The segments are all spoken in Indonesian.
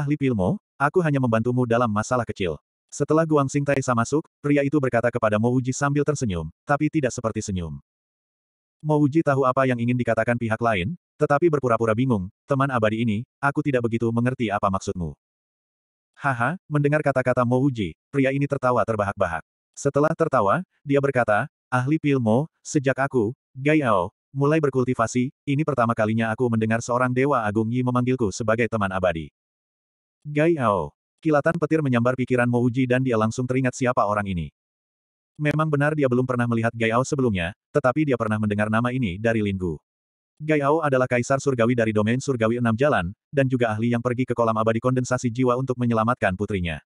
Ahli Pilmo, aku hanya membantumu dalam masalah kecil. Setelah Guang Xing Taisa masuk, pria itu berkata kepada Mo Wuji sambil tersenyum, tapi tidak seperti senyum. Mo Wuji tahu apa yang ingin dikatakan pihak lain, tetapi berpura-pura bingung, teman abadi ini, aku tidak begitu mengerti apa maksudmu. Haha, mendengar kata-kata Mo Wuji, pria ini tertawa terbahak-bahak. Setelah tertawa, dia berkata, ahli Pilmo, sejak aku, Gaiao, mulai berkultivasi, ini pertama kalinya aku mendengar seorang Dewa Agung Yi memanggilku sebagai teman abadi. Gaiao. Kilatan petir menyambar pikiran Mo Wuji dan dia langsung teringat siapa orang ini. Memang benar dia belum pernah melihat Gaiao sebelumnya, tetapi dia pernah mendengar nama ini dari Lin Gu. Gaiao adalah kaisar surgawi dari domain surgawi enam jalan, dan juga ahli yang pergi ke kolam abadi kondensasi jiwa untuk menyelamatkan putrinya.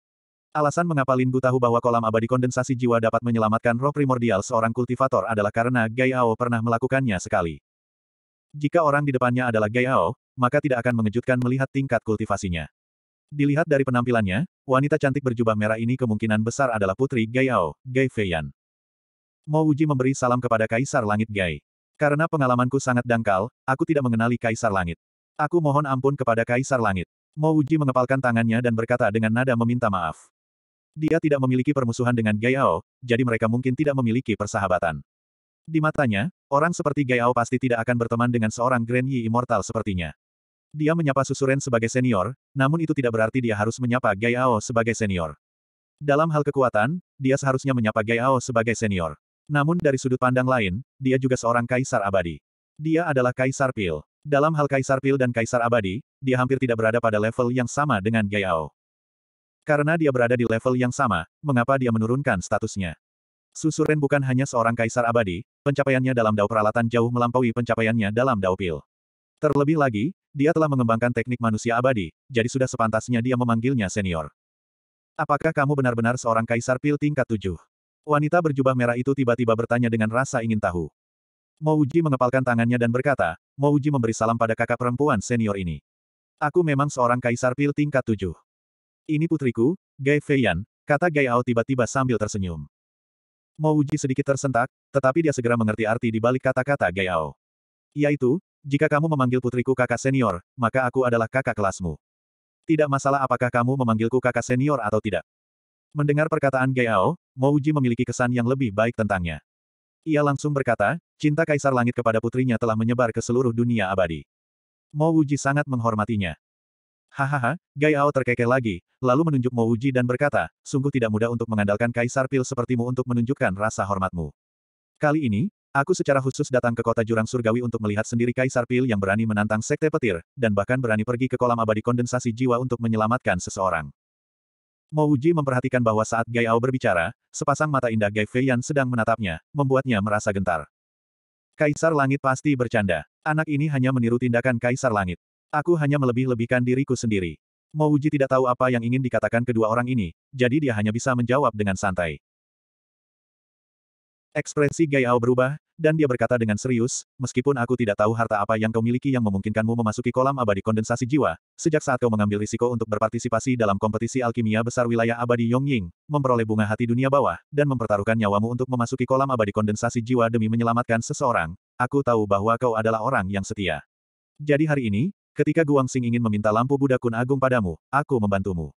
Alasan mengapa Lin Gu tahu bahwa kolam abadi kondensasi jiwa dapat menyelamatkan roh primordial seorang kultivator adalah karena Gaiao pernah melakukannya sekali. Jika orang di depannya adalah Gaiao, maka tidak akan mengejutkan melihat tingkat kultivasinya. Dilihat dari penampilannya, wanita cantik berjubah merah ini kemungkinan besar adalah putri Gaiao, Gai Feiyan. Mo Wuji memberi salam kepada Kaisar Langit Gai. Karena pengalamanku sangat dangkal, aku tidak mengenali Kaisar Langit. Aku mohon ampun kepada Kaisar Langit. Mo Wuji mengepalkan tangannya dan berkata dengan nada meminta maaf. Dia tidak memiliki permusuhan dengan Gaiao, jadi mereka mungkin tidak memiliki persahabatan. Di matanya, orang seperti Gaiao pasti tidak akan berteman dengan seorang Grand Yi Immortal sepertinya. Dia menyapa Susuren sebagai senior, namun itu tidak berarti dia harus menyapa Gaiao sebagai senior. Dalam hal kekuatan, dia seharusnya menyapa Gaiao sebagai senior. Namun dari sudut pandang lain, dia juga seorang kaisar abadi. Dia adalah Kaisar Pil. Dalam hal Kaisar Pil dan Kaisar Abadi, dia hampir tidak berada pada level yang sama dengan Gaiao. Karena dia berada di level yang sama, mengapa dia menurunkan statusnya? Susuren bukan hanya seorang kaisar abadi, pencapaiannya dalam dao peralatan jauh melampaui pencapaiannya dalam dao pil. Terlebih lagi, dia telah mengembangkan teknik manusia abadi, jadi sudah sepantasnya dia memanggilnya senior. Apakah kamu benar-benar seorang kaisar pil tingkat tujuh? Wanita berjubah merah itu tiba-tiba bertanya dengan rasa ingin tahu. Mo Wuji mengepalkan tangannya dan berkata, Mo Wuji memberi salam pada kakak perempuan senior ini. Aku memang seorang kaisar pil tingkat tujuh. Ini putriku, Gai Feiyan, kata Gai Ao tiba-tiba sambil tersenyum. Mo Wuji sedikit tersentak, tetapi dia segera mengerti arti di balik kata-kata Gai Ao. Yaitu, jika kamu memanggil putriku kakak senior, maka aku adalah kakak kelasmu. Tidak masalah apakah kamu memanggilku kakak senior atau tidak. Mendengar perkataan Gaiao, Mo Wuji memiliki kesan yang lebih baik tentangnya. Ia langsung berkata, cinta Kaisar Langit kepada putrinya telah menyebar ke seluruh dunia abadi. Mo Wuji sangat menghormatinya. Hahaha, Gaiao terkekeh lagi, lalu menunjuk Mo Wuji dan berkata, sungguh tidak mudah untuk mengandalkan Kaisar Pil sepertimu untuk menunjukkan rasa hormatmu. Kali ini, aku secara khusus datang ke kota jurang surgawi untuk melihat sendiri Kaisar Pil yang berani menantang Sekte Petir, dan bahkan berani pergi ke kolam abadi kondensasi jiwa untuk menyelamatkan seseorang. Mo Wuji memperhatikan bahwa saat Gai Ao berbicara, sepasang mata indah Gai Feiyan sedang menatapnya, membuatnya merasa gentar. Kaisar Langit pasti bercanda. Anak ini hanya meniru tindakan Kaisar Langit. Aku hanya melebih-lebihkan diriku sendiri. Mo Wuji tidak tahu apa yang ingin dikatakan kedua orang ini, jadi dia hanya bisa menjawab dengan santai. Ekspresi Gaiao berubah, dan dia berkata dengan serius, meskipun aku tidak tahu harta apa yang kau miliki yang memungkinkanmu memasuki kolam abadi kondensasi jiwa, sejak saat kau mengambil risiko untuk berpartisipasi dalam kompetisi alkimia besar wilayah abadi Yongying, memperoleh bunga hati dunia bawah, dan mempertaruhkan nyawamu untuk memasuki kolam abadi kondensasi jiwa demi menyelamatkan seseorang, aku tahu bahwa kau adalah orang yang setia. Jadi hari ini, ketika Guang Xing ingin meminta lampu Buddha Kun Agung padamu, aku membantumu.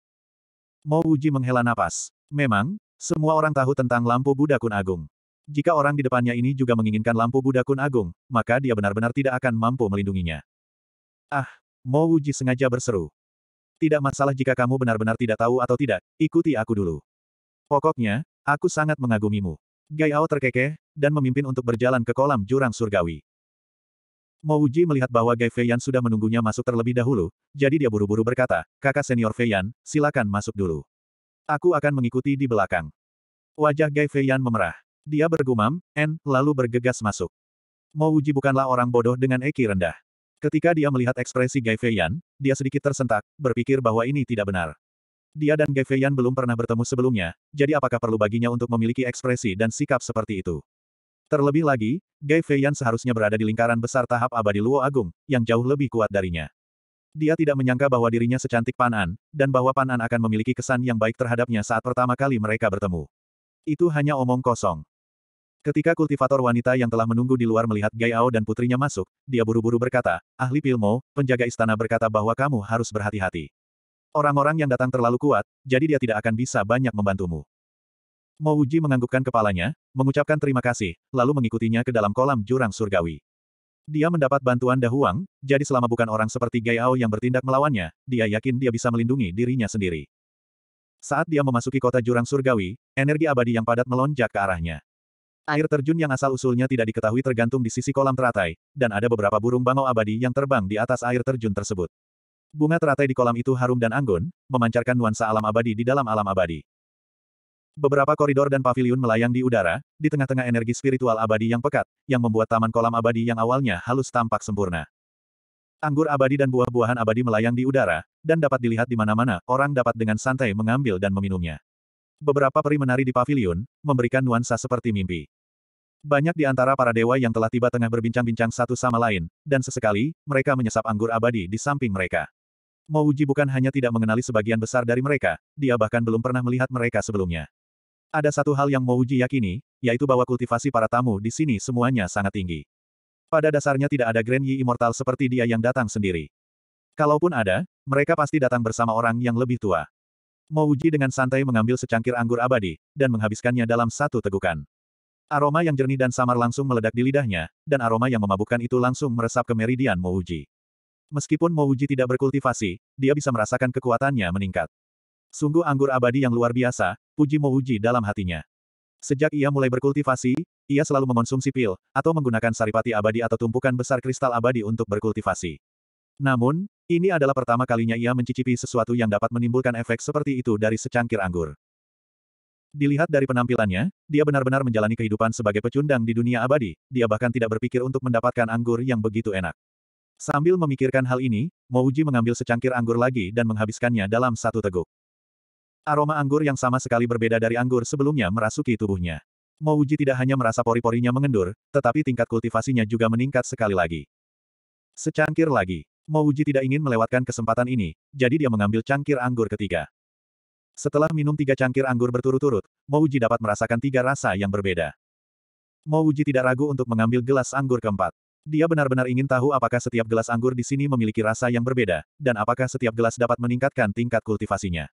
Mo Wuji menghela napas. Memang, semua orang tahu tentang lampu Buddha Kun Agung. Jika orang di depannya ini juga menginginkan lampu Buddha Kun Agung, maka dia benar-benar tidak akan mampu melindunginya. Ah, Mo Wuji sengaja berseru. Tidak masalah jika kamu benar-benar tidak tahu atau tidak, ikuti aku dulu. Pokoknya, aku sangat mengagumimu. Gaiao terkekeh, dan memimpin untuk berjalan ke kolam jurang surgawi. Mo Wuji melihat bahwa Gai Feiyan sudah menunggunya masuk terlebih dahulu, jadi dia buru-buru berkata, kakak senior Feiyan, silakan masuk dulu. Aku akan mengikuti di belakang. Wajah Gai Feiyan memerah. Dia bergumam, N, lalu bergegas masuk. Mo Wuji bukanlah orang bodoh dengan EQ rendah. Ketika dia melihat ekspresi Gai Feiyan, dia sedikit tersentak, berpikir bahwa ini tidak benar. Dia dan Gai Feiyan belum pernah bertemu sebelumnya, jadi apakah perlu baginya untuk memiliki ekspresi dan sikap seperti itu? Terlebih lagi, Gai Feiyan seharusnya berada di lingkaran besar tahap abadi Luo Agung, yang jauh lebih kuat darinya. Dia tidak menyangka bahwa dirinya secantik Pan An, dan bahwa Pan An akan memiliki kesan yang baik terhadapnya saat pertama kali mereka bertemu. Itu hanya omong kosong. Ketika kultivator wanita yang telah menunggu di luar melihat Gaiao dan putrinya masuk, dia buru-buru berkata, Ahli Pilmo, penjaga istana berkata bahwa kamu harus berhati-hati. Orang-orang yang datang terlalu kuat, jadi dia tidak akan bisa banyak membantumu. Mo Wuji menganggukkan kepalanya, mengucapkan terima kasih, lalu mengikutinya ke dalam kolam jurang surgawi. Dia mendapat bantuan Dahuang, jadi selama bukan orang seperti Gaiao yang bertindak melawannya, dia yakin dia bisa melindungi dirinya sendiri. Saat dia memasuki kota jurang surgawi, energi abadi yang padat melonjak ke arahnya. Air terjun yang asal-usulnya tidak diketahui tergantung di sisi kolam teratai, dan ada beberapa burung bangau abadi yang terbang di atas air terjun tersebut. Bunga teratai di kolam itu harum dan anggun, memancarkan nuansa alam abadi di dalam alam abadi. Beberapa koridor dan paviliun melayang di udara, di tengah-tengah energi spiritual abadi yang pekat, yang membuat taman kolam abadi yang awalnya halus tampak sempurna. Anggur abadi dan buah-buahan abadi melayang di udara, dan dapat dilihat di mana-mana, orang dapat dengan santai mengambil dan meminumnya. Beberapa peri menari di paviliun, memberikan nuansa seperti mimpi. Banyak di antara para dewa yang telah tiba tengah berbincang-bincang satu sama lain, dan sesekali, mereka menyesap anggur abadi di samping mereka. Mo Wuji bukan hanya tidak mengenali sebagian besar dari mereka, dia bahkan belum pernah melihat mereka sebelumnya. Ada satu hal yang Mo Wuji yakini, yaitu bahwa kultivasi para tamu di sini semuanya sangat tinggi. Pada dasarnya tidak ada Grand Yi Immortal seperti dia yang datang sendiri. Kalaupun ada, mereka pasti datang bersama orang yang lebih tua. Mo Wuji dengan santai mengambil secangkir anggur abadi, dan menghabiskannya dalam satu tegukan. Aroma yang jernih dan samar langsung meledak di lidahnya, dan aroma yang memabukkan itu langsung meresap ke meridian Mo Wuji. Meskipun Mouji tidak berkultivasi, dia bisa merasakan kekuatannya meningkat. Sungguh anggur abadi yang luar biasa, puji Mouji dalam hatinya. Sejak ia mulai berkultivasi, ia selalu mengonsumsi pil, atau menggunakan saripati abadi atau tumpukan besar kristal abadi untuk berkultivasi. Namun, ini adalah pertama kalinya ia mencicipi sesuatu yang dapat menimbulkan efek seperti itu dari secangkir anggur. Dilihat dari penampilannya, dia benar-benar menjalani kehidupan sebagai pecundang di dunia abadi, dia bahkan tidak berpikir untuk mendapatkan anggur yang begitu enak. Sambil memikirkan hal ini, Mouji mengambil secangkir anggur lagi dan menghabiskannya dalam satu teguk. Aroma anggur yang sama sekali berbeda dari anggur sebelumnya merasuki tubuhnya. Mouji tidak hanya merasa pori-porinya mengendur, tetapi tingkat kultivasinya juga meningkat sekali lagi. Secangkir lagi. Mouji tidak ingin melewatkan kesempatan ini, jadi dia mengambil cangkir anggur ketiga. Setelah minum tiga cangkir anggur berturut-turut, Mouji dapat merasakan tiga rasa yang berbeda. Mouji tidak ragu untuk mengambil gelas anggur keempat. Dia benar-benar ingin tahu apakah setiap gelas anggur di sini memiliki rasa yang berbeda, dan apakah setiap gelas dapat meningkatkan tingkat kultivasinya.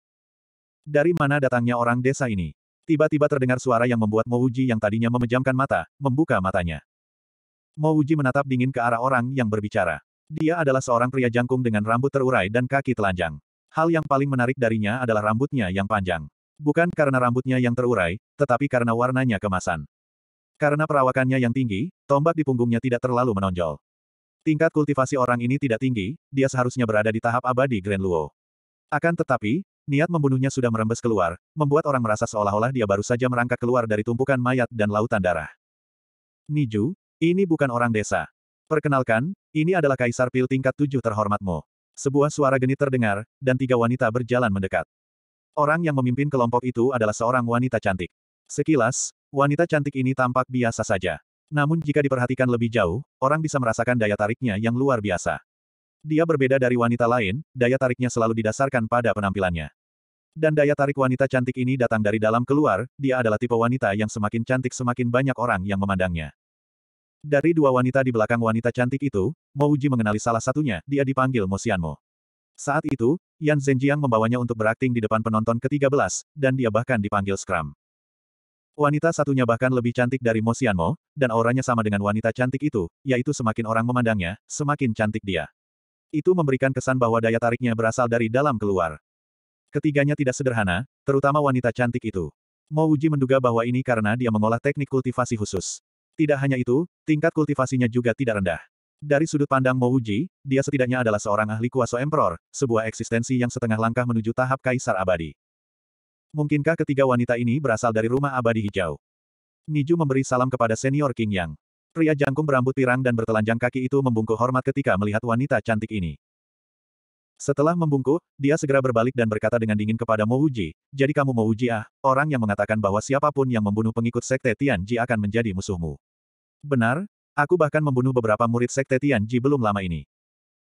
Dari mana datangnya orang desa ini? Tiba-tiba terdengar suara yang membuat Mouji yang tadinya memejamkan mata, membuka matanya. Mouji menatap dingin ke arah orang yang berbicara. Dia adalah seorang pria jangkung dengan rambut terurai dan kaki telanjang. Hal yang paling menarik darinya adalah rambutnya yang panjang. Bukan karena rambutnya yang terurai, tetapi karena warnanya kemasan. Karena perawakannya yang tinggi, tombak di punggungnya tidak terlalu menonjol. Tingkat kultivasi orang ini tidak tinggi, dia seharusnya berada di tahap abadi Grand Luo. Akan tetapi, niat membunuhnya sudah merembes keluar, membuat orang merasa seolah-olah dia baru saja merangkak keluar dari tumpukan mayat dan lautan darah. Niju, ini bukan orang desa. Perkenalkan, ini adalah Kaisar Pil tingkat tujuh terhormatmu. Sebuah suara genit terdengar, dan tiga wanita berjalan mendekat. Orang yang memimpin kelompok itu adalah seorang wanita cantik. Sekilas, wanita cantik ini tampak biasa saja. Namun jika diperhatikan lebih jauh, orang bisa merasakan daya tariknya yang luar biasa. Dia berbeda dari wanita lain, daya tariknya selalu didasarkan pada penampilannya. Dan daya tarik wanita cantik ini datang dari dalam keluar, dia adalah tipe wanita yang semakin cantik semakin banyak orang yang memandangnya. Dari dua wanita di belakang wanita cantik itu, Mo Uji mengenali salah satunya, dia dipanggil Mo Xianmo. Saat itu, Yan Zhenjiang membawanya untuk berakting di depan penonton ke-13, dan dia bahkan dipanggil Scrum. Wanita satunya bahkan lebih cantik dari Mo Xianmo, dan auranya sama dengan wanita cantik itu, yaitu semakin orang memandangnya, semakin cantik dia. Itu memberikan kesan bahwa daya tariknya berasal dari dalam keluar. Ketiganya tidak sederhana, terutama wanita cantik itu. Mo Wuji menduga bahwa ini karena dia mengolah teknik kultivasi khusus. Tidak hanya itu, tingkat kultivasinya juga tidak rendah. Dari sudut pandang Mo Wuji, dia setidaknya adalah seorang ahli kuasa emperor, sebuah eksistensi yang setengah langkah menuju tahap kaisar abadi. Mungkinkah ketiga wanita ini berasal dari rumah abadi hijau? Niju memberi salam kepada senior King Yang. Pria jangkung berambut pirang dan bertelanjang kaki itu membungkuk hormat ketika melihat wanita cantik ini. Setelah membungkuk, dia segera berbalik dan berkata dengan dingin kepada Mo Wuji, jadi kamu Mo Wuji ah, orang yang mengatakan bahwa siapa pun yang membunuh pengikut Sekte Tianji akan menjadi musuhmu. Benar, aku bahkan membunuh beberapa murid Sekte Tianji belum lama ini.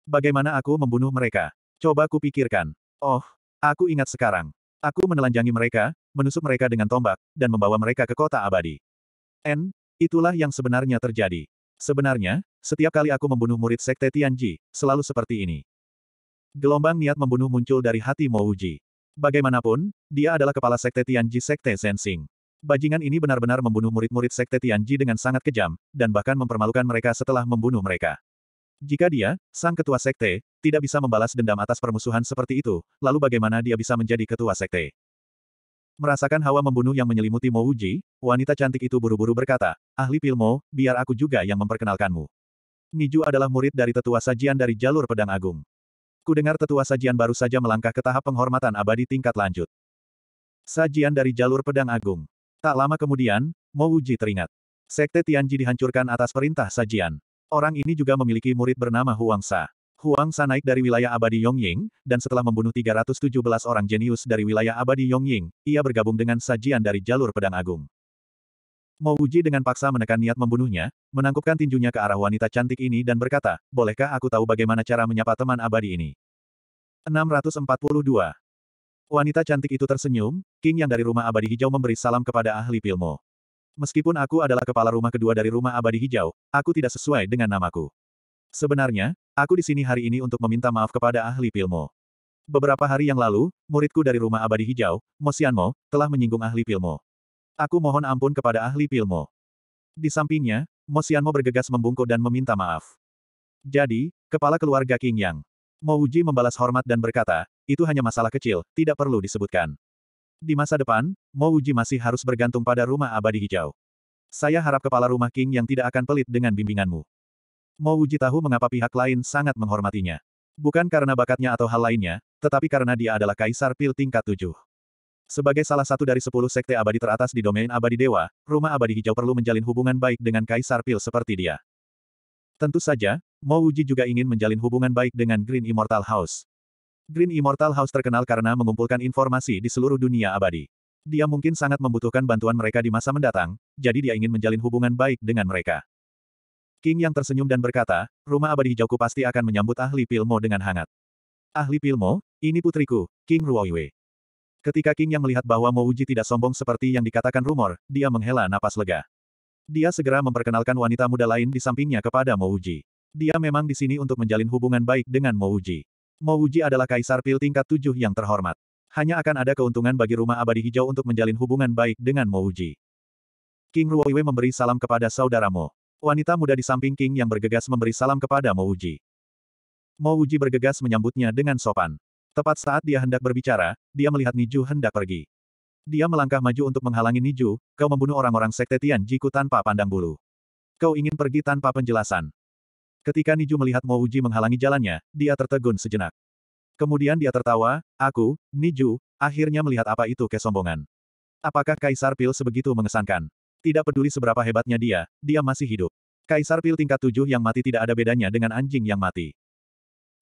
Bagaimana aku membunuh mereka? Coba kupikirkan. Oh, aku ingat sekarang. Aku menelanjangi mereka, menusuk mereka dengan tombak, dan membawa mereka ke kota abadi. N, itulah yang sebenarnya terjadi. Sebenarnya, setiap kali aku membunuh murid Sekte Tianji, selalu seperti ini. Gelombang niat membunuh muncul dari hati Mo Wuji. Bagaimanapun, dia adalah kepala sekte Tianji Sekte Zensing. Bajingan ini benar-benar membunuh murid-murid sekte Tianji dengan sangat kejam, dan bahkan mempermalukan mereka setelah membunuh mereka. Jika dia, sang ketua sekte, tidak bisa membalas dendam atas permusuhan seperti itu, lalu bagaimana dia bisa menjadi ketua sekte? Merasakan hawa membunuh yang menyelimuti Mo Wuji, wanita cantik itu buru-buru berkata, Ahli Pilmo, biar aku juga yang memperkenalkanmu. Niju adalah murid dari tetua sajian dari jalur pedang agung. Kudengar tetua sajian baru saja melangkah ke tahap penghormatan abadi tingkat lanjut. Sajian dari jalur pedang agung. Tak lama kemudian, Mo Wuji teringat. Sekte Tianji dihancurkan atas perintah sajian. Orang ini juga memiliki murid bernama Huang Sa. Huang Sa naik dari wilayah abadi Yongying, dan setelah membunuh 317 orang jenius dari wilayah abadi Yongying, ia bergabung dengan sajian dari jalur pedang agung. Mo Wuji dengan paksa menekan niat membunuhnya, menangkupkan tinjunya ke arah wanita cantik ini dan berkata, bolehkah aku tahu bagaimana cara menyapa teman abadi ini? 642. Wanita cantik itu tersenyum, King yang dari rumah abadi hijau memberi salam kepada ahli Pilmo. Meskipun aku adalah kepala rumah kedua dari rumah abadi hijau, aku tidak sesuai dengan namaku. Sebenarnya, aku di sini hari ini untuk meminta maaf kepada ahli Pilmo. Beberapa hari yang lalu, muridku dari rumah abadi hijau, Mosianmo, telah menyinggung ahli Pilmo. Aku mohon ampun kepada ahli Pilmo. Di sampingnya, Mosianmo bergegas membungkuk dan meminta maaf. Jadi, kepala keluarga King Yang. Mo Wuji membalas hormat dan berkata, itu hanya masalah kecil, tidak perlu disebutkan. Di masa depan, Mo Wuji masih harus bergantung pada rumah abadi hijau. Saya harap kepala rumah King yang tidak akan pelit dengan bimbinganmu. Mo Wuji tahu mengapa pihak lain sangat menghormatinya. Bukan karena bakatnya atau hal lainnya, tetapi karena dia adalah Kaisar Pil tingkat tujuh. Sebagai salah satu dari sepuluh sekte abadi teratas di domain abadi dewa, rumah abadi hijau perlu menjalin hubungan baik dengan Kaisar Pil seperti dia. Tentu saja, Mo Wuji juga ingin menjalin hubungan baik dengan Green Immortal House. Green Immortal House terkenal karena mengumpulkan informasi di seluruh dunia abadi. Dia mungkin sangat membutuhkan bantuan mereka di masa mendatang, jadi dia ingin menjalin hubungan baik dengan mereka. King yang tersenyum dan berkata, rumah abadi hijauku pasti akan menyambut ahli Pilmo dengan hangat. Ahli Pilmo, ini putriku, King Ruoyue. Ketika King yang melihat bahwa Mo Uji tidak sombong seperti yang dikatakan rumor, dia menghela napas lega. Dia segera memperkenalkan wanita muda lain di sampingnya kepada Mo Uji. Dia memang di sini untuk menjalin hubungan baik dengan Mo Uji. Mo Wuji adalah kaisar pil tingkat tujuh yang terhormat. Hanya akan ada keuntungan bagi rumah abadi hijau untuk menjalin hubungan baik dengan Mo Wuji. King Ruoiwe memberi salam kepada saudara Mo. Wanita muda di samping King yang bergegas memberi salam kepada Mo Wuji. Mo Wuji bergegas menyambutnya dengan sopan. Tepat saat dia hendak berbicara, dia melihat Niju hendak pergi. Dia melangkah maju untuk menghalangi Niju, kau membunuh orang-orang sekte Tian Jiku tanpa pandang bulu. Kau ingin pergi tanpa penjelasan. Ketika Niju melihat Mo Uji menghalangi jalannya, dia tertegun sejenak. Kemudian dia tertawa, aku, Niju, akhirnya melihat apa itu kesombongan. Apakah Kaisar Pil sebegitu mengesankan? Tidak peduli seberapa hebatnya dia, dia masih hidup. Kaisar Pil tingkat tujuh yang mati tidak ada bedanya dengan anjing yang mati.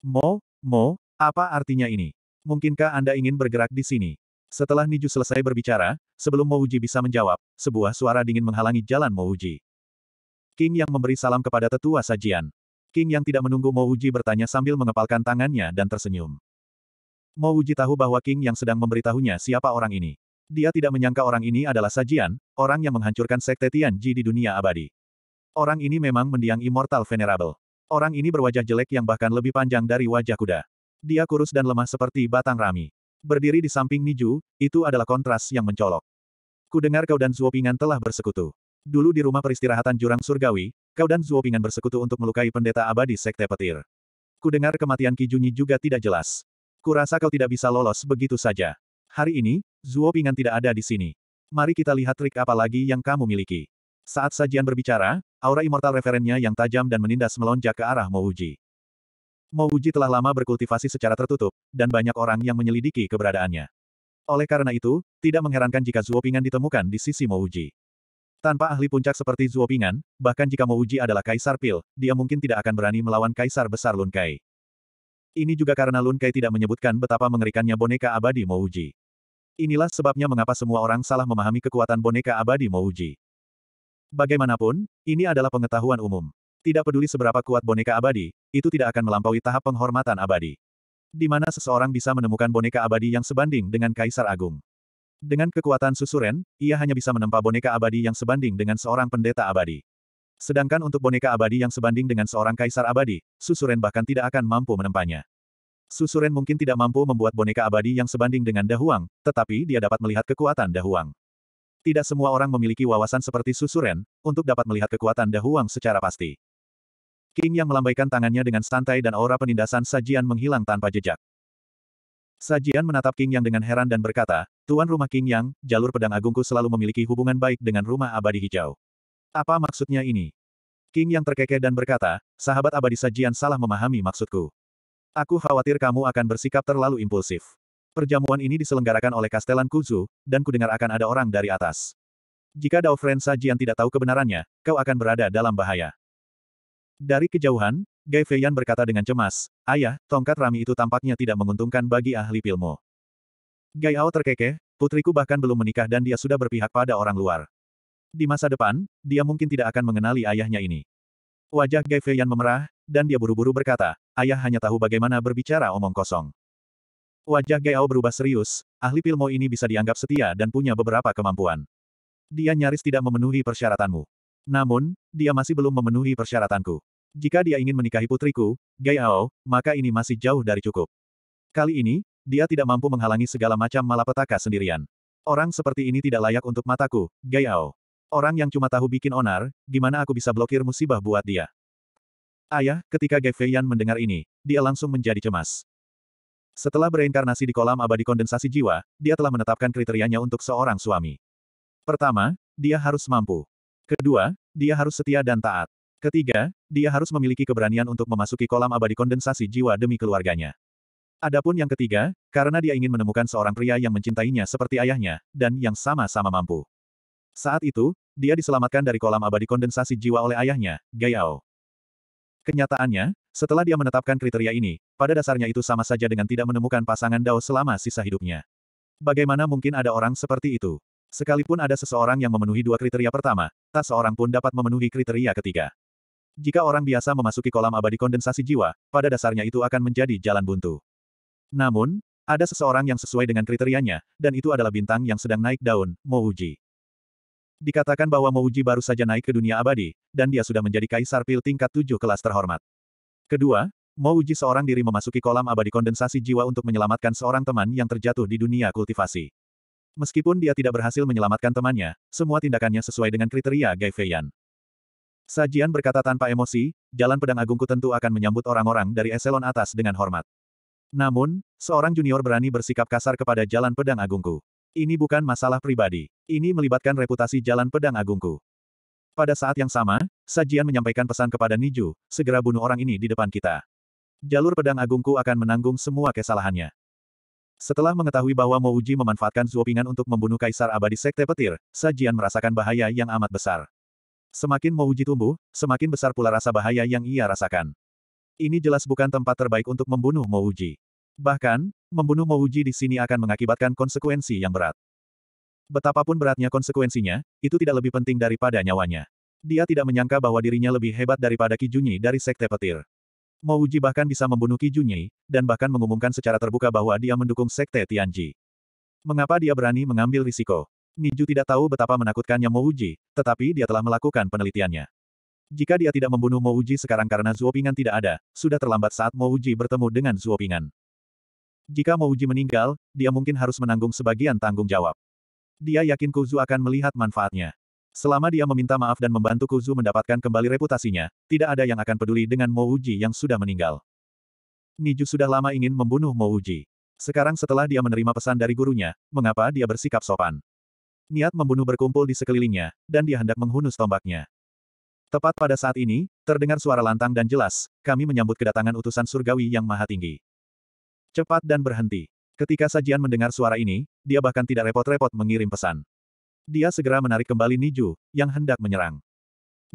Mo, Mo, apa artinya ini? Mungkinkah Anda ingin bergerak di sini? Setelah Niju selesai berbicara, sebelum Mo Uji bisa menjawab, sebuah suara dingin menghalangi jalan Mo Uji. King yang memberi salam kepada tetua sajian. King yang tidak menunggu Mo Wuji bertanya sambil mengepalkan tangannya dan tersenyum. Mo Wuji tahu bahwa King yang sedang memberitahunya siapa orang ini. Dia tidak menyangka orang ini adalah Sajian, orang yang menghancurkan sekte Tianji di dunia abadi. Orang ini memang mendiang Immortal Venerable. Orang ini berwajah jelek yang bahkan lebih panjang dari wajah kuda. Dia kurus dan lemah seperti batang rami. Berdiri di samping Niju, itu adalah kontras yang mencolok. Ku dengar kau dan Zuopingan telah bersekutu. Dulu di rumah peristirahatan jurang surgawi, Kau dan Zuopingan bersekutu untuk melukai pendeta abadi Sekte Petir. Kudengar kematian Ki Junyi juga tidak jelas. Kurasa kau tidak bisa lolos begitu saja. Hari ini, Zuopingan tidak ada di sini. Mari kita lihat trik apa lagi yang kamu miliki. Saat sajian berbicara, aura immortal referennya yang tajam dan menindas melonjak ke arah Mouji. Mouji telah lama berkultivasi secara tertutup, dan banyak orang yang menyelidiki keberadaannya. Oleh karena itu, tidak mengherankan jika Zuopingan ditemukan di sisi Mouji. Tanpa ahli puncak seperti Zuopingan, bahkan jika Mouji adalah Kaisar Pil, dia mungkin tidak akan berani melawan Kaisar Besar Lun Kai. Ini juga karena Lun Kai tidak menyebutkan betapa mengerikannya boneka abadi Mouji. Inilah sebabnya mengapa semua orang salah memahami kekuatan boneka abadi Mouji. Bagaimanapun, ini adalah pengetahuan umum. Tidak peduli seberapa kuat boneka abadi, itu tidak akan melampaui tahap penghormatan abadi. Di mana seseorang bisa menemukan boneka abadi yang sebanding dengan Kaisar Agung. Dengan kekuatan susuren, ia hanya bisa menempa boneka abadi yang sebanding dengan seorang pendeta abadi. Sedangkan untuk boneka abadi yang sebanding dengan seorang kaisar abadi, susuren bahkan tidak akan mampu menempanya. Susuren mungkin tidak mampu membuat boneka abadi yang sebanding dengan Dahuang, tetapi dia dapat melihat kekuatan Dahuang. Tidak semua orang memiliki wawasan seperti Susuren, untuk dapat melihat kekuatan Dahuang secara pasti. King yang melambaikan tangannya dengan santai dan aura penindasan sajian menghilang tanpa jejak. Sajian menatap King Yang dengan heran dan berkata, Tuan rumah King Yang, jalur pedang agungku selalu memiliki hubungan baik dengan rumah abadi hijau. Apa maksudnya ini? King Yang terkekeh dan berkata, sahabat abadi sajian salah memahami maksudku. Aku khawatir kamu akan bersikap terlalu impulsif. Perjamuan ini diselenggarakan oleh Kastelan Kuzu, dan kudengar akan ada orang dari atas. Jika Dao Friend Sajian tidak tahu kebenarannya, kau akan berada dalam bahaya. Dari kejauhan, Gai Feiyan berkata dengan cemas, Ayah, tongkat rami itu tampaknya tidak menguntungkan bagi ahli pilmu. Gai Ao terkekeh, putriku bahkan belum menikah dan dia sudah berpihak pada orang luar. Di masa depan, dia mungkin tidak akan mengenali ayahnya ini. Wajah Gai Feiyan memerah, dan dia buru-buru berkata, ayah hanya tahu bagaimana berbicara omong kosong. Wajah Gao berubah serius, ahli Pilmo ini bisa dianggap setia dan punya beberapa kemampuan. Dia nyaris tidak memenuhi persyaratanmu. Namun, dia masih belum memenuhi persyaratanku. Jika dia ingin menikahi putriku, Gao, maka ini masih jauh dari cukup. Kali ini, dia tidak mampu menghalangi segala macam malapetaka sendirian. Orang seperti ini tidak layak untuk mataku, Gao. Orang yang cuma tahu bikin onar, gimana aku bisa blokir musibah buat dia? Ayah, ketika Gai Feiyan mendengar ini, dia langsung menjadi cemas. Setelah bereinkarnasi di kolam abadi kondensasi jiwa, dia telah menetapkan kriterianya untuk seorang suami. Pertama, dia harus mampu. Kedua, dia harus setia dan taat. Ketiga, dia harus memiliki keberanian untuk memasuki kolam abadi kondensasi jiwa demi keluarganya. Adapun yang ketiga, karena dia ingin menemukan seorang pria yang mencintainya seperti ayahnya, dan yang sama-sama mampu. Saat itu, dia diselamatkan dari kolam abadi kondensasi jiwa oleh ayahnya, Gayao. Kenyataannya, setelah dia menetapkan kriteria ini, pada dasarnya itu sama saja dengan tidak menemukan pasangan Dao selama sisa hidupnya. Bagaimana mungkin ada orang seperti itu? Sekalipun ada seseorang yang memenuhi dua kriteria pertama, tak seorang pun dapat memenuhi kriteria ketiga. Jika orang biasa memasuki kolam abadi kondensasi jiwa, pada dasarnya itu akan menjadi jalan buntu. Namun, ada seseorang yang sesuai dengan kriterianya, dan itu adalah bintang yang sedang naik daun, Mouji. Dikatakan bahwa Mouji baru saja naik ke dunia abadi, dan dia sudah menjadi kaisar pil tingkat tujuh kelas terhormat. Kedua, Mouji seorang diri memasuki kolam abadi kondensasi jiwa untuk menyelamatkan seorang teman yang terjatuh di dunia kultivasi. Meskipun dia tidak berhasil menyelamatkan temannya, semua tindakannya sesuai dengan kriteria Gai Feiyan. Sajian berkata tanpa emosi, jalan pedang agungku tentu akan menyambut orang-orang dari eselon atas dengan hormat. Namun, seorang junior berani bersikap kasar kepada jalan pedang agungku. Ini bukan masalah pribadi. Ini melibatkan reputasi Jalan Pedang Agungku. Pada saat yang sama, Sajian menyampaikan pesan kepada Niju, segera bunuh orang ini di depan kita. Jalur Pedang Agungku akan menanggung semua kesalahannya. Setelah mengetahui bahwa Mouji memanfaatkan Zuopingan untuk membunuh Kaisar Abadi Sekte Petir, Sajian merasakan bahaya yang amat besar. Semakin Mouji tumbuh, semakin besar pula rasa bahaya yang ia rasakan. Ini jelas bukan tempat terbaik untuk membunuh Mouji. Bahkan, membunuh Mouji di sini akan mengakibatkan konsekuensi yang berat. Betapapun beratnya konsekuensinya, itu tidak lebih penting daripada nyawanya. Dia tidak menyangka bahwa dirinya lebih hebat daripada Ki Junyi dari Sekte Petir. Mouji bahkan bisa membunuh Ki Junyi, dan bahkan mengumumkan secara terbuka bahwa dia mendukung Sekte Tianji. Mengapa dia berani mengambil risiko? Niju tidak tahu betapa menakutkannya Mouji, tetapi dia telah melakukan penelitiannya. Jika dia tidak membunuh Mouji sekarang karena Zuopingan tidak ada, sudah terlambat saat Mouji bertemu dengan Zuopingan. Jika Mouji meninggal, dia mungkin harus menanggung sebagian tanggung jawab. Dia yakin Kuzu akan melihat manfaatnya. Selama dia meminta maaf dan membantu Kuzu mendapatkan kembali reputasinya, tidak ada yang akan peduli dengan Mouji yang sudah meninggal. Niju sudah lama ingin membunuh Mouji. Sekarang setelah dia menerima pesan dari gurunya, mengapa dia bersikap sopan? Niat membunuh berkumpul di sekelilingnya, dan dia hendak menghunus tombaknya. Tepat pada saat ini, terdengar suara lantang dan jelas, kami menyambut kedatangan utusan surgawi yang maha tinggi. Cepat dan berhenti. Ketika Sajian mendengar suara ini, dia bahkan tidak repot-repot mengirim pesan. Dia segera menarik kembali Niju, yang hendak menyerang.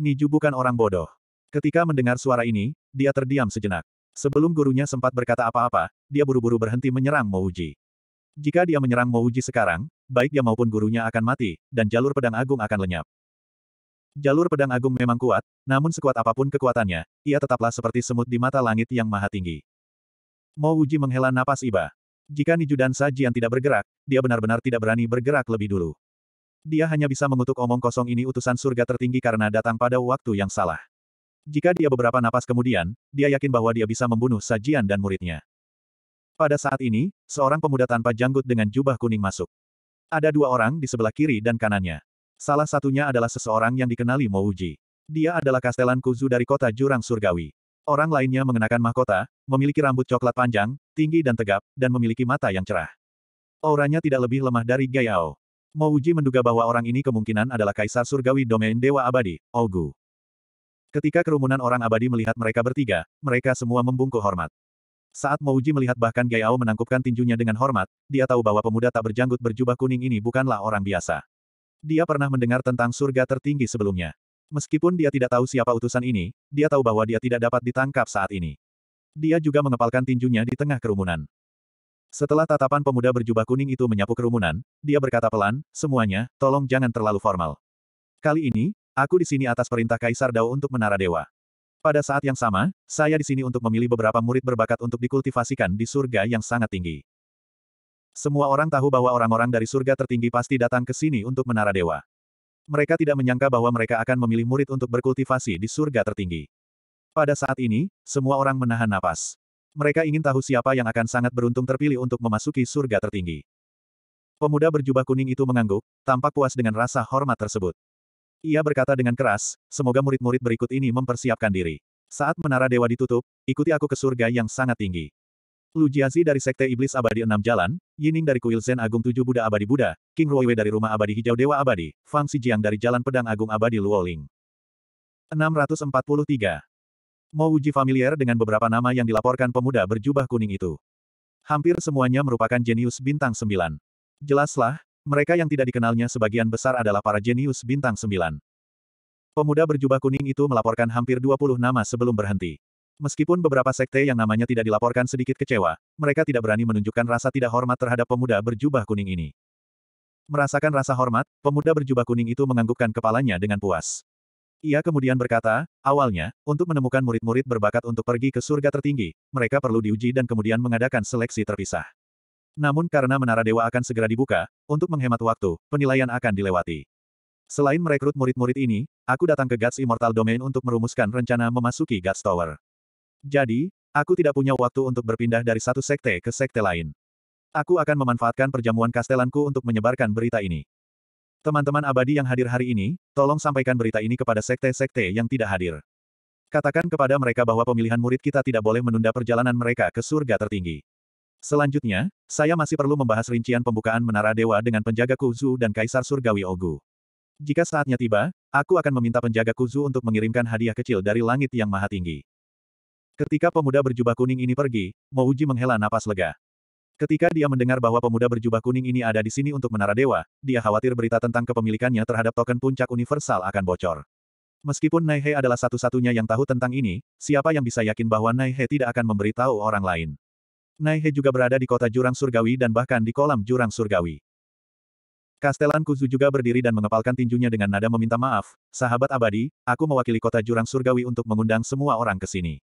Niju bukan orang bodoh. Ketika mendengar suara ini, dia terdiam sejenak. Sebelum gurunya sempat berkata apa-apa, dia buru-buru berhenti menyerang Mouji. Jika dia menyerang Mouji sekarang, baik dia maupun gurunya akan mati, dan jalur pedang agung akan lenyap. Jalur pedang agung memang kuat, namun sekuat apa pun kekuatannya, ia tetaplah seperti semut di mata langit yang maha tinggi. Mo Wuji menghela napas iba. Jika Niju dan Sajian tidak bergerak, dia benar-benar tidak berani bergerak lebih dulu. Dia hanya bisa mengutuk omong kosong ini utusan surga tertinggi karena datang pada waktu yang salah. Jika dia beberapa napas kemudian, dia yakin bahwa dia bisa membunuh Sajian dan muridnya. Pada saat ini, seorang pemuda tanpa janggut dengan jubah kuning masuk. Ada dua orang di sebelah kiri dan kanannya. Salah satunya adalah seseorang yang dikenali Mouji. Dia adalah Kastelan Kuzu dari kota Jurang Surgawi. Orang lainnya mengenakan mahkota, memiliki rambut coklat panjang, tinggi dan tegap, dan memiliki mata yang cerah. Auranya tidak lebih lemah dari Gayao. Mouji menduga bahwa orang ini kemungkinan adalah Kaisar Surgawi Domain Dewa Abadi, Ogu. Ketika kerumunan orang abadi melihat mereka bertiga, mereka semua membungkuk hormat. Saat Mouji melihat bahkan Gayao menangkupkan tinjunya dengan hormat, dia tahu bahwa pemuda tak berjanggut berjubah kuning ini bukanlah orang biasa. Dia pernah mendengar tentang surga tertinggi sebelumnya. Meskipun dia tidak tahu siapa utusan ini, dia tahu bahwa dia tidak dapat ditangkap saat ini. Dia juga mengepalkan tinjunya di tengah kerumunan. Setelah tatapan pemuda berjubah kuning itu menyapu kerumunan, dia berkata pelan, semuanya, tolong jangan terlalu formal. Kali ini, aku di sini atas perintah Kaisar Dao untuk menara dewa. Pada saat yang sama, saya di sini untuk memilih beberapa murid berbakat untuk dikultivasikan di surga yang sangat tinggi. Semua orang tahu bahwa orang-orang dari surga tertinggi pasti datang ke sini untuk menara dewa. Mereka tidak menyangka bahwa mereka akan memilih murid untuk berkultivasi di surga tertinggi. Pada saat ini, semua orang menahan napas. Mereka ingin tahu siapa yang akan sangat beruntung terpilih untuk memasuki surga tertinggi. Pemuda berjubah kuning itu mengangguk, tampak puas dengan rasa hormat tersebut. Ia berkata dengan keras, semoga murid-murid berikut ini mempersiapkan diri. Saat menara dewa ditutup, ikuti aku ke surga yang sangat tinggi. Lu Jiazi dari Sekte Iblis Abadi Enam Jalan, Yining dari Kuil Zen Agung Tujuh Buddha Abadi Buddha, King Ruoiwei dari Rumah Abadi Hijau Dewa Abadi, Fang Xijiang dari Jalan Pedang Agung Abadi Luoling. 643. Mo Wuji familiar dengan beberapa nama yang dilaporkan pemuda berjubah kuning itu. Hampir semuanya merupakan jenius bintang sembilan. Jelaslah, mereka yang tidak dikenalnya sebagian besar adalah para jenius bintang sembilan. Pemuda berjubah kuning itu melaporkan hampir 20 nama sebelum berhenti. Meskipun beberapa sekte yang namanya tidak dilaporkan sedikit kecewa, mereka tidak berani menunjukkan rasa tidak hormat terhadap pemuda berjubah kuning ini. Merasakan rasa hormat, pemuda berjubah kuning itu menganggukkan kepalanya dengan puas. Ia kemudian berkata, awalnya, untuk menemukan murid-murid berbakat untuk pergi ke surga tertinggi, mereka perlu diuji dan kemudian mengadakan seleksi terpisah. Namun karena menara dewa akan segera dibuka, untuk menghemat waktu, penilaian akan dilewati. Selain merekrut murid-murid ini, aku datang ke Gods Immortal Domain untuk merumuskan rencana memasuki Gods Tower. Jadi, aku tidak punya waktu untuk berpindah dari satu sekte ke sekte lain. Aku akan memanfaatkan perjamuan kastelanku untuk menyebarkan berita ini. Teman-teman abadi yang hadir hari ini, tolong sampaikan berita ini kepada sekte-sekte yang tidak hadir. Katakan kepada mereka bahwa pemilihan murid kita tidak boleh menunda perjalanan mereka ke surga tertinggi. Selanjutnya, saya masih perlu membahas rincian pembukaan Menara Dewa dengan penjaga Kuzu dan Kaisar Surgawi Ogu. Jika saatnya tiba, aku akan meminta penjaga Kuzu untuk mengirimkan hadiah kecil dari langit yang maha tinggi. Ketika pemuda berjubah kuning ini pergi, Mouji menghela napas lega. Ketika dia mendengar bahwa pemuda berjubah kuning ini ada di sini untuk menara dewa, dia khawatir berita tentang kepemilikannya terhadap token puncak universal akan bocor. Meskipun Naihe adalah satu-satunya yang tahu tentang ini, siapa yang bisa yakin bahwa Naihe tidak akan memberitahu orang lain? Naihe juga berada di kota Jurang Surgawi dan bahkan di kolam Jurang Surgawi. Kastelan Kuzu juga berdiri dan mengepalkan tinjunya dengan nada meminta maaf, sahabat abadi, aku mewakili kota Jurang Surgawi untuk mengundang semua orang ke sini.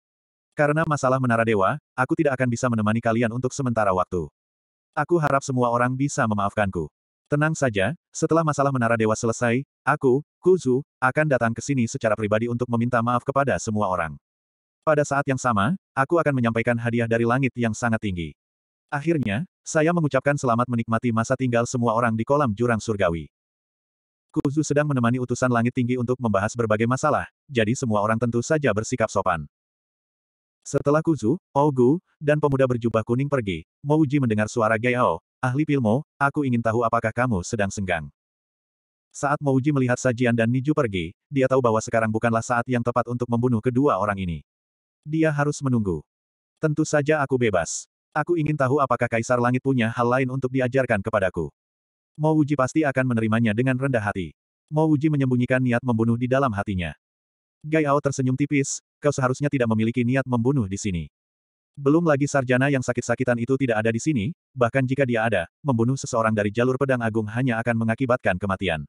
Karena masalah menara dewa, aku tidak akan bisa menemani kalian untuk sementara waktu. Aku harap semua orang bisa memaafkanku. Tenang saja, setelah masalah menara dewa selesai, aku, Kuzu, akan datang ke sini secara pribadi untuk meminta maaf kepada semua orang. Pada saat yang sama, aku akan menyampaikan hadiah dari langit yang sangat tinggi. Akhirnya, saya mengucapkan selamat menikmati masa tinggal semua orang di kolam jurang surgawi. Kuzu sedang menemani utusan langit tinggi untuk membahas berbagai masalah, jadi semua orang tentu saja bersikap sopan. Setelah Kuzu, Ogu, dan pemuda berjubah kuning pergi, Mouji mendengar suara Gayao, ahli Pilmo, aku ingin tahu apakah kamu sedang senggang. Saat Mouji melihat sajian dan Niju pergi, dia tahu bahwa sekarang bukanlah saat yang tepat untuk membunuh kedua orang ini. Dia harus menunggu. Tentu saja aku bebas. Aku ingin tahu apakah Kaisar Langit punya hal lain untuk diajarkan kepadaku. Mouji pasti akan menerimanya dengan rendah hati. Mouji menyembunyikan niat membunuh di dalam hatinya. Gaiao tersenyum tipis, kau seharusnya tidak memiliki niat membunuh di sini. Belum lagi sarjana yang sakit-sakitan itu tidak ada di sini, bahkan jika dia ada, membunuh seseorang dari jalur pedang agung hanya akan mengakibatkan kematian.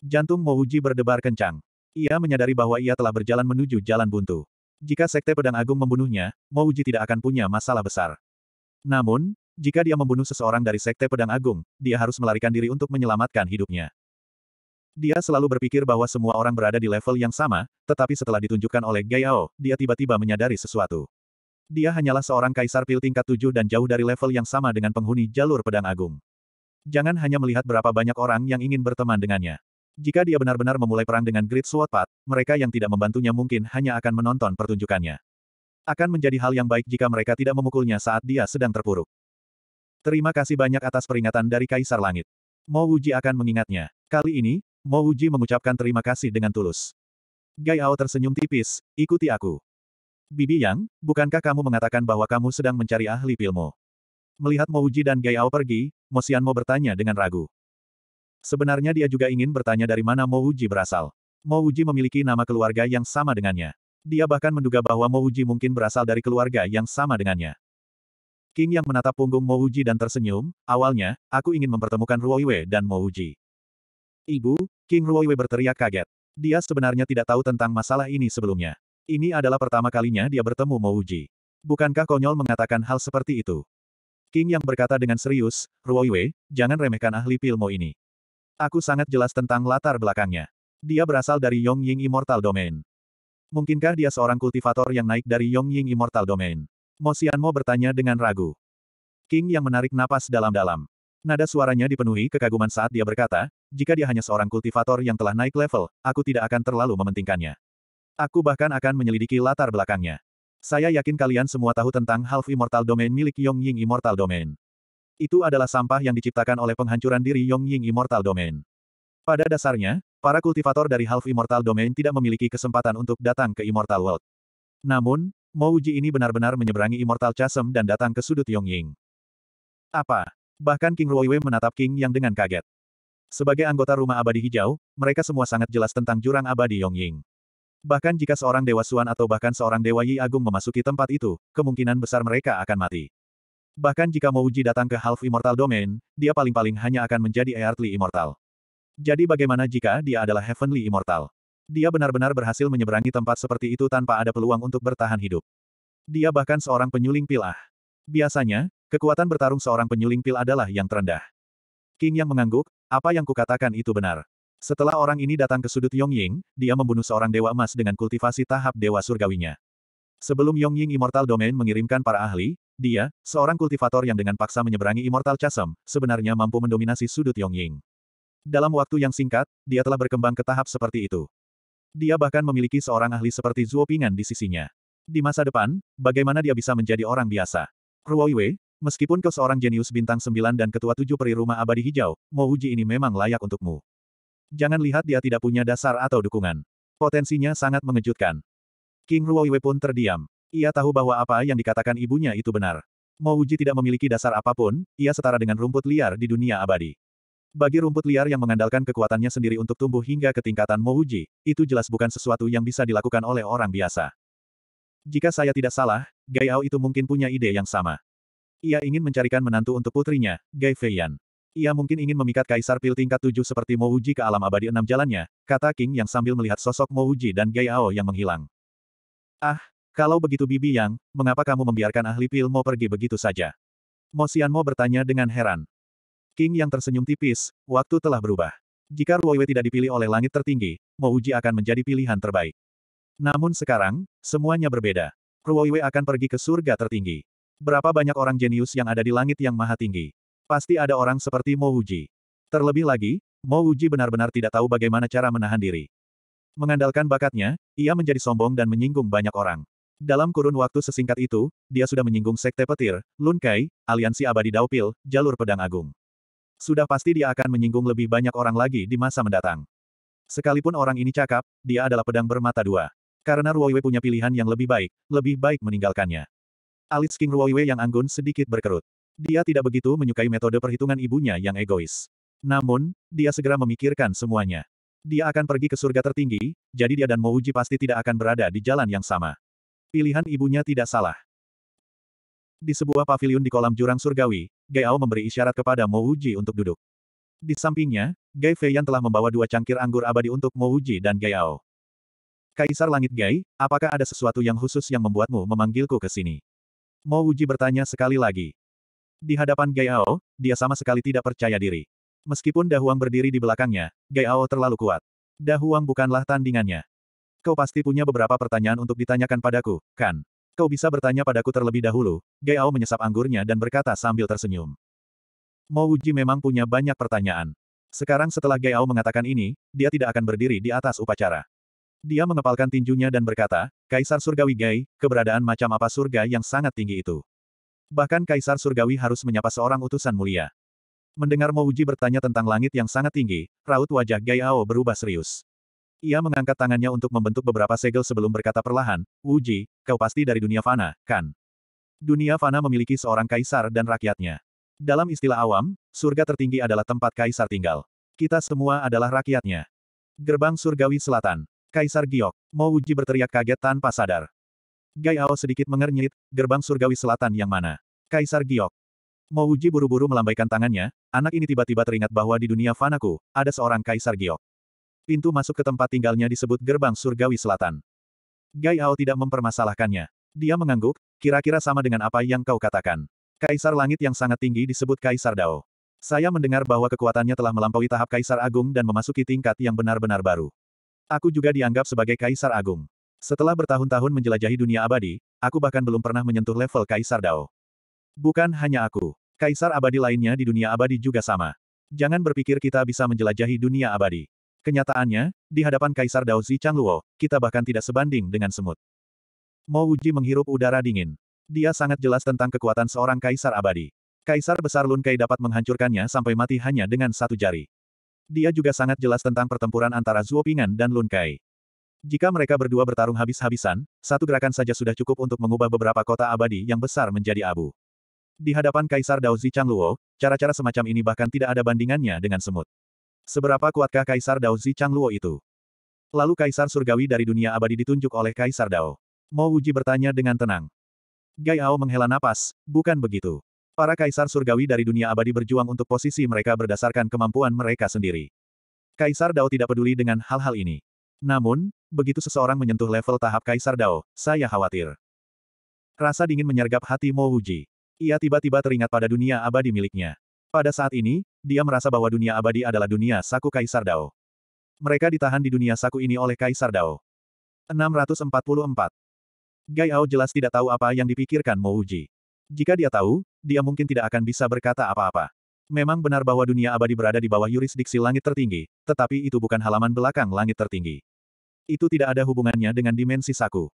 Jantung Mouji berdebar kencang. Ia menyadari bahwa ia telah berjalan menuju jalan buntu. Jika Sekte Pedang Agung membunuhnya, Mouji tidak akan punya masalah besar. Namun, jika dia membunuh seseorang dari Sekte Pedang Agung, dia harus melarikan diri untuk menyelamatkan hidupnya. Dia selalu berpikir bahwa semua orang berada di level yang sama, tetapi setelah ditunjukkan oleh Gayao, dia tiba-tiba menyadari sesuatu. Dia hanyalah seorang kaisar pil tingkat tujuh dan jauh dari level yang sama dengan penghuni jalur pedang agung. Jangan hanya melihat berapa banyak orang yang ingin berteman dengannya. Jika dia benar-benar memulai perang dengan Great Sword Path, mereka yang tidak membantunya mungkin hanya akan menonton pertunjukannya. Akan menjadi hal yang baik jika mereka tidak memukulnya saat dia sedang terpuruk. Terima kasih banyak atas peringatan dari Kaisar Langit. Mo Wuji akan mengingatnya. Kali ini, Mo Wuji mengucapkan terima kasih dengan tulus. Gai Ao tersenyum tipis, ikuti aku. Bibi Yang, bukankah kamu mengatakan bahwa kamu sedang mencari ahli pilmo? Melihat Mo Wuji dan Gai Ao pergi, Mo Xianmo bertanya dengan ragu. Sebenarnya dia juga ingin bertanya dari mana Mo Wuji berasal. Mo Wuji memiliki nama keluarga yang sama dengannya. Dia bahkan menduga bahwa Mo Wuji mungkin berasal dari keluarga yang sama dengannya. King yang menatap punggung Mo Wuji dan tersenyum, awalnya, aku ingin mempertemukan Ruoiwe dan Mo Wuji. Ibu, King Ruoiwe berteriak kaget. Dia sebenarnya tidak tahu tentang masalah ini sebelumnya. Ini adalah pertama kalinya dia bertemu Mo Wuji. Bukankah konyol mengatakan hal seperti itu? King yang berkata dengan serius, Ruoiwe, jangan remehkan ahli Pilmo ini. Aku sangat jelas tentang latar belakangnya. Dia berasal dari Yongying Immortal Domain. Mungkinkah dia seorang kultivator yang naik dari Yongying Immortal Domain? Mo Xianmo bertanya dengan ragu. King yang menarik napas dalam-dalam. Nada suaranya dipenuhi kekaguman saat dia berkata, jika dia hanya seorang kultivator yang telah naik level, aku tidak akan terlalu mementingkannya. Aku bahkan akan menyelidiki latar belakangnya. Saya yakin kalian semua tahu tentang Half Immortal Domain milik Yongying Immortal Domain. Itu adalah sampah yang diciptakan oleh penghancuran diri Yongying Immortal Domain. Pada dasarnya, para kultivator dari Half Immortal Domain tidak memiliki kesempatan untuk datang ke Immortal World. Namun, Mo Wuji ini benar-benar menyeberangi Immortal Chasm dan datang ke sudut Yongying. Apa? Bahkan King Ruoiwei menatap King yang dengan kaget. Sebagai anggota rumah abadi hijau, mereka semua sangat jelas tentang jurang abadi Yongying. Bahkan jika seorang Dewa Suan atau bahkan seorang Dewa Yi Agung memasuki tempat itu, kemungkinan besar mereka akan mati. Bahkan jika Mouji datang ke Half Immortal Domain, dia paling-paling hanya akan menjadi Earthly Immortal. Jadi bagaimana jika dia adalah Heavenly Immortal? Dia benar-benar berhasil menyeberangi tempat seperti itu tanpa ada peluang untuk bertahan hidup. Dia bahkan seorang penyuling pil ah. Biasanya, kekuatan bertarung seorang penyuling pil adalah yang terendah. King yang mengangguk, apa yang kukatakan itu benar. Setelah orang ini datang ke sudut Yongying, dia membunuh seorang dewa emas dengan kultivasi tahap dewa surgawinya. Sebelum Yongying Immortal Domain mengirimkan para ahli, dia, seorang kultivator yang dengan paksa menyeberangi Immortal Chasm, sebenarnya mampu mendominasi sudut Yongying. Dalam waktu yang singkat, dia telah berkembang ke tahap seperti itu. Dia bahkan memiliki seorang ahli seperti Zuo Pingan di sisinya. Di masa depan, bagaimana dia bisa menjadi orang biasa? Ruo Wei, meskipun kau seorang jenius bintang sembilan dan ketua tujuh peri rumah abadi hijau, Mo Wuji ini memang layak untukmu. Jangan lihat dia tidak punya dasar atau dukungan. Potensinya sangat mengejutkan. King Ruo Wei pun terdiam. Ia tahu bahwa apa yang dikatakan ibunya itu benar. Mo Wuji tidak memiliki dasar apa pun, ia setara dengan rumput liar di dunia abadi. Bagi rumput liar yang mengandalkan kekuatannya sendiri untuk tumbuh hingga ke tingkatan Mo Wuji, itu jelas bukan sesuatu yang bisa dilakukan oleh orang biasa. Jika saya tidak salah, Gai Ao itu mungkin punya ide yang sama. Ia ingin mencarikan menantu untuk putrinya, Gai Feiyan. Ia mungkin ingin memikat kaisar pil tingkat tujuh seperti Mo Wuji ke alam abadi enam jalannya, kata King yang sambil melihat sosok Mo Wuji dan Gai Ao yang menghilang. Ah, kalau begitu Bibi Yang, mengapa kamu membiarkan ahli Pilmo pergi begitu saja? Mo Xianmo bertanya dengan heran. King yang tersenyum tipis, waktu telah berubah. Jika Ruoiwe tidak dipilih oleh langit tertinggi, Mo Uji akan menjadi pilihan terbaik. Namun sekarang, semuanya berbeda. Ruoiwe akan pergi ke surga tertinggi. Berapa banyak orang jenius yang ada di langit yang maha tinggi? Pasti ada orang seperti Mo Uji. Terlebih lagi, Mo Uji benar-benar tidak tahu bagaimana cara menahan diri. Mengandalkan bakatnya, ia menjadi sombong dan menyinggung banyak orang. Dalam kurun waktu sesingkat itu, dia sudah menyinggung Sekte Petir, Lun Kai, Aliansi Abadi Daupil, Jalur Pedang Agung. Sudah pasti dia akan menyinggung lebih banyak orang lagi di masa mendatang. Sekalipun orang ini cakap, dia adalah pedang bermata dua. Karena Ruoiwe punya pilihan yang lebih baik, lebih baik meninggalkannya. Alis King Ruoiwe yang anggun sedikit berkerut. Dia tidak begitu menyukai metode perhitungan ibunya yang egois. Namun, dia segera memikirkan semuanya. Dia akan pergi ke surga tertinggi, jadi dia dan Mouji pasti tidak akan berada di jalan yang sama. Pilihan ibunya tidak salah. Di sebuah pavilion di kolam jurang surgawi, Gai Ao memberi isyarat kepada Mo Wuji untuk duduk. Di sampingnya, Gai Feiyan telah membawa dua cangkir anggur abadi untuk Mo Wuji dan Gai Ao. Kaisar Langit Gai, apakah ada sesuatu yang khusus yang membuatmu memanggilku ke sini? Mo Wuji bertanya sekali lagi. Di hadapan Gai Ao, dia sama sekali tidak percaya diri. Meskipun Dahuang berdiri di belakangnya, Gai Ao terlalu kuat. Dahuang bukanlah tandingannya. Kau pasti punya beberapa pertanyaan untuk ditanyakan padaku, kan? Kau bisa bertanya padaku terlebih dahulu, Gaiao menyesap anggurnya dan berkata sambil tersenyum. Mo Wuji memang punya banyak pertanyaan. Sekarang setelah Gaiao mengatakan ini, dia tidak akan berdiri di atas upacara. Dia mengepalkan tinjunya dan berkata, Kaisar Surgawi Gai, keberadaan macam apa surga yang sangat tinggi itu? Bahkan Kaisar Surgawi harus menyapa seorang utusan mulia. Mendengar Mo Wuji bertanya tentang langit yang sangat tinggi, raut wajah Gaiao berubah serius. Ia mengangkat tangannya untuk membentuk beberapa segel sebelum berkata perlahan, Wuji, kau pasti dari dunia fana, kan? Dunia fana memiliki seorang kaisar dan rakyatnya. Dalam istilah awam, surga tertinggi adalah tempat kaisar tinggal. Kita semua adalah rakyatnya. Gerbang Surgawi Selatan. Kaisar Giok. Mo Wuji berteriak kaget tanpa sadar. Gai Ao sedikit mengernyit, gerbang Surgawi Selatan yang mana? Kaisar Giok. Mo Wuji buru-buru melambaikan tangannya, anak ini tiba-tiba teringat bahwa di dunia fanaku, ada seorang Kaisar Giok. Pintu masuk ke tempat tinggalnya disebut Gerbang Surgawi Selatan. Gai Ao tidak mempermasalahkannya. Dia mengangguk, kira-kira sama dengan apa yang kau katakan. Kaisar Langit yang sangat tinggi disebut Kaisar Dao. Saya mendengar bahwa kekuatannya telah melampaui tahap Kaisar Agung dan memasuki tingkat yang benar-benar baru. Aku juga dianggap sebagai Kaisar Agung. Setelah bertahun-tahun menjelajahi dunia abadi, aku bahkan belum pernah menyentuh level Kaisar Dao. Bukan hanya aku. Kaisar abadi lainnya di dunia abadi juga sama. Jangan berpikir kita bisa menjelajahi dunia abadi. Kenyataannya, di hadapan Kaisar Dao Zi Changluo, kita bahkan tidak sebanding dengan semut. Mo Wuji menghirup udara dingin. Dia sangat jelas tentang kekuatan seorang kaisar abadi. Kaisar besar Lun Kai dapat menghancurkannya sampai mati hanya dengan satu jari. Dia juga sangat jelas tentang pertempuran antara Zuo Pingan dan Lun Kai. Jika mereka berdua bertarung habis-habisan, satu gerakan saja sudah cukup untuk mengubah beberapa kota abadi yang besar menjadi abu. Di hadapan Kaisar Dao Zi Changluo, cara-cara semacam ini bahkan tidak ada bandingannya dengan semut. Seberapa kuatkah Kaisar Dao Zi Changluo itu? Lalu Kaisar Surgawi dari dunia abadi ditunjuk oleh Kaisar Dao. Mo Wuji bertanya dengan tenang. Gai Ao menghela napas, bukan begitu. Para Kaisar Surgawi dari dunia abadi berjuang untuk posisi mereka berdasarkan kemampuan mereka sendiri. Kaisar Dao tidak peduli dengan hal-hal ini. Namun, begitu seseorang menyentuh level tahap Kaisar Dao, saya khawatir. Rasa dingin menyergap hati Mo Wuji. Ia tiba-tiba teringat pada dunia abadi miliknya. Pada saat ini, dia merasa bahwa dunia abadi adalah dunia saku Kaisar Dao. Mereka ditahan di dunia saku ini oleh Kaisar Dao. 644. Gai Ao jelas tidak tahu apa yang dipikirkan Mo Wuji. Jika dia tahu, dia mungkin tidak akan bisa berkata apa-apa. Memang benar bahwa dunia abadi berada di bawah yurisdiksi langit tertinggi, tetapi itu bukan halaman belakang langit tertinggi. Itu tidak ada hubungannya dengan dimensi saku.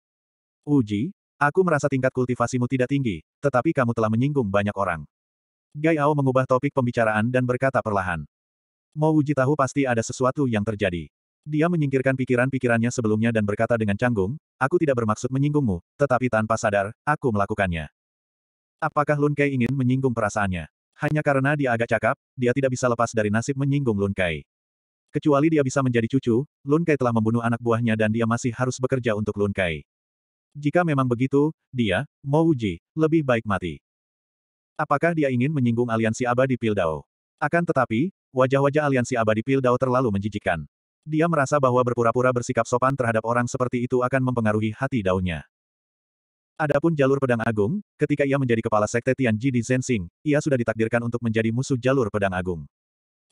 Uji, aku merasa tingkat kultivasimu tidak tinggi, tetapi kamu telah menyinggung banyak orang. Gai Ao mengubah topik pembicaraan dan berkata perlahan. Mo Wuji tahu pasti ada sesuatu yang terjadi. Dia menyingkirkan pikiran-pikirannya sebelumnya dan berkata dengan canggung, aku tidak bermaksud menyinggungmu, tetapi tanpa sadar, aku melakukannya. Apakah Lun Kai ingin menyinggung perasaannya? Hanya karena dia agak cakap, dia tidak bisa lepas dari nasib menyinggung Lun Kai. Kecuali dia bisa menjadi cucu, Lun Kai telah membunuh anak buahnya dan dia masih harus bekerja untuk Lun Kai. Jika memang begitu, dia, Mo Wuji, lebih baik mati. Apakah dia ingin menyinggung aliansi abadi Pildao? Akan tetapi, wajah-wajah aliansi abadi Pildao terlalu menjijikkan. Dia merasa bahwa berpura-pura bersikap sopan terhadap orang seperti itu akan mempengaruhi hati daunnya. Adapun jalur pedang agung, ketika ia menjadi kepala sekte Tianji di Zensing, ia sudah ditakdirkan untuk menjadi musuh jalur pedang agung.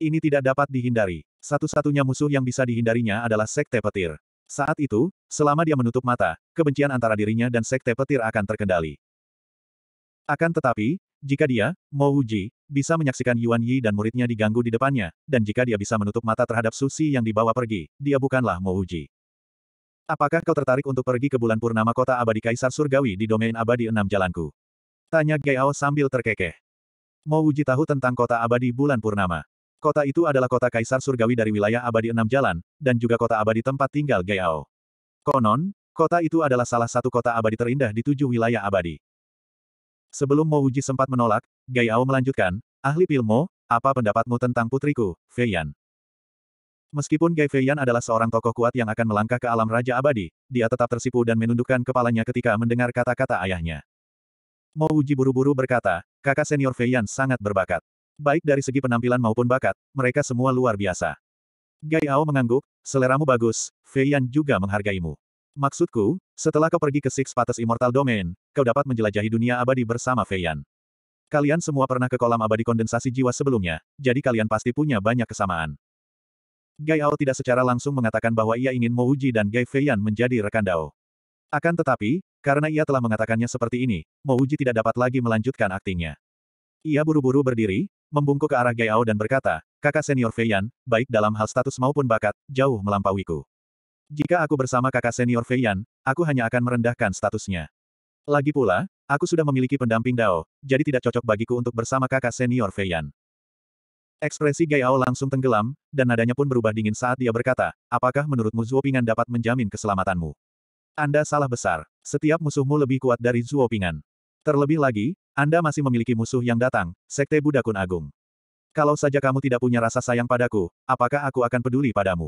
Ini tidak dapat dihindari. Satu-satunya musuh yang bisa dihindarinya adalah sekte petir. Saat itu, selama dia menutup mata, kebencian antara dirinya dan sekte petir akan terkendali. Akan tetapi, jika dia, Mo Wuji, bisa menyaksikan Yuan Yi dan muridnya diganggu di depannya, dan jika dia bisa menutup mata terhadap Susi yang dibawa pergi, dia bukanlah Mo Wuji. Apakah kau tertarik untuk pergi ke bulan purnama kota abadi Kaisar Surgawi di domain abadi enam jalanku? Tanya Gao sambil terkekeh. Mo Wuji tahu tentang kota abadi bulan purnama. Kota itu adalah kota Kaisar Surgawi dari wilayah abadi enam jalan, dan juga kota abadi tempat tinggal Gao. Konon, kota itu adalah salah satu kota abadi terindah di tujuh wilayah abadi. Sebelum Mo Wuji sempat menolak, Gai Ao melanjutkan, Ahli Pilmo, apa pendapatmu tentang putriku, Fei Yan? Meskipun Gai Fei Yan adalah seorang tokoh kuat yang akan melangkah ke alam Raja Abadi, dia tetap tersipu dan menundukkan kepalanya ketika mendengar kata-kata ayahnya. Mo Wuji buru-buru berkata, kakak senior Fei Yan sangat berbakat. Baik dari segi penampilan maupun bakat, mereka semua luar biasa. Gai Ao mengangguk, seleramu bagus, Fei Yan juga menghargaimu. Maksudku, setelah kau pergi ke Six Pates Immortal Domain, kau dapat menjelajahi dunia abadi bersama Fei Yan. Kalian semua pernah ke kolam abadi kondensasi jiwa sebelumnya, jadi kalian pasti punya banyak kesamaan. Gai Ao tidak secara langsung mengatakan bahwa ia ingin Mo Wuji dan Gai Fei Yan menjadi rekan Dao. Akan tetapi, karena ia telah mengatakannya seperti ini, Mo Wuji tidak dapat lagi melanjutkan aktingnya. Ia buru-buru berdiri, membungkuk ke arah Gaiao dan berkata, kakak senior Fei Yan, baik dalam hal status maupun bakat, jauh melampauiku. Jika aku bersama kakak senior Fei Yan, aku hanya akan merendahkan statusnya. Lagi pula, aku sudah memiliki pendamping Dao, jadi tidak cocok bagiku untuk bersama kakak senior Fei Yan. Ekspresi Gaiao langsung tenggelam, dan nadanya pun berubah dingin saat dia berkata, apakah menurutmu Zuo Pingan dapat menjamin keselamatanmu? Anda salah besar. Setiap musuhmu lebih kuat dari Zuo Pingan. Terlebih lagi, Anda masih memiliki musuh yang datang, Sekte Buddha Kun Agung. Kalau saja kamu tidak punya rasa sayang padaku, apakah aku akan peduli padamu?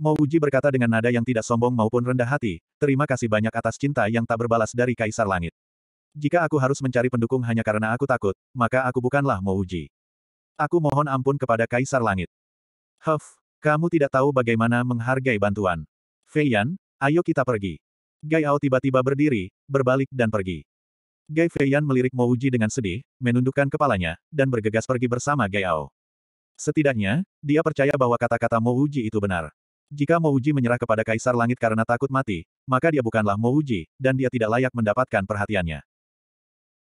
Mo Wuji berkata dengan nada yang tidak sombong maupun rendah hati, terima kasih banyak atas cinta yang tak berbalas dari Kaisar Langit. Jika aku harus mencari pendukung hanya karena aku takut, maka aku bukanlah Mo Wuji. Aku mohon ampun kepada Kaisar Langit. Huff, kamu tidak tahu bagaimana menghargai bantuan. Fei Yan, Ayo kita pergi. Gai Ao tiba-tiba berdiri, berbalik dan pergi. Gai Feiyan melirik Mo Wuji dengan sedih, menundukkan kepalanya, dan bergegas pergi bersama Gai Ao. Setidaknya, dia percaya bahwa kata-kata Mo Wuji itu benar. Jika Mo Wuji menyerah kepada Kaisar Langit karena takut mati, maka dia bukanlah Mo Wuji, dan dia tidak layak mendapatkan perhatiannya.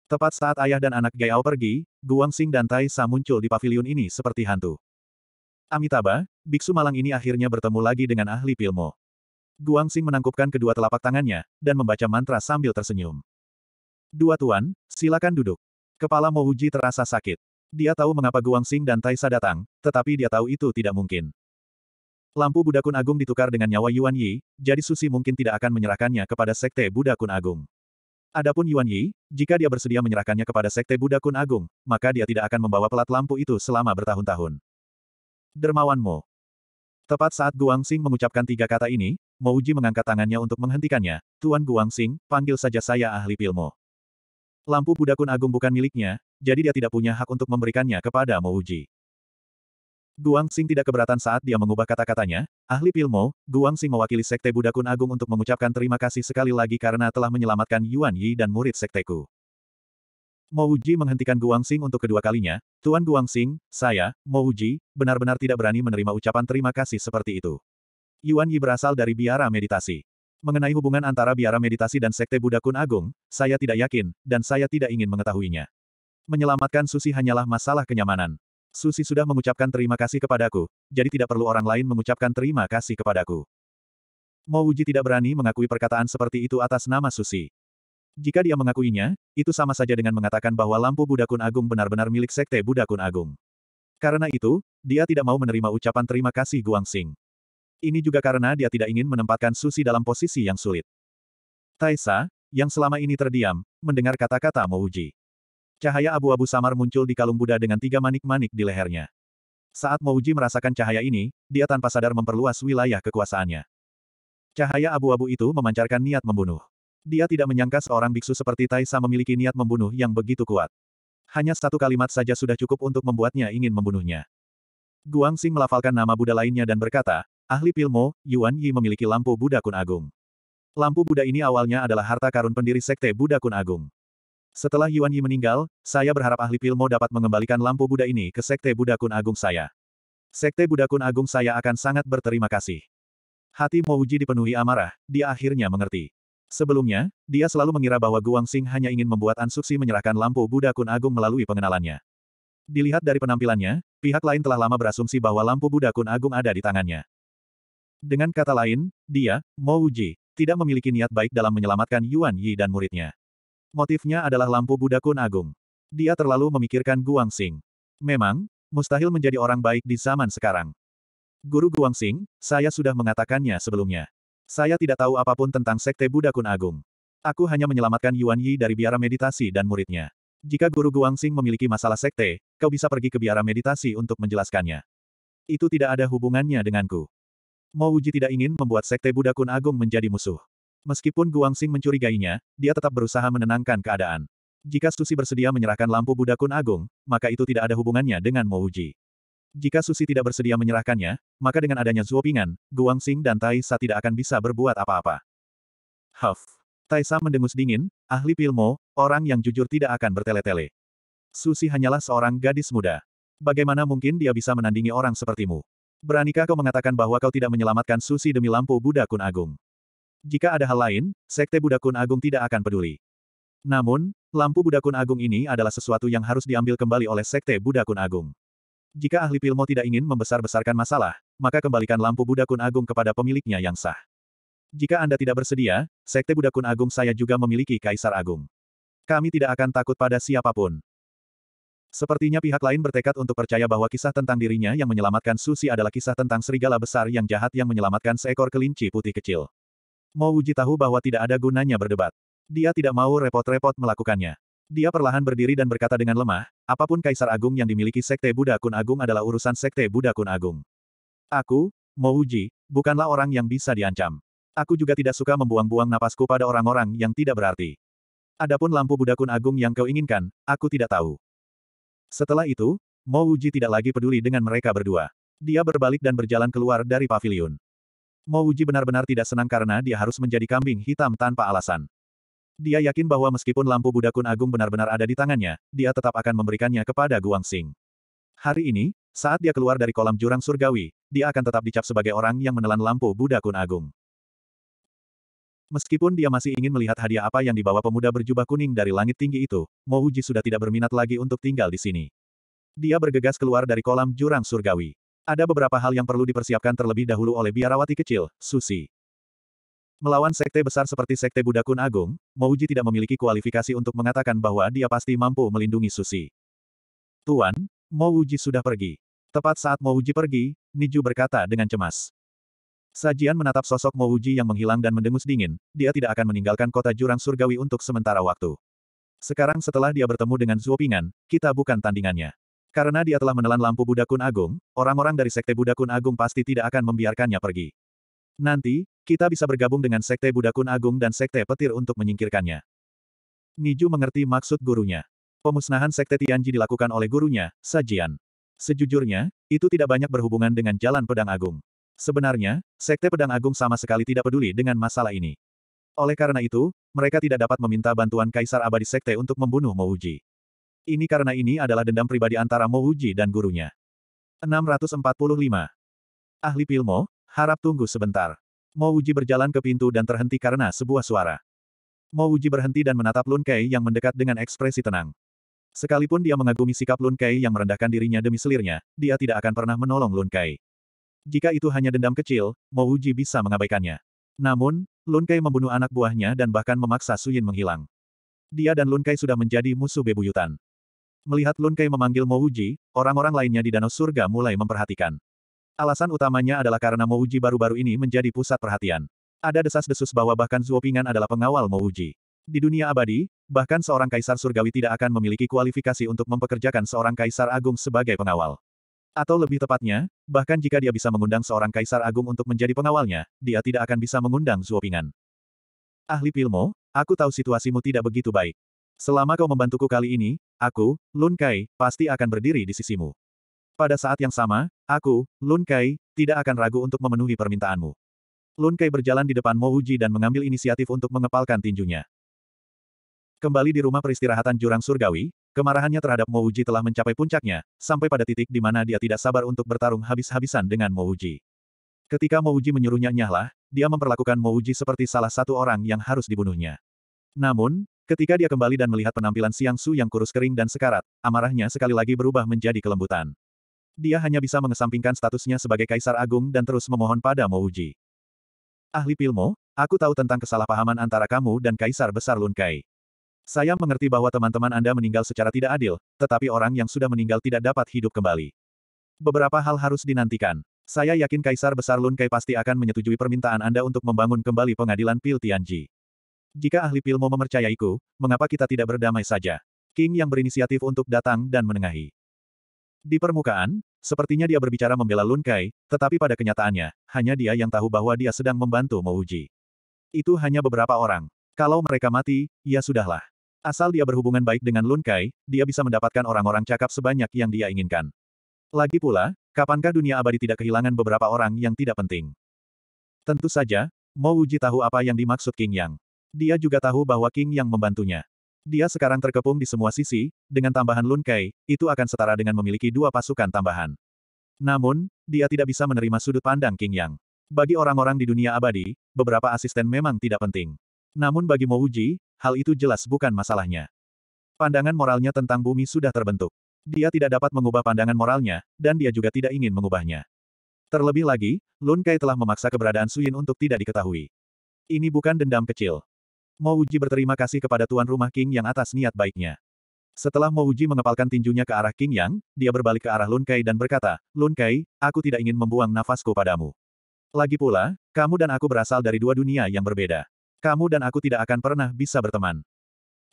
Tepat saat ayah dan anak Gai Ao pergi, Guang Xing dan Tai Sa muncul di pavilion ini seperti hantu. Amitabha, biksu malang ini akhirnya bertemu lagi dengan ahli Pilmo. Guang Xing menangkupkan kedua telapak tangannya, dan membaca mantra sambil tersenyum. Dua tuan, silakan duduk. Kepala Mo Wuji terasa sakit. Dia tahu mengapa Guang Xing dan Taisa datang, tetapi dia tahu itu tidak mungkin. Lampu Buddha Kun Agung ditukar dengan nyawa Yuan Yi, jadi Susi mungkin tidak akan menyerahkannya kepada Sekte Buddha Kun Agung. Adapun Yuan Yi, jika dia bersedia menyerahkannya kepada Sekte Buddha Kun Agung, maka dia tidak akan membawa pelat lampu itu selama bertahun-tahun. Dermawan Mo. Tepat saat Guang Xing mengucapkan tiga kata ini, Mo Uji mengangkat tangannya untuk menghentikannya. Tuan Guang Xing, panggil saja saya ahli Pilmo. Lampu Budakun Agung bukan miliknya, jadi dia tidak punya hak untuk memberikannya kepada Mo Uji. Guang Xing tidak keberatan saat dia mengubah kata-katanya, ahli Pilmo, Guang Xing mewakili Sekte Budakun Agung untuk mengucapkan terima kasih sekali lagi karena telah menyelamatkan Yuan Yi dan murid Sekteku. Mo Uji menghentikan Guang Xing untuk kedua kalinya, Tuan Guang Xing, saya, Mo Uji, benar-benar tidak berani menerima ucapan terima kasih seperti itu. Yuan Yi berasal dari biara meditasi. Mengenai hubungan antara biara meditasi dan Sekte Buddha Kun Agung, saya tidak yakin, dan saya tidak ingin mengetahuinya. Menyelamatkan Susi hanyalah masalah kenyamanan. Susi sudah mengucapkan terima kasih kepadaku, jadi tidak perlu orang lain mengucapkan terima kasih kepadaku. Mo tidak berani mengakui perkataan seperti itu atas nama Susi. Jika dia mengakuinya, itu sama saja dengan mengatakan bahwa lampu Buddha Kun Agung benar-benar milik Sekte Buddha Kun Agung. Karena itu, dia tidak mau menerima ucapan terima kasih Guang Xing. Ini juga karena dia tidak ingin menempatkan Susi dalam posisi yang sulit. Taisa, yang selama ini terdiam, mendengar kata-kata Mouji. Cahaya abu-abu samar muncul di kalung Buddha dengan tiga manik-manik di lehernya. Saat Mouji merasakan cahaya ini, dia tanpa sadar memperluas wilayah kekuasaannya. Cahaya abu-abu itu memancarkan niat membunuh. Dia tidak menyangka seorang biksu seperti Taisa memiliki niat membunuh yang begitu kuat. Hanya satu kalimat saja sudah cukup untuk membuatnya ingin membunuhnya. Guang Xing melafalkan nama Buddha lainnya dan berkata, Ahli Pilmo, Yuan Yi memiliki lampu Buddha Kun Agung. Lampu Buddha ini awalnya adalah harta karun pendiri Sekte Buddha Kun Agung. Setelah Yuan Yi meninggal, saya berharap ahli Pilmo dapat mengembalikan lampu Buddha ini ke Sekte Buddha Kun Agung saya. Sekte Buddha Kun Agung saya akan sangat berterima kasih. Hati Mo Wuji dipenuhi amarah, dia akhirnya mengerti. Sebelumnya, dia selalu mengira bahwa Guang Xing hanya ingin membuat Ansuksi menyerahkan lampu Buddha Kun Agung melalui pengenalannya. Dilihat dari penampilannya, pihak lain telah lama berasumsi bahwa lampu Buddha Kun Agung ada di tangannya. Dengan kata lain, dia, Mo Wuji, tidak memiliki niat baik dalam menyelamatkan Yuan Yi dan muridnya. Motifnya adalah lampu Buddha Kun Agung. Dia terlalu memikirkan Guang Xing. Memang, mustahil menjadi orang baik di zaman sekarang. Guru Guang Xing, saya sudah mengatakannya sebelumnya. Saya tidak tahu apa pun tentang Sekte Buddha Kun Agung. Aku hanya menyelamatkan Yuan Yi dari biara meditasi dan muridnya. Jika Guru Guang Xing memiliki masalah sekte, kau bisa pergi ke biara meditasi untuk menjelaskannya. Itu tidak ada hubungannya denganku. Mo Wuji tidak ingin membuat Sekte Buddha Kun Agung menjadi musuh. Meskipun Guang Xing mencurigainya, dia tetap berusaha menenangkan keadaan. Jika Susi bersedia menyerahkan lampu Buddha Kun Agung, maka itu tidak ada hubungannya dengan Mo Wuji. Jika Susi tidak bersedia menyerahkannya, maka dengan adanya Zuo Pingan, Guang Xing dan Tai Sa tidak akan bisa berbuat apa-apa. Huff. Tai Sa mendengus dingin, ahli Pilmo, orang yang jujur tidak akan bertele-tele. Susi hanyalah seorang gadis muda. Bagaimana mungkin dia bisa menandingi orang sepertimu? Beranikah kau mengatakan bahwa kau tidak menyelamatkan Susi demi lampu Buddha Kun Agung? Jika ada hal lain, Sekte Buddha Kun Agung tidak akan peduli. Namun, lampu Buddha Kun Agung ini adalah sesuatu yang harus diambil kembali oleh Sekte Buddha Kun Agung. Jika ahli Pilmo tidak ingin membesar-besarkan masalah, maka kembalikan lampu Buddha Kun Agung kepada pemiliknya yang sah. Jika Anda tidak bersedia, Sekte Buddha Kun Agung saya juga memiliki Kaisar Agung. Kami tidak akan takut pada siapa pun. Sepertinya pihak lain bertekad untuk percaya bahwa kisah tentang dirinya yang menyelamatkan Susi adalah kisah tentang serigala besar yang jahat yang menyelamatkan seekor kelinci putih kecil. Mo Wuji tahu bahwa tidak ada gunanya berdebat. Dia tidak mau repot-repot melakukannya. Dia perlahan berdiri dan berkata dengan lemah, apa pun Kaisar Agung yang dimiliki Sekte Buddha Kun Agung adalah urusan Sekte Buddha Kun Agung. Aku, Mo Wuji, bukanlah orang yang bisa diancam. Aku juga tidak suka membuang-buang napasku pada orang-orang yang tidak berarti. Adapun lampu Buddha Kun Agung yang kau inginkan, aku tidak tahu. Setelah itu, Mo Wuji tidak lagi peduli dengan mereka berdua. Dia berbalik dan berjalan keluar dari pavilion. Mo Wuji benar-benar tidak senang karena dia harus menjadi kambing hitam tanpa alasan. Dia yakin bahwa meskipun lampu Buddha Kun Agung benar-benar ada di tangannya, dia tetap akan memberikannya kepada Guang Xing. Hari ini, saat dia keluar dari kolam jurang surgawi, dia akan tetap dicap sebagai orang yang menelan lampu Buddha Kun Agung. Meskipun dia masih ingin melihat hadiah apa yang dibawa pemuda berjubah kuning dari langit tinggi itu, Mo Wuji sudah tidak berminat lagi untuk tinggal di sini. Dia bergegas keluar dari kolam jurang surgawi. Ada beberapa hal yang perlu dipersiapkan terlebih dahulu oleh biarawati kecil, Susi. Melawan sekte besar seperti sekte Buddha Kun Agung, Mo Wuji tidak memiliki kualifikasi untuk mengatakan bahwa dia pasti mampu melindungi Susi. Tuan, Mo Wuji sudah pergi. Tepat saat Mo Wuji pergi, Niju berkata dengan cemas. Sajian menatap sosok Mo Wuji yang menghilang dan mendengus dingin, dia tidak akan meninggalkan kota jurang surgawi untuk sementara waktu. Sekarang setelah dia bertemu dengan Zuo Pingan, kita bukan tandingannya. Karena dia telah menelan lampu Buddha Kun Agung, orang-orang dari Sekte Buddha Kun Agung pasti tidak akan membiarkannya pergi. Nanti, kita bisa bergabung dengan Sekte Buddha Kun Agung dan Sekte Petir untuk menyingkirkannya. Niju mengerti maksud gurunya. Pemusnahan Sekte Tianji dilakukan oleh gurunya, Sajian. Sejujurnya, itu tidak banyak berhubungan dengan Jalan Pedang Agung. Sebenarnya, Sekte Pedang Agung sama sekali tidak peduli dengan masalah ini. Oleh karena itu, mereka tidak dapat meminta bantuan Kaisar Abadi Sekte untuk membunuh Mo Wuji. Ini karena ini adalah dendam pribadi antara Mo Wuji dan gurunya. 645. Ahli Pilmo, harap tunggu sebentar. Mo Wuji berjalan ke pintu dan terhenti karena sebuah suara. Mo Wuji berhenti dan menatap Lun Kei yang mendekat dengan ekspresi tenang. Sekalipun dia mengagumi sikap Lun Kei yang merendahkan dirinya demi selirnya, dia tidak akan pernah menolong Lun Kei. Jika itu hanya dendam kecil, Mo Wuji bisa mengabaikannya. Namun, Lun Kai membunuh anak buahnya dan bahkan memaksa Suyin menghilang. Dia dan Lun Kai sudah menjadi musuh bebuyutan. Melihat Lun Kai memanggil Mo Wuji, orang-orang lainnya di Danau Surga mulai memperhatikan. Alasan utamanya adalah karena Mo Wuji baru-baru ini menjadi pusat perhatian. Ada desas-desus bahwa bahkan Zuo Pingan adalah pengawal Mo Wuji. Di dunia abadi, bahkan seorang kaisar surgawi tidak akan memiliki kualifikasi untuk mempekerjakan seorang kaisar agung sebagai pengawal. Atau lebih tepatnya, bahkan jika dia bisa mengundang seorang kaisar agung untuk menjadi pengawalnya, dia tidak akan bisa mengundang Zuopingan. Ahli Pilmo, aku tahu situasimu tidak begitu baik. Selama kau membantuku kali ini, aku, Lun Kai, pasti akan berdiri di sisimu. Pada saat yang sama, aku, Lun Kai, tidak akan ragu untuk memenuhi permintaanmu. Lun Kai berjalan di depan Mo Wuji dan mengambil inisiatif untuk mengepalkan tinjunya. Kembali di rumah peristirahatan jurang surgawi, Kemarahannya terhadap Mo Wuji telah mencapai puncaknya, sampai pada titik di mana dia tidak sabar untuk bertarung habis-habisan dengan Mo Wuji. Ketika Mo Wuji menyuruhnya nyahlah, dia memperlakukan Mo Wuji seperti salah satu orang yang harus dibunuhnya. Namun, ketika dia kembali dan melihat penampilan Siang Su yang kurus kering dan sekarat, amarahnya sekali lagi berubah menjadi kelembutan. Dia hanya bisa mengesampingkan statusnya sebagai Kaisar Agung dan terus memohon pada Mo Wuji. Ahli Pilmo, aku tahu tentang kesalahpahaman antara kamu dan Kaisar Besar Lun Kai. Saya mengerti bahwa teman-teman Anda meninggal secara tidak adil, tetapi orang yang sudah meninggal tidak dapat hidup kembali. Beberapa hal harus dinantikan. Saya yakin Kaisar Besar Lun Kai pasti akan menyetujui permintaan Anda untuk membangun kembali pengadilan Pil Tianji. Jika ahli Pil mau mempercayaiku, mengapa kita tidak berdamai saja? King yang berinisiatif untuk datang dan menengahi. Di permukaan, sepertinya dia berbicara membela Lun Kai, tetapi pada kenyataannya, hanya dia yang tahu bahwa dia sedang membantu Mouji. Itu hanya beberapa orang. Kalau mereka mati, ya sudahlah. Asal dia berhubungan baik dengan Lun Kai, dia bisa mendapatkan orang-orang cakap sebanyak yang dia inginkan. Lagi pula, kapankah dunia abadi tidak kehilangan beberapa orang yang tidak penting? Tentu saja, Mo Wuji tahu apa yang dimaksud King Yang. Dia juga tahu bahwa King Yang membantunya. Dia sekarang terkepung di semua sisi, dengan tambahan Lun Kai, itu akan setara dengan memiliki dua pasukan tambahan. Namun, dia tidak bisa menerima sudut pandang King Yang. Bagi orang-orang di dunia abadi, beberapa asisten memang tidak penting. Namun bagi Mo Wuji, hal itu jelas bukan masalahnya. Pandangan moralnya tentang bumi sudah terbentuk. Dia tidak dapat mengubah pandangan moralnya, dan dia juga tidak ingin mengubahnya. Terlebih lagi, Lun Kai telah memaksa keberadaan Suyin untuk tidak diketahui. Ini bukan dendam kecil. Mo Wuji berterima kasih kepada tuan rumah King yang atas niat baiknya. Setelah Mo Wuji mengepalkan tinjunya ke arah King Yang, dia berbalik ke arah Lun Kai dan berkata, Lun Kai, aku tidak ingin membuang nafasku padamu. Lagi pula, kamu dan aku berasal dari dua dunia yang berbeda. Kamu dan aku tidak akan pernah bisa berteman.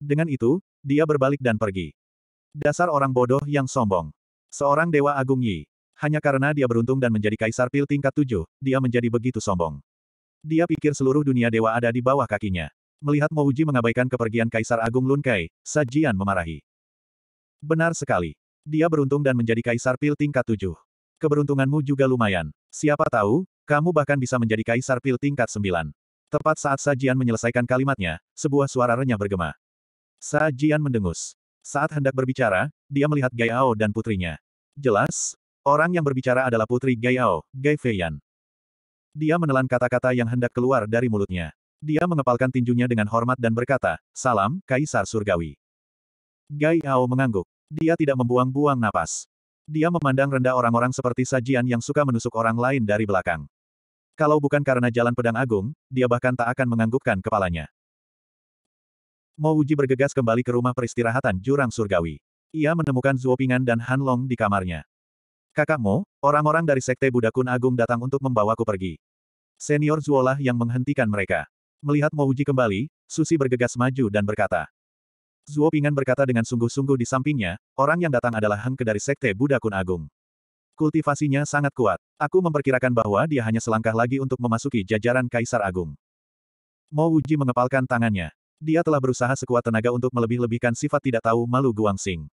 Dengan itu, dia berbalik dan pergi. Dasar orang bodoh yang sombong. Seorang Dewa Agung Yi. Hanya karena dia beruntung dan menjadi Kaisar Pil tingkat tujuh, dia menjadi begitu sombong. Dia pikir seluruh dunia dewa ada di bawah kakinya. Melihat Mouji mengabaikan kepergian Kaisar Agung Lun Kai, Sajian memarahi. Benar sekali. Dia beruntung dan menjadi Kaisar Pil tingkat tujuh. Keberuntunganmu juga lumayan. Siapa tahu, kamu bahkan bisa menjadi kaisar pil tingkat sembilan. Tepat saat Sajian menyelesaikan kalimatnya, sebuah suara renyah bergema. Sajian mendengus. Saat hendak berbicara, dia melihat Gaiao dan putrinya. Jelas, orang yang berbicara adalah putri Gaiao, Gai Feiyan. Dia menelan kata-kata yang hendak keluar dari mulutnya. Dia mengepalkan tinjunya dengan hormat dan berkata, Salam, Kaisar Surgawi. Gaiao mengangguk. Dia tidak membuang-buang napas. Dia memandang rendah orang-orang seperti sajian yang suka menusuk orang lain dari belakang. Kalau bukan karena jalan pedang agung, dia bahkan tak akan menganggukkan kepalanya. Mo Wuji bergegas kembali ke rumah peristirahatan jurang surgawi. Ia menemukan Zuo Pingan dan Han Long di kamarnya. Kakak Mo, orang-orang dari Sekte Buddha Kun Agung datang untuk membawaku pergi. Senior Zuo lah yang menghentikan mereka. Melihat Mo Wuji kembali, Susi bergegas maju dan berkata, Zuo Pingan berkata dengan sungguh-sungguh di sampingnya, orang yang datang adalah Heng Ke dari Sekte Buddha Kun Agung. Kultivasinya sangat kuat. Aku memperkirakan bahwa dia hanya selangkah lagi untuk memasuki jajaran Kaisar Agung. Mo Wuji mengepalkan tangannya. Dia telah berusaha sekuat tenaga untuk melebih-lebihkan sifat tidak tahu malu Guang Xing.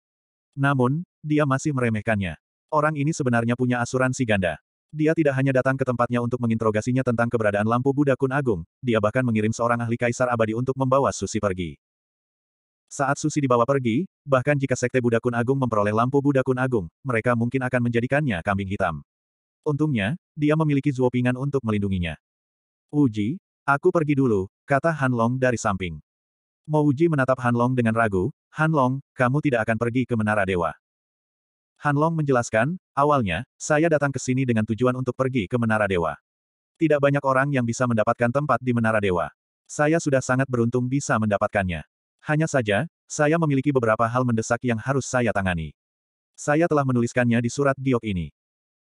Namun, dia masih meremehkannya. Orang ini sebenarnya punya asuransi ganda. Dia tidak hanya datang ke tempatnya untuk menginterogasinya tentang keberadaan lampu Buddha Kun Agung, dia bahkan mengirim seorang ahli kaisar abadi untuk membawa Susi pergi. Saat Susi dibawa pergi, bahkan jika Sekte Buddha Kun Agung memperoleh lampu Buddha Kun Agung, mereka mungkin akan menjadikannya kambing hitam. Untungnya, dia memiliki Zuopingan untuk melindunginya. Uji, aku pergi dulu, kata Han Long dari samping. Mo Uji menatap Han Long dengan ragu, Han Long, kamu tidak akan pergi ke Menara Dewa. Han Long menjelaskan, awalnya, saya datang ke sini dengan tujuan untuk pergi ke Menara Dewa. Tidak banyak orang yang bisa mendapatkan tempat di Menara Dewa. Saya sudah sangat beruntung bisa mendapatkannya. Hanya saja, saya memiliki beberapa hal mendesak yang harus saya tangani. Saya telah menuliskannya di surat giok ini.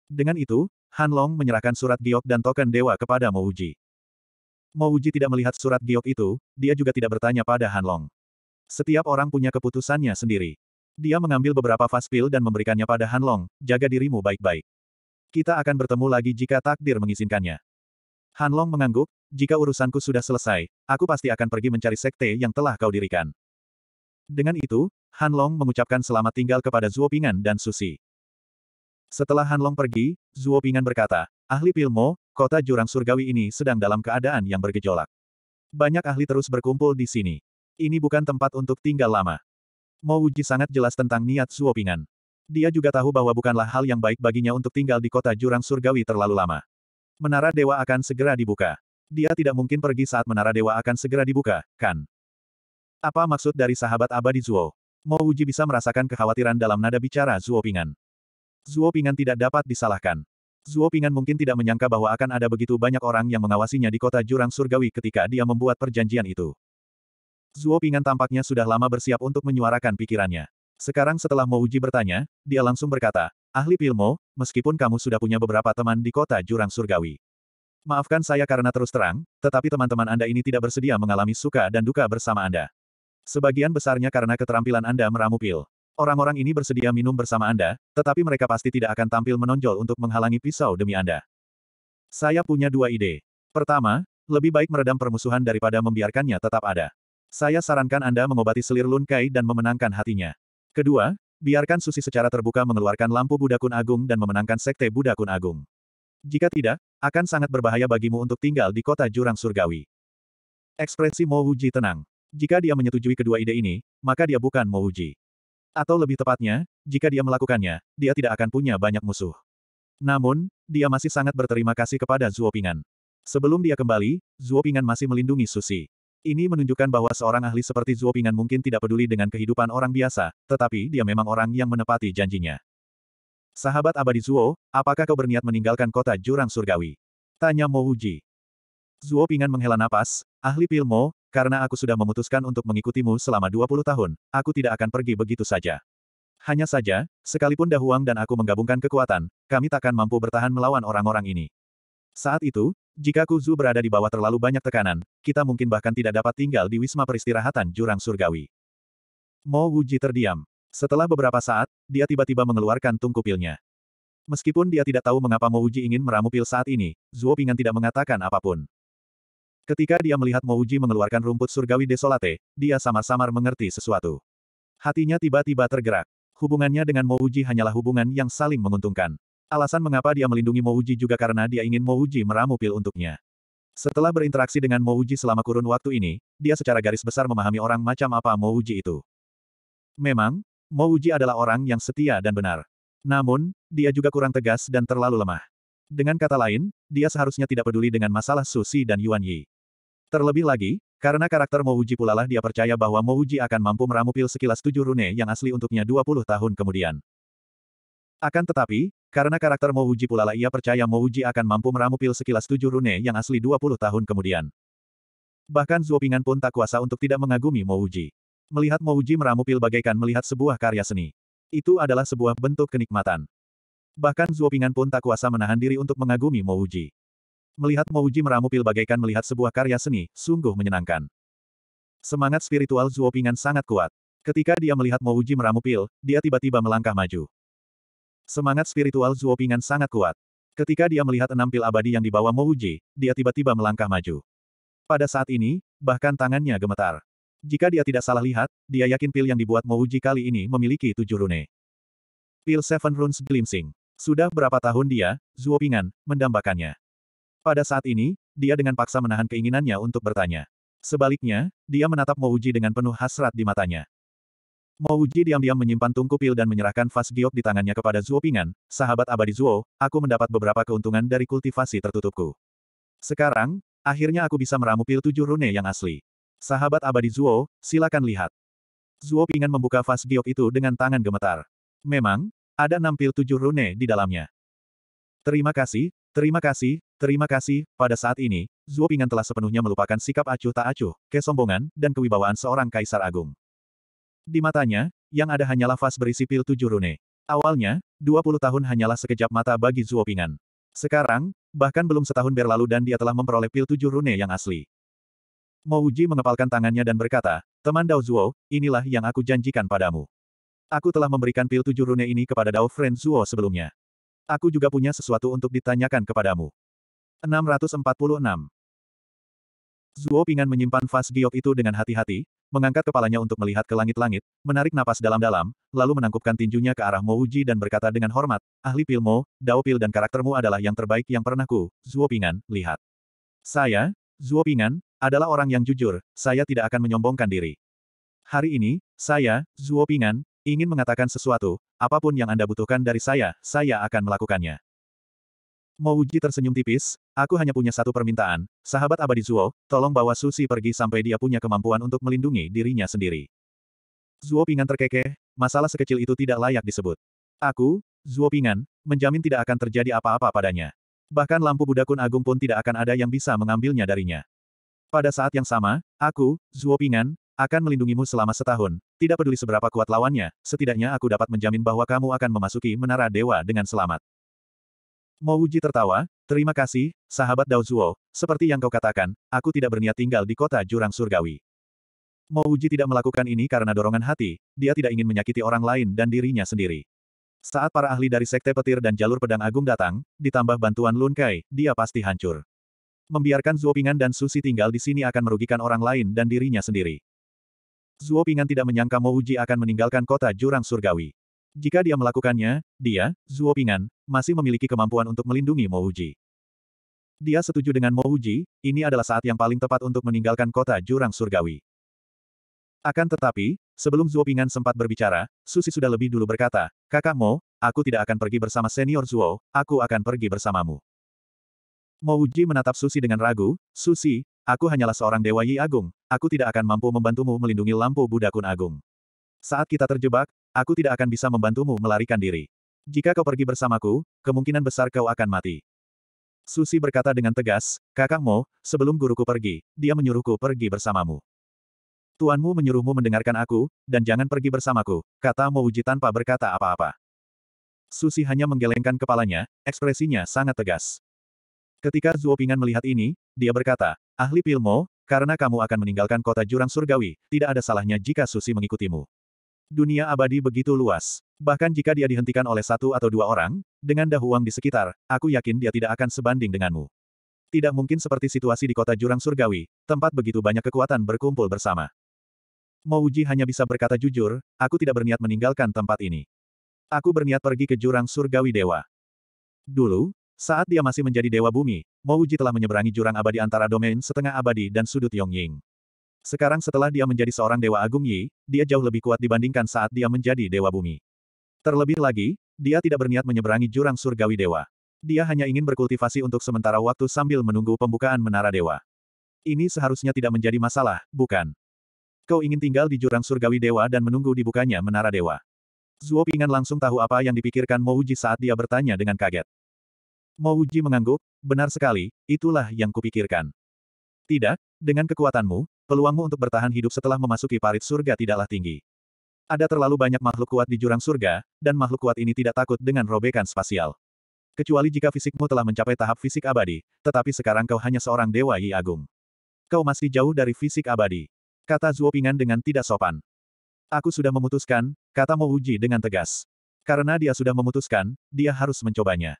Dengan itu, Han Long menyerahkan surat giok dan token dewa kepada Mo Wuji. Mo Wuji tidak melihat surat giok itu, dia juga tidak bertanya pada Han Long. Setiap orang punya keputusannya sendiri. Dia mengambil beberapa faspil dan memberikannya pada Han Long, jaga dirimu baik-baik. Kita akan bertemu lagi jika takdir mengizinkannya. Han Long mengangguk, jika urusanku sudah selesai, aku pasti akan pergi mencari sekte yang telah kau dirikan. Dengan itu, Han Long mengucapkan selamat tinggal kepada Zuo Pingan dan Susi. Setelah Han Long pergi, Zuo Pingan berkata, Ahli Pilmo, kota jurang surgawi ini sedang dalam keadaan yang bergejolak. Banyak ahli terus berkumpul di sini. Ini bukan tempat untuk tinggal lama. Mo Wuji sangat jelas tentang niat Zuo Pingan. Dia juga tahu bahwa bukanlah hal yang baik baginya untuk tinggal di kota jurang surgawi terlalu lama. Menara Dewa akan segera dibuka. Dia tidak mungkin pergi saat menara dewa akan segera dibuka, kan? Apa maksud dari sahabat abadi Zuo? Mo Wuji bisa merasakan kekhawatiran dalam nada bicara Zuo Pingan. Zuo Pingan tidak dapat disalahkan. Zuo Pingan mungkin tidak menyangka bahwa akan ada begitu banyak orang yang mengawasinya di kota jurang surgawi ketika dia membuat perjanjian itu. Zuo Pingan tampaknya sudah lama bersiap untuk menyuarakan pikirannya. Sekarang setelah Mo Wuji bertanya, dia langsung berkata, Ahli Pilmo, meskipun kamu sudah punya beberapa teman di kota jurang surgawi. Maafkan saya karena terus terang, tetapi teman-teman Anda ini tidak bersedia mengalami suka dan duka bersama Anda. Sebagian besarnya karena keterampilan Anda meramu pil. Orang-orang ini bersedia minum bersama Anda, tetapi mereka pasti tidak akan tampil menonjol untuk menghalangi pisau demi Anda. Saya punya dua ide. Pertama, lebih baik meredam permusuhan daripada membiarkannya tetap ada. Saya sarankan Anda mengobati selir Lun Kai dan memenangkan hatinya. Kedua, biarkan Susi secara terbuka mengeluarkan lampu Buddha Kun Agung dan memenangkan Sekte Buddha Kun Agung. Jika tidak, akan sangat berbahaya bagimu untuk tinggal di kota jurang surgawi. Ekspresi Mo Wuji tenang. Jika dia menyetujui kedua ide ini, maka dia bukan Mo Wuji. Atau lebih tepatnya, jika dia melakukannya, dia tidak akan punya banyak musuh. Namun, dia masih sangat berterima kasih kepada Zuo Pingan. Sebelum dia kembali, Zuo Pingan masih melindungi Susi. Ini menunjukkan bahwa seorang ahli seperti Zuo Pingan mungkin tidak peduli dengan kehidupan orang biasa, tetapi dia memang orang yang menepati janjinya. Sahabat abadi Zuo, apakah kau berniat meninggalkan kota jurang surgawi? Tanya Mo Wuji. Zuo Pingan menghela napas, ahli Pilmo, karena aku sudah memutuskan untuk mengikutimu selama 20 tahun, aku tidak akan pergi begitu saja. Hanya saja, sekalipun Dahuang dan aku menggabungkan kekuatan, kami takkan mampu bertahan melawan orang-orang ini. Saat itu, jika Kuzu berada di bawah terlalu banyak tekanan, kita mungkin bahkan tidak dapat tinggal di wisma peristirahatan jurang surgawi. Mo Wuji terdiam. Setelah beberapa saat, dia tiba-tiba mengeluarkan tungku pilnya. Meskipun dia tidak tahu mengapa Mo Wuji ingin meramu pil saat ini, Zuo Pingan tidak mengatakan apa pun. Ketika dia melihat Mo Wuji mengeluarkan rumput surgawi desolate, dia samar-samar mengerti sesuatu. Hatinya tiba-tiba tergerak. Hubungannya dengan Mouji hanyalah hubungan yang saling menguntungkan. Alasan mengapa dia melindungi Mouji juga karena dia ingin Mouji meramu pil untuknya. Setelah berinteraksi dengan Mouji selama kurun waktu ini, dia secara garis besar memahami orang macam apa Mouji itu. Memang, Mouji adalah orang yang setia dan benar. Namun, dia juga kurang tegas dan terlalu lemah. Dengan kata lain, dia seharusnya tidak peduli dengan masalah Susi dan Yuan Yi. Terlebih lagi, karena karakter Mouji pula lah dia percaya bahwa Mouji akan mampu meramu pil sekilas tujuh rune yang asli untuknya 20 tahun kemudian. Akan tetapi, karena karakter Mouji pula lah ia percaya Mouji akan mampu meramu pil sekilas tujuh rune yang asli 20 tahun kemudian. Bahkan Zuo Pingan pun tak kuasa untuk tidak mengagumi Mouji. Melihat Mouji meramu pil bagaikan melihat sebuah karya seni. Itu adalah sebuah bentuk kenikmatan. Bahkan Zuo Pingan pun tak kuasa menahan diri untuk mengagumi Mouji. Melihat Mouji meramu pil bagaikan melihat sebuah karya seni, sungguh menyenangkan. Semangat spiritual Zuo Pingan sangat kuat. Ketika dia melihat Mouji meramu pil, dia tiba-tiba melangkah maju. Semangat spiritual Zuo Pingan sangat kuat. Ketika dia melihat enam pil abadi yang dibawa Mouji, dia tiba-tiba melangkah maju. Pada saat ini, bahkan tangannya gemetar. Jika dia tidak salah lihat, dia yakin pil yang dibuat Mouji kali ini memiliki tujuh rune. Pil Seven Runes Glimpsing. Sudah berapa tahun dia, Zuo Pingan, mendambakannya. Pada saat ini, dia dengan paksa menahan keinginannya untuk bertanya. Sebaliknya, dia menatap Mouji dengan penuh hasrat di matanya. Mouji diam-diam menyimpan tungku pil dan menyerahkan vas giok di tangannya kepada Zuo Pingan, sahabat abadi Zuo, aku mendapat beberapa keuntungan dari kultivasi tertutupku. Sekarang, akhirnya aku bisa meramu pil tujuh rune yang asli. Sahabat abadi Zuo, silakan lihat. Zuo Pingan membuka vas giok itu dengan tangan gemetar. Memang, ada enam pil tujuh rune di dalamnya. Terima kasih, terima kasih, Terima kasih, pada saat ini, Zuo Pingan telah sepenuhnya melupakan sikap acuh tak acuh, kesombongan, dan kewibawaan seorang kaisar agung. Di matanya, yang ada hanyalah vas berisi pil tujuh rune. Awalnya, 20 tahun hanyalah sekejap mata bagi Zuo Pingan. Sekarang, bahkan belum setahun berlalu dan dia telah memperoleh pil tujuh rune yang asli. Mo Wuji mengepalkan tangannya dan berkata, Teman Dao Zuo, inilah yang aku janjikan padamu. Aku telah memberikan pil tujuh rune ini kepada Dao Friend Zuo sebelumnya. Aku juga punya sesuatu untuk ditanyakan kepadamu. 646. Zuo Pingan menyimpan vas giok itu dengan hati-hati, mengangkat kepalanya untuk melihat ke langit-langit, menarik napas dalam-dalam, lalu menangkupkan tinjunya ke arah Mo Wuji dan berkata dengan hormat, Ahli Pilmo, Dao Pil dan karaktermu adalah yang terbaik yang pernah ku, Zuo Pingan, lihat. Saya, Zuo Pingan, adalah orang yang jujur, saya tidak akan menyombongkan diri. Hari ini, saya, Zuo Pingan, ingin mengatakan sesuatu, apa pun yang Anda butuhkan dari saya, saya akan melakukannya. Mo Wuji tersenyum tipis, aku hanya punya satu permintaan, sahabat abadi Zuo, tolong bawa Susi pergi sampai dia punya kemampuan untuk melindungi dirinya sendiri. Zuo Pingan terkekeh, masalah sekecil itu tidak layak disebut. Aku, Zuo Pingan, menjamin tidak akan terjadi apa-apa padanya. Bahkan lampu Budakun Agung pun tidak akan ada yang bisa mengambilnya darinya. Pada saat yang sama, aku, Zuo Pingan, akan melindungimu selama setahun. Tidak peduli seberapa kuat lawannya, setidaknya aku dapat menjamin bahwa kamu akan memasuki menara dewa dengan selamat. Mo Wuji tertawa, terima kasih, sahabat Dao Zuo, seperti yang kau katakan, aku tidak berniat tinggal di kota jurang surgawi. Mo Wuji tidak melakukan ini karena dorongan hati, dia tidak ingin menyakiti orang lain dan dirinya sendiri. Saat para ahli dari Sekte Petir dan Jalur Pedang Agung datang, ditambah bantuan Lun Kai, dia pasti hancur. Membiarkan Zuo Pingan dan Susi tinggal di sini akan merugikan orang lain dan dirinya sendiri. Zuo Pingan tidak menyangka Mo Wuji akan meninggalkan kota jurang surgawi. Jika dia melakukannya, dia, Zuo Pingan, masih memiliki kemampuan untuk melindungi Mo Wuji. Dia setuju dengan Mo Wuji, ini adalah saat yang paling tepat untuk meninggalkan kota jurang surgawi. Akan tetapi, sebelum Zuo Pingan sempat berbicara, Susi sudah lebih dulu berkata, Kakak Mo, aku tidak akan pergi bersama senior Zuo, aku akan pergi bersamamu. Mouji menatap Susi dengan ragu, Susi, aku hanyalah seorang Dewa Yi Agung, aku tidak akan mampu membantumu melindungi lampu Buddha Kun Agung. Saat kita terjebak, aku tidak akan bisa membantumu melarikan diri. Jika kau pergi bersamaku, kemungkinan besar kau akan mati. Susi berkata dengan tegas, Kakak Mo, sebelum guruku pergi, dia menyuruhku pergi bersamamu. Tuanmu menyuruhmu mendengarkan aku, dan jangan pergi bersamaku, kata Mo Uji tanpa berkata apa-apa. Susi hanya menggelengkan kepalanya, ekspresinya sangat tegas. Ketika Zuo Pingan melihat ini, dia berkata, Ahli Pilmo, karena kamu akan meninggalkan kota jurang surgawi, tidak ada salahnya jika Susi mengikutimu. Dunia abadi begitu luas. Bahkan jika dia dihentikan oleh satu atau dua orang, dengan dahuang di sekitar, aku yakin dia tidak akan sebanding denganmu. Tidak mungkin seperti situasi di kota jurang surgawi, tempat begitu banyak kekuatan berkumpul bersama. Mouji hanya bisa berkata jujur, aku tidak berniat meninggalkan tempat ini. Aku berniat pergi ke jurang surgawi dewa. Dulu, saat dia masih menjadi dewa bumi, Mouji telah menyeberangi jurang abadi antara domain setengah abadi dan sudut Yongying. Sekarang setelah dia menjadi seorang Dewa Agung Yi, dia jauh lebih kuat dibandingkan saat dia menjadi Dewa Bumi. Terlebih lagi, dia tidak berniat menyeberangi jurang surgawi Dewa. Dia hanya ingin berkultivasi untuk sementara waktu sambil menunggu pembukaan Menara Dewa. Ini seharusnya tidak menjadi masalah, bukan? Kau ingin tinggal di jurang surgawi Dewa dan menunggu dibukanya Menara Dewa. Zuo Pingan langsung tahu apa yang dipikirkan Mo Uji saat dia bertanya dengan kaget. Mo Uji mengangguk, benar sekali, itulah yang kupikirkan. Tidak, dengan kekuatanmu, peluangmu untuk bertahan hidup setelah memasuki parit surga tidaklah tinggi. Ada terlalu banyak makhluk kuat di jurang surga, dan makhluk kuat ini tidak takut dengan robekan spasial. Kecuali jika fisikmu telah mencapai tahap fisik abadi, tetapi sekarang kau hanya seorang dewa Yi Agung. Kau masih jauh dari fisik abadi. Kata Zuo Pingan dengan tidak sopan. Aku sudah memutuskan, kata Mo Uji dengan tegas. Karena dia sudah memutuskan, dia harus mencobanya.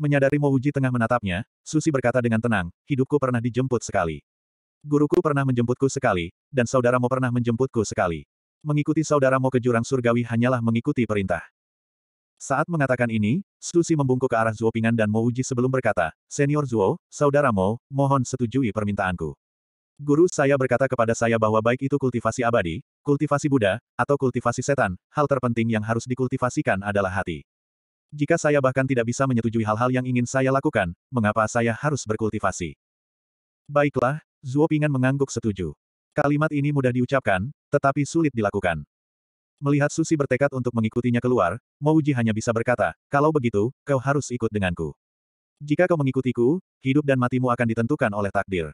Menyadari Mo Uji tengah menatapnya, Susi berkata dengan tenang, hidupku pernah dijemput sekali. Guruku pernah menjemputku sekali, dan saudaramu pernah menjemputku sekali. Mengikuti saudaramu ke jurang surgawi hanyalah mengikuti perintah. Saat mengatakan ini, Susi membungkuk ke arah Zuo Pingan dan Mo Uji sebelum berkata, Senior Zuo, saudara Mo, mohon setujui permintaanku. Guru saya berkata kepada saya bahwa baik itu kultivasi abadi, kultivasi Buddha, atau kultivasi setan, hal terpenting yang harus dikultivasikan adalah hati. Jika saya bahkan tidak bisa menyetujui hal-hal yang ingin saya lakukan, mengapa saya harus berkultivasi? Baiklah, Zuo Pingan mengangguk setuju. Kalimat ini mudah diucapkan, tetapi sulit dilakukan. Melihat Susi bertekad untuk mengikutinya keluar, Mouji hanya bisa berkata, kalau begitu, kau harus ikut denganku. Jika kau mengikutiku, hidup dan matimu akan ditentukan oleh takdir.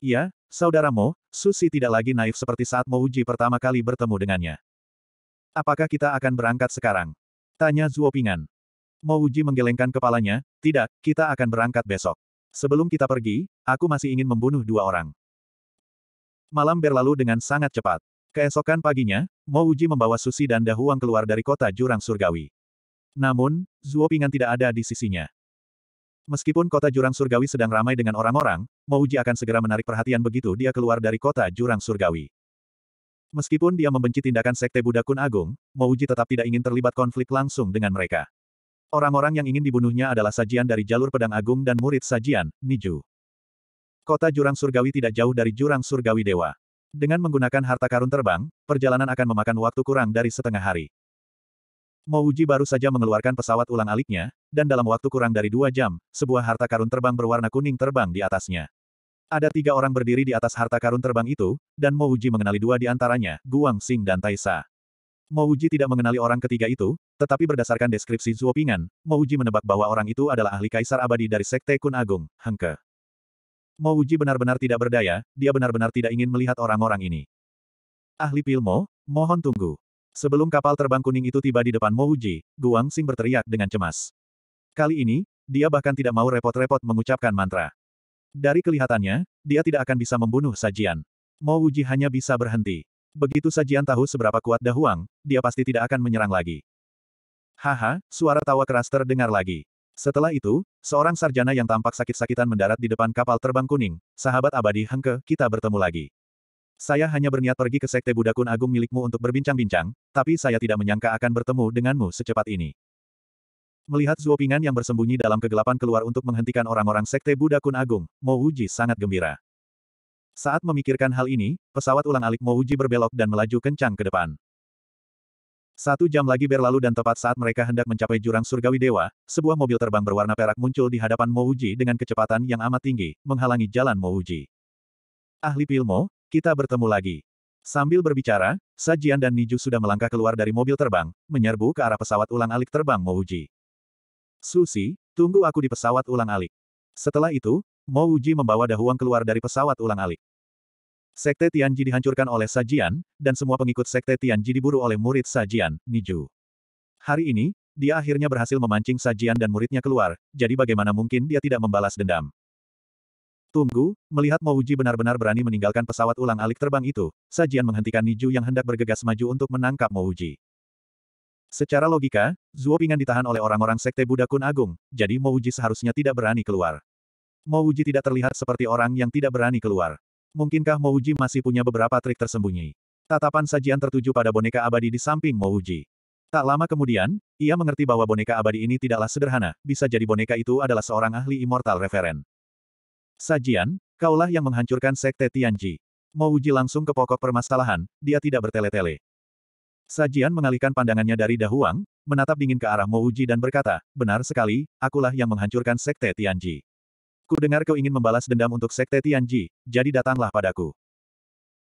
Iya, saudara Mo, Susi tidak lagi naif seperti saat Mouji pertama kali bertemu dengannya. Apakah kita akan berangkat sekarang? Tanya Zuo Pingan. Mouji menggelengkan kepalanya, tidak, kita akan berangkat besok. Sebelum kita pergi, aku masih ingin membunuh dua orang. Malam berlalu dengan sangat cepat. Keesokan paginya, Mo Uji membawa Susi dan Dahuang keluar dari kota jurang surgawi. Namun, Zuo Pingan tidak ada di sisinya. Meskipun kota jurang surgawi sedang ramai dengan orang-orang, Mo Uji akan segera menarik perhatian begitu dia keluar dari kota jurang surgawi. Meskipun dia membenci tindakan Sekte Buddha Kun Agung, Mo Uji tetap tidak ingin terlibat konflik langsung dengan mereka. Orang-orang yang ingin dibunuhnya adalah sajian dari jalur pedang agung dan murid sajian, Niju. Kota jurang surgawi tidak jauh dari jurang surgawi dewa. Dengan menggunakan harta karun terbang, perjalanan akan memakan waktu kurang dari setengah hari. Mouji baru saja mengeluarkan pesawat ulang-aliknya, dan dalam waktu kurang dari dua jam, sebuah harta karun terbang berwarna kuning terbang di atasnya. Ada tiga orang berdiri di atas harta karun terbang itu, dan Mouji mengenali dua di antaranya, Guang Xing dan Taisa. Mouji tidak mengenali orang ketiga itu, tetapi berdasarkan deskripsi Zuo Pingan, Mouji menebak bahwa orang itu adalah ahli kaisar abadi dari Sekte Kun Agung, Hengke. Mouji benar-benar tidak berdaya, dia benar-benar tidak ingin melihat orang-orang ini. Ahli Pilmo, mohon tunggu. Sebelum kapal terbang kuning itu tiba di depan Mouji, Guang Xing berteriak dengan cemas. Kali ini, dia bahkan tidak mau repot-repot mengucapkan mantra. Dari kelihatannya, dia tidak akan bisa membunuh sajian. Mouji hanya bisa berhenti. Begitu sajian tahu seberapa kuat Dahuang, dia pasti tidak akan menyerang lagi. Haha, suara tawa keras terdengar lagi. Setelah itu, seorang sarjana yang tampak sakit-sakitan mendarat di depan kapal terbang kuning. Sahabat abadi Hengke, kita bertemu lagi. Saya hanya berniat pergi ke Sekte Buddha Kun Agung milikmu untuk berbincang-bincang, tapi saya tidak menyangka akan bertemu denganmu secepat ini. Melihat Zuo Pingan yang bersembunyi dalam kegelapan keluar untuk menghentikan orang-orang Sekte Buddha Kun Agung, Mo Wuji sangat gembira. Saat memikirkan hal ini, pesawat ulang-alik Mouji berbelok dan melaju kencang ke depan. Satu jam lagi berlalu dan tepat saat mereka hendak mencapai jurang surgawi dewa, sebuah mobil terbang berwarna perak muncul di hadapan Mouji dengan kecepatan yang amat tinggi, menghalangi jalan Mouji. Ahli Pilmo, kita bertemu lagi. Sambil berbicara, Sajian dan Niju sudah melangkah keluar dari mobil terbang, menyerbu ke arah pesawat ulang-alik terbang Mouji. Susi, tunggu aku di pesawat ulang-alik. Setelah itu, Mouji membawa Dahuang keluar dari pesawat ulang-alik. Sekte Tianji dihancurkan oleh Sajian, dan semua pengikut Sekte Tianji diburu oleh murid Sajian, Niju. Hari ini, dia akhirnya berhasil memancing Sajian dan muridnya keluar, jadi bagaimana mungkin dia tidak membalas dendam. Tunggu, melihat Mouji benar-benar berani meninggalkan pesawat ulang-alik terbang itu, Sajian menghentikan Niju yang hendak bergegas maju untuk menangkap Mouji. Secara logika, Zuo Pingan ditahan oleh orang-orang Sekte Buddha Kun Agung, jadi Mouji seharusnya tidak berani keluar. Mouji tidak terlihat seperti orang yang tidak berani keluar. Mungkinkah Mouji masih punya beberapa trik tersembunyi? Tatapan sajian tertuju pada boneka abadi di samping Mouji. Tak lama kemudian, ia mengerti bahwa boneka abadi ini tidaklah sederhana, bisa jadi boneka itu adalah seorang ahli immortal referen. Sajian, kaulah yang menghancurkan Sekte Tianji. Mouji langsung ke pokok permasalahan, dia tidak bertele-tele. Sajian mengalihkan pandangannya dari Dahuang, menatap dingin ke arah Mouji dan berkata, benar sekali, akulah yang menghancurkan Sekte Tianji. Ku dengar kau ingin membalas dendam untuk Sekte Tianji, jadi datanglah padaku.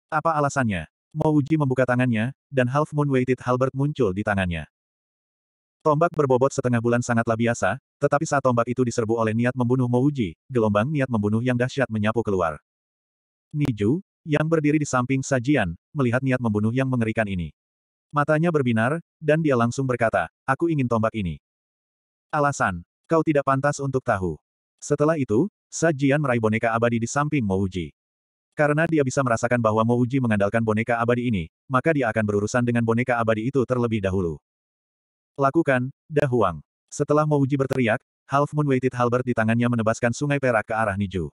Apa alasannya? Mo Wuji membuka tangannya, dan Half Moon Weighted Halberd muncul di tangannya. Tombak berbobot setengah bulan sangatlah biasa, tetapi saat tombak itu diserbu oleh niat membunuh Mo Wuji, gelombang niat membunuh yang dahsyat menyapu keluar. Niju, yang berdiri di samping sajian, melihat niat membunuh yang mengerikan ini. Matanya berbinar, dan dia langsung berkata, aku ingin tombak ini. Alasan, kau tidak pantas untuk tahu. Setelah itu, Sajian meraih boneka abadi di samping Mouji. Karena dia bisa merasakan bahwa Mouji mengandalkan boneka abadi ini, maka dia akan berurusan dengan boneka abadi itu terlebih dahulu. Lakukan, Dahuang. Setelah Mouji berteriak, Half Moon Weighted Halberd di tangannya menebaskan sungai perak ke arah Niju.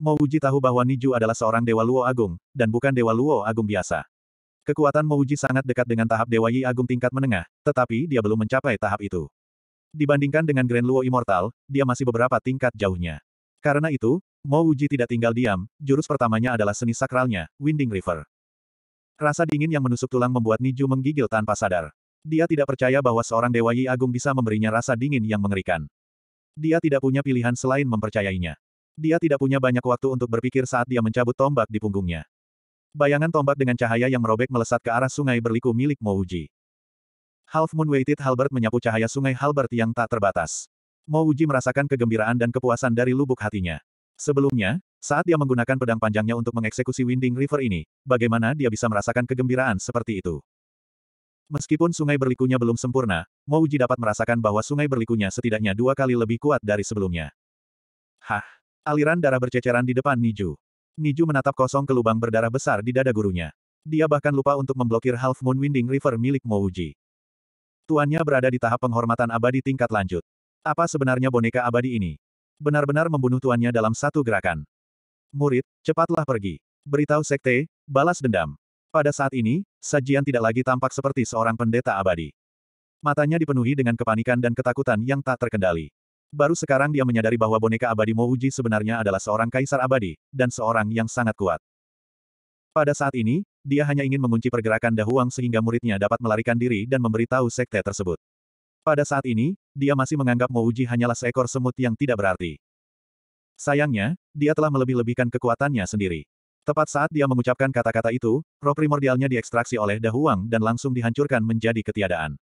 Mouji tahu bahwa Niju adalah seorang Dewa Luo Agung, dan bukan Dewa Luo Agung biasa. Kekuatan Mouji sangat dekat dengan tahap Dewa Yi Agung tingkat menengah, tetapi dia belum mencapai tahap itu. Dibandingkan dengan Grand Luo Immortal, dia masih beberapa tingkat jauhnya. Karena itu, Mo Wuji tidak tinggal diam, jurus pertamanya adalah seni sakralnya, Winding River. Rasa dingin yang menusuk tulang membuat Niju menggigil tanpa sadar. Dia tidak percaya bahwa seorang Dewa Yi Agung bisa memberinya rasa dingin yang mengerikan. Dia tidak punya pilihan selain mempercayainya. Dia tidak punya banyak waktu untuk berpikir saat dia mencabut tombak di punggungnya. Bayangan tombak dengan cahaya yang merobek melesat ke arah sungai berliku milik Mo Wuji. Half Moon Weighted Halbert menyapu cahaya sungai Halbert yang tak terbatas. Mo Wuji merasakan kegembiraan dan kepuasan dari lubuk hatinya. Sebelumnya, saat dia menggunakan pedang panjangnya untuk mengeksekusi Winding River ini, bagaimana dia bisa merasakan kegembiraan seperti itu? Meskipun sungai berlikunya belum sempurna, Mo Wuji dapat merasakan bahwa sungai berlikunya setidaknya dua kali lebih kuat dari sebelumnya. Hah! Aliran darah berceceran di depan Niju. Niju menatap kosong ke lubang berdarah besar di dada gurunya. Dia bahkan lupa untuk memblokir Half Moon Winding River milik Mo Wuji. Tuannya berada di tahap penghormatan abadi tingkat lanjut. Apa sebenarnya boneka abadi ini? Benar-benar membunuh tuannya dalam satu gerakan. Murid, cepatlah pergi. Beritahu sekte, balas dendam. Pada saat ini, sajian tidak lagi tampak seperti seorang pendeta abadi. Matanya dipenuhi dengan kepanikan dan ketakutan yang tak terkendali. Baru sekarang dia menyadari bahwa boneka abadi Mouji sebenarnya adalah seorang kaisar abadi, dan seorang yang sangat kuat. Pada saat ini, dia hanya ingin mengunci pergerakan Dahuang sehingga muridnya dapat melarikan diri dan memberitahu sekte tersebut. Pada saat ini, dia masih menganggap Mouji hanyalah seekor semut yang tidak berarti. Sayangnya, dia telah melebih-lebihkan kekuatannya sendiri. Tepat saat dia mengucapkan kata-kata itu, roh primordialnya diekstraksi oleh Dahuang dan langsung dihancurkan menjadi ketiadaan.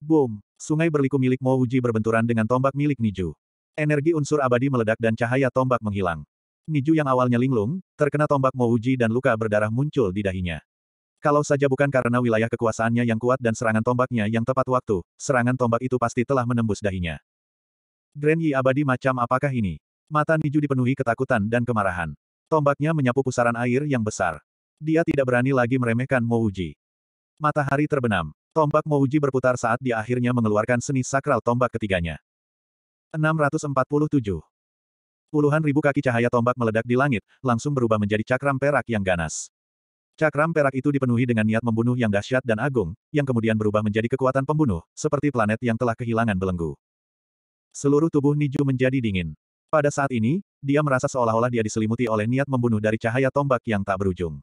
Boom! Sungai berliku milik Mouji berbenturan dengan tombak milik Niju. Energi unsur abadi meledak dan cahaya tombak menghilang. Niju yang awalnya linglung, terkena tombak Mouji dan luka berdarah muncul di dahinya. Kalau saja bukan karena wilayah kekuasaannya yang kuat dan serangan tombaknya yang tepat waktu, serangan tombak itu pasti telah menembus dahinya. Grand Yi abadi macam apakah ini? Mata Niju dipenuhi ketakutan dan kemarahan. Tombaknya menyapu pusaran air yang besar. Dia tidak berani lagi meremehkan Mouji. Matahari terbenam. Tombak Mouji berputar saat dia akhirnya mengeluarkan seni sakral tombak ketiganya. 647 Puluhan ribu kaki cahaya tombak meledak di langit, langsung berubah menjadi cakram perak yang ganas. Cakram perak itu dipenuhi dengan niat membunuh yang dahsyat dan agung, yang kemudian berubah menjadi kekuatan pembunuh, seperti planet yang telah kehilangan belenggu. Seluruh tubuh Niju menjadi dingin. Pada saat ini, dia merasa seolah-olah dia diselimuti oleh niat membunuh dari cahaya tombak yang tak berujung.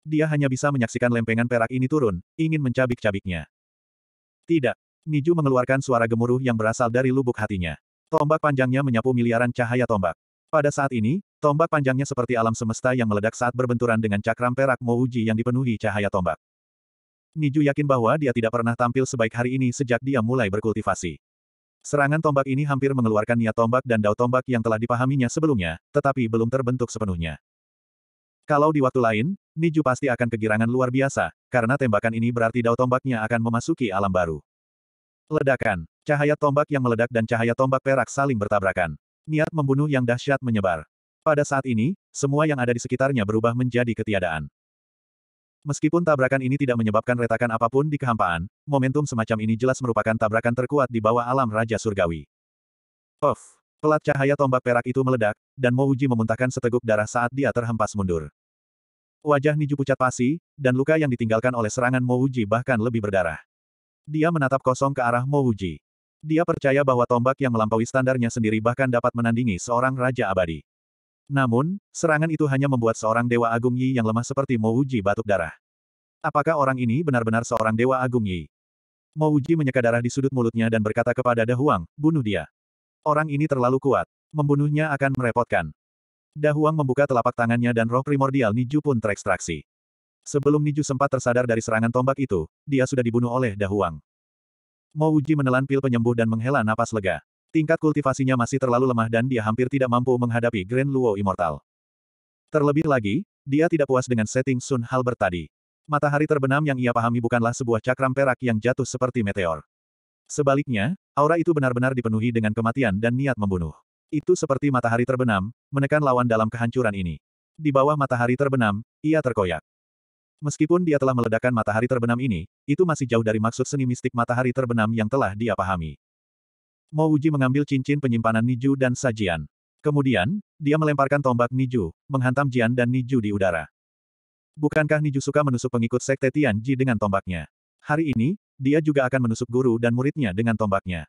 Dia hanya bisa menyaksikan lempengan perak ini turun, ingin mencabik-cabiknya. Tidak. Niju mengeluarkan suara gemuruh yang berasal dari lubuk hatinya. Tombak panjangnya menyapu miliaran cahaya tombak. Pada saat ini, tombak panjangnya seperti alam semesta yang meledak saat berbenturan dengan cakram perak Mouji yang dipenuhi cahaya tombak. Niju yakin bahwa dia tidak pernah tampil sebaik hari ini sejak dia mulai berkultivasi. Serangan tombak ini hampir mengeluarkan niat tombak dan dao tombak yang telah dipahaminya sebelumnya, tetapi belum terbentuk sepenuhnya. Kalau di waktu lain, Niju pasti akan kegirangan luar biasa, karena tembakan ini berarti dao tombaknya akan memasuki alam baru. Ledakan. Cahaya tombak yang meledak dan cahaya tombak perak saling bertabrakan. Niat membunuh yang dahsyat menyebar. Pada saat ini, semua yang ada di sekitarnya berubah menjadi ketiadaan. Meskipun tabrakan ini tidak menyebabkan retakan apa pun di kehampaan, momentum semacam ini jelas merupakan tabrakan terkuat di bawah alam Raja Surgawi. Of! Pelat cahaya tombak perak itu meledak, dan Mouji memuntahkan seteguk darah saat dia terhempas mundur. Wajah Niju pucat pasi, dan luka yang ditinggalkan oleh serangan Mouji bahkan lebih berdarah. Dia menatap kosong ke arah Mouji. Dia percaya bahwa tombak yang melampaui standarnya sendiri bahkan dapat menandingi seorang Raja Abadi. Namun, serangan itu hanya membuat seorang Dewa Agung Yi yang lemah seperti Mouji batuk darah. Apakah orang ini benar-benar seorang Dewa Agung Yi? Mouji menyeka darah di sudut mulutnya dan berkata kepada Dahuang, bunuh dia. Orang ini terlalu kuat. Membunuhnya akan merepotkan. Dahuang membuka telapak tangannya dan roh primordial Niju pun terekstraksi. Sebelum Niju sempat tersadar dari serangan tombak itu, dia sudah dibunuh oleh Dahuang. Mo Wuji menelan pil penyembuh dan menghela napas lega. Tingkat kultivasinya masih terlalu lemah dan dia hampir tidak mampu menghadapi Grand Luo Immortal. Terlebih lagi, dia tidak puas dengan setting Sun Halbert tadi. Matahari terbenam yang ia pahami bukanlah sebuah cakram perak yang jatuh seperti meteor. Sebaliknya, aura itu benar-benar dipenuhi dengan kematian dan niat membunuh. Itu seperti matahari terbenam, menekan lawan dalam kehancuran ini. Di bawah matahari terbenam, ia terkoyak. Meskipun dia telah meledakkan matahari terbenam ini, itu masih jauh dari maksud seni mistik matahari terbenam yang telah dia pahami. Mo Wuji mengambil cincin penyimpanan Niju dan sajian. Kemudian, dia melemparkan tombak Niju, menghantam Jian dan Niju di udara. Bukankah Niju suka menusuk pengikut Sekte Tianji dengan tombaknya? Hari ini, dia juga akan menusuk guru dan muridnya dengan tombaknya.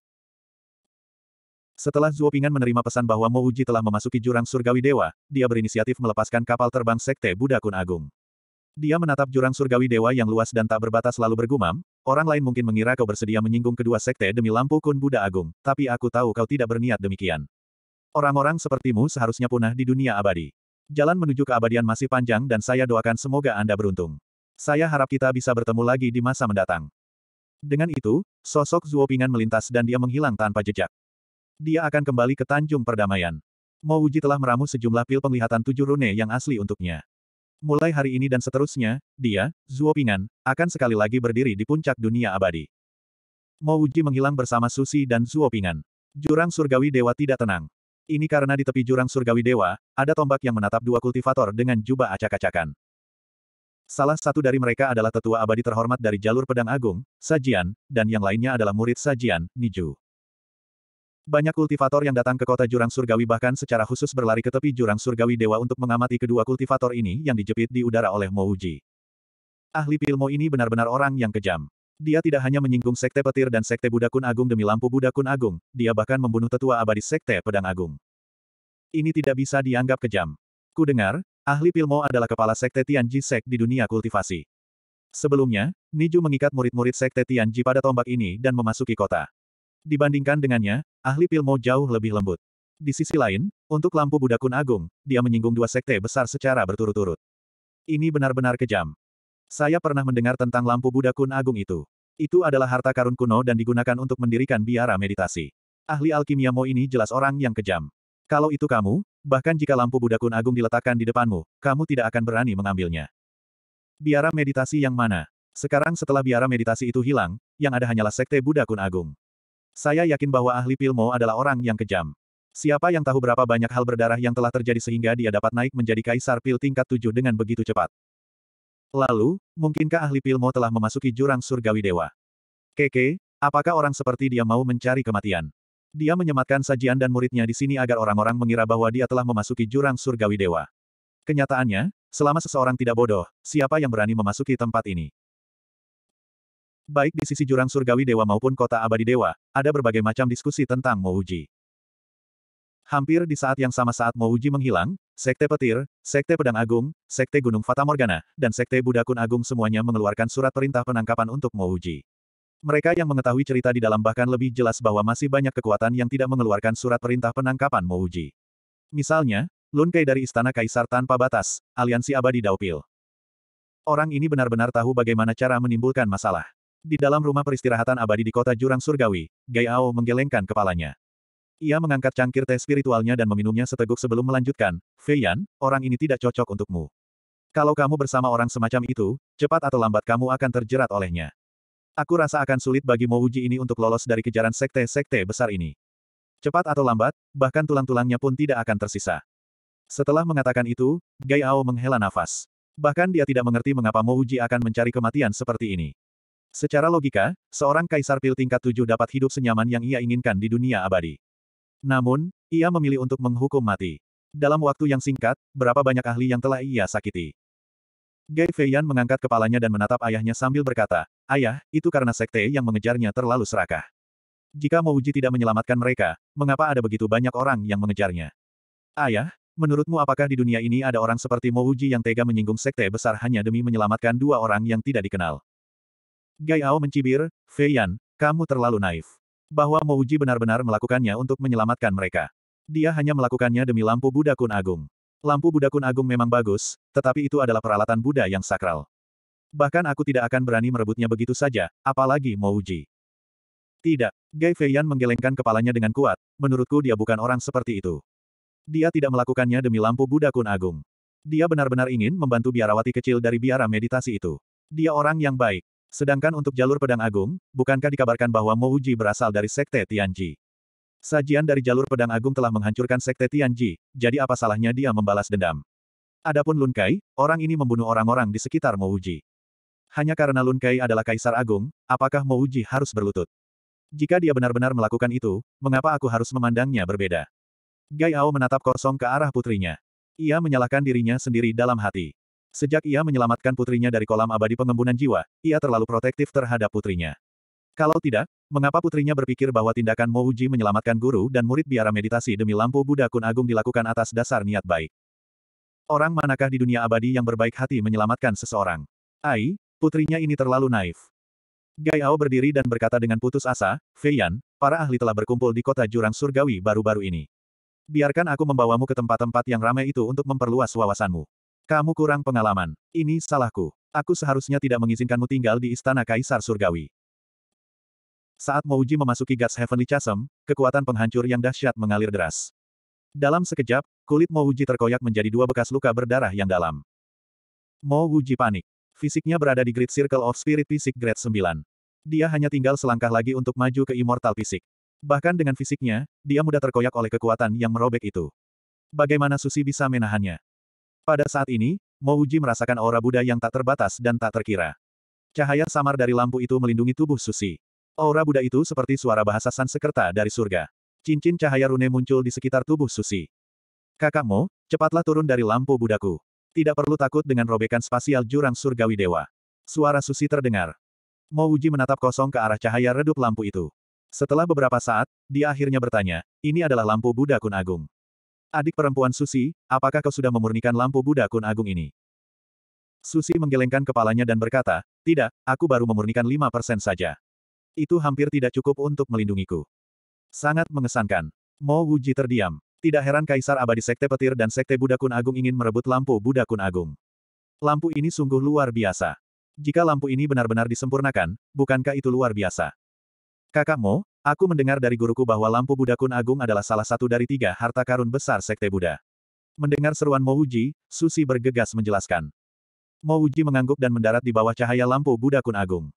Setelah Zuo Pingan menerima pesan bahwa Mo Wuji telah memasuki jurang surgawi dewa, dia berinisiatif melepaskan kapal terbang Sekte Buddha Kun Agung. Dia menatap jurang surgawi dewa yang luas dan tak berbatas lalu bergumam, orang lain mungkin mengira kau bersedia menyinggung kedua sekte demi lampu kun Buddha Agung, tapi aku tahu kau tidak berniat demikian. Orang-orang sepertimu seharusnya punah di dunia abadi. Jalan menuju keabadian masih panjang dan saya doakan semoga Anda beruntung. Saya harap kita bisa bertemu lagi di masa mendatang. Dengan itu, sosok Zuo Pingan melintas dan dia menghilang tanpa jejak. Dia akan kembali ke Tanjung Perdamaian. Mo Wuji telah meramu sejumlah pil penglihatan tujuh rune yang asli untuknya. Mulai hari ini dan seterusnya, dia, Zuo Pingan, akan sekali lagi berdiri di puncak dunia abadi. Mo Wuji menghilang bersama Susi dan Zuo Pingan. Jurang surgawi dewa tidak tenang. Ini karena di tepi jurang surgawi dewa, ada tombak yang menatap dua kultivator dengan jubah acak-acakan. Salah satu dari mereka adalah tetua abadi terhormat dari jalur pedang agung, Sajian, dan yang lainnya adalah murid Sajian, Niju. Banyak kultivator yang datang ke kota Jurang Surgawi bahkan secara khusus berlari ke tepi Jurang Surgawi Dewa untuk mengamati kedua kultivator ini yang dijepit di udara oleh Mo Uji. Ahli Pilmo ini benar-benar orang yang kejam. Dia tidak hanya menyinggung Sekte Petir dan Sekte Buddha Kun Agung demi lampu Buddha Kun Agung, dia bahkan membunuh tetua abadi Sekte Pedang Agung. Ini tidak bisa dianggap kejam. Ku dengar, Ahli Pilmo adalah kepala Sekte Tianji Sek di dunia kultivasi. Sebelumnya, Niju mengikat murid-murid Sekte Tianji pada tombak ini dan memasuki kota. Dibandingkan dengannya, Ahli Pilmo jauh lebih lembut. Di sisi lain, untuk lampu Buddha Kun Agung, dia menyinggung dua sekte besar secara berturut-turut. Ini benar-benar kejam. Saya pernah mendengar tentang lampu Buddha Kun Agung itu. Itu adalah harta karun kuno dan digunakan untuk mendirikan biara meditasi. Ahli alkimia Mo ini jelas orang yang kejam. Kalau itu kamu, bahkan jika lampu Buddha Kun Agung diletakkan di depanmu, kamu tidak akan berani mengambilnya. Biara meditasi yang mana? Sekarang setelah biara meditasi itu hilang, yang ada hanyalah sekte Buddha Kun Agung. Saya yakin bahwa ahli Pilmo adalah orang yang kejam. Siapa yang tahu berapa banyak hal berdarah yang telah terjadi sehingga dia dapat naik menjadi kaisar pil tingkat tujuh dengan begitu cepat. Lalu, mungkinkah ahli Pilmo telah memasuki jurang surgawi dewa? Keke, apakah orang seperti dia mau mencari kematian? Dia menyematkan sajian dan muridnya di sini agar orang-orang mengira bahwa dia telah memasuki jurang surgawi dewa. Kenyataannya, selama seseorang tidak bodoh, siapa yang berani memasuki tempat ini? Baik di sisi jurang surgawi dewa maupun kota abadi dewa, ada berbagai macam diskusi tentang Mouji. Hampir di saat yang sama saat Mouji menghilang, Sekte Petir, Sekte Pedang Agung, Sekte Gunung Fatamorgana, dan Sekte Buddha Kun Agung semuanya mengeluarkan surat perintah penangkapan untuk Mouji. Mereka yang mengetahui cerita di dalam bahkan lebih jelas bahwa masih banyak kekuatan yang tidak mengeluarkan surat perintah penangkapan Mouji. Misalnya, Lun Kei dari Istana Kaisar Tanpa Batas, Aliansi Abadi Daupil. Orang ini benar-benar tahu bagaimana cara menimbulkan masalah. Di dalam rumah peristirahatan abadi di kota Jurang Surgawi, Gai Ao menggelengkan kepalanya. Ia mengangkat cangkir teh spiritualnya dan meminumnya seteguk sebelum melanjutkan, Fei Yan, orang ini tidak cocok untukmu. Kalau kamu bersama orang semacam itu, cepat atau lambat kamu akan terjerat olehnya. Aku rasa akan sulit bagi Mouji ini untuk lolos dari kejaran sekte-sekte besar ini. Cepat atau lambat, bahkan tulang-tulangnya pun tidak akan tersisa. Setelah mengatakan itu, Gai Ao menghela nafas. Bahkan dia tidak mengerti mengapa Mouji akan mencari kematian seperti ini. Secara logika, seorang kaisar pil tingkat tujuh dapat hidup senyaman yang ia inginkan di dunia abadi. Namun, ia memilih untuk menghukum mati. Dalam waktu yang singkat, berapa banyak ahli yang telah ia sakiti. Gai Feiyan mengangkat kepalanya dan menatap ayahnya sambil berkata, Ayah, itu karena sekte yang mengejarnya terlalu serakah. Jika Mouji tidak menyelamatkan mereka, mengapa ada begitu banyak orang yang mengejarnya? Ayah, menurutmu apakah di dunia ini ada orang seperti Mouji yang tega menyinggung sekte besar hanya demi menyelamatkan dua orang yang tidak dikenal? Gai Ao mencibir, Fei Yan, kamu terlalu naif. Bahwa Mouji benar-benar melakukannya untuk menyelamatkan mereka. Dia hanya melakukannya demi lampu Buddha Kun Agung. Lampu Buddha Kun Agung memang bagus, tetapi itu adalah peralatan Buddha yang sakral. Bahkan aku tidak akan berani merebutnya begitu saja, apalagi Mouji. Tidak, Gai Feiyan menggelengkan kepalanya dengan kuat, menurutku dia bukan orang seperti itu. Dia tidak melakukannya demi lampu Buddha Kun Agung. Dia benar-benar ingin membantu biarawati kecil dari biara meditasi itu. Dia orang yang baik. Sedangkan untuk jalur pedang agung, bukankah dikabarkan bahwa Mo Wuji berasal dari Sekte Tianji? Sajian dari jalur pedang agung telah menghancurkan Sekte Tianji, jadi apa salahnya dia membalas dendam? Adapun Lun Kai, orang ini membunuh orang-orang di sekitar Mo Wuji. Hanya karena Lun Kai adalah kaisar agung, apakah Mo Wuji harus berlutut? Jika dia benar-benar melakukan itu, mengapa aku harus memandangnya berbeda? Gai Ao menatap kosong ke arah putrinya. Ia menyalahkan dirinya sendiri dalam hati. Sejak ia menyelamatkan putrinya dari kolam abadi pengembunan jiwa, ia terlalu protektif terhadap putrinya. Kalau tidak, mengapa putrinya berpikir bahwa tindakan Mouji menyelamatkan guru dan murid biara meditasi demi lampu Buddha Kun Agung dilakukan atas dasar niat baik? Orang manakah di dunia abadi yang berbaik hati menyelamatkan seseorang? Ai, putrinya ini terlalu naif. Gai Ao berdiri dan berkata dengan putus asa, Fei Yan, para ahli telah berkumpul di kota jurang surgawi baru-baru ini. Biarkan aku membawamu ke tempat-tempat yang ramai itu untuk memperluas wawasanmu. Kamu kurang pengalaman. Ini salahku. Aku seharusnya tidak mengizinkanmu tinggal di Istana Kaisar Surgawi. Saat Mouji memasuki God's Heavenly Chasm, kekuatan penghancur yang dahsyat mengalir deras. Dalam sekejap, kulit Mouji terkoyak menjadi dua bekas luka berdarah yang dalam. Mouji panik. Fisiknya berada di Great Circle of Spirit Fisik Grade 9. Dia hanya tinggal selangkah lagi untuk maju ke Immortal Fisik. Bahkan dengan fisiknya, dia mudah terkoyak oleh kekuatan yang merobek itu. Bagaimana Susi bisa menahannya? Pada saat ini, Mo Wuji merasakan aura Buddha yang tak terbatas dan tak terkira. Cahaya samar dari lampu itu melindungi tubuh Susi. Aura Buddha itu seperti suara bahasa Sanskerta dari surga. Cincin cahaya rune muncul di sekitar tubuh Susi. Kakakmu, cepatlah turun dari lampu Budaku. Tidak perlu takut dengan robekan spasial jurang surgawi dewa. Suara Susi terdengar. Mo Wuji menatap kosong ke arah cahaya redup lampu itu. Setelah beberapa saat, dia akhirnya bertanya, ini adalah lampu Buddha Kun Agung. Adik perempuan Susi, apakah kau sudah memurnikan lampu Buddha Kun Agung ini? Susi menggelengkan kepalanya dan berkata, tidak, aku baru memurnikan 5% saja. Itu hampir tidak cukup untuk melindungiku. Sangat mengesankan. Mo Wuji terdiam. Tidak heran Kaisar Abadi Sekte Petir dan Sekte Buddha Kun Agung ingin merebut lampu Buddha Kun Agung. Lampu ini sungguh luar biasa. Jika lampu ini benar-benar disempurnakan, bukankah itu luar biasa? Kakak Mo, Aku mendengar dari guruku bahwa lampu Buddha Kun Agung adalah salah satu dari tiga harta karun besar Sekte Buddha. Mendengar seruan Mouji, Susi bergegas menjelaskan. Mouji mengangguk dan mendarat di bawah cahaya lampu Buddha Kun Agung.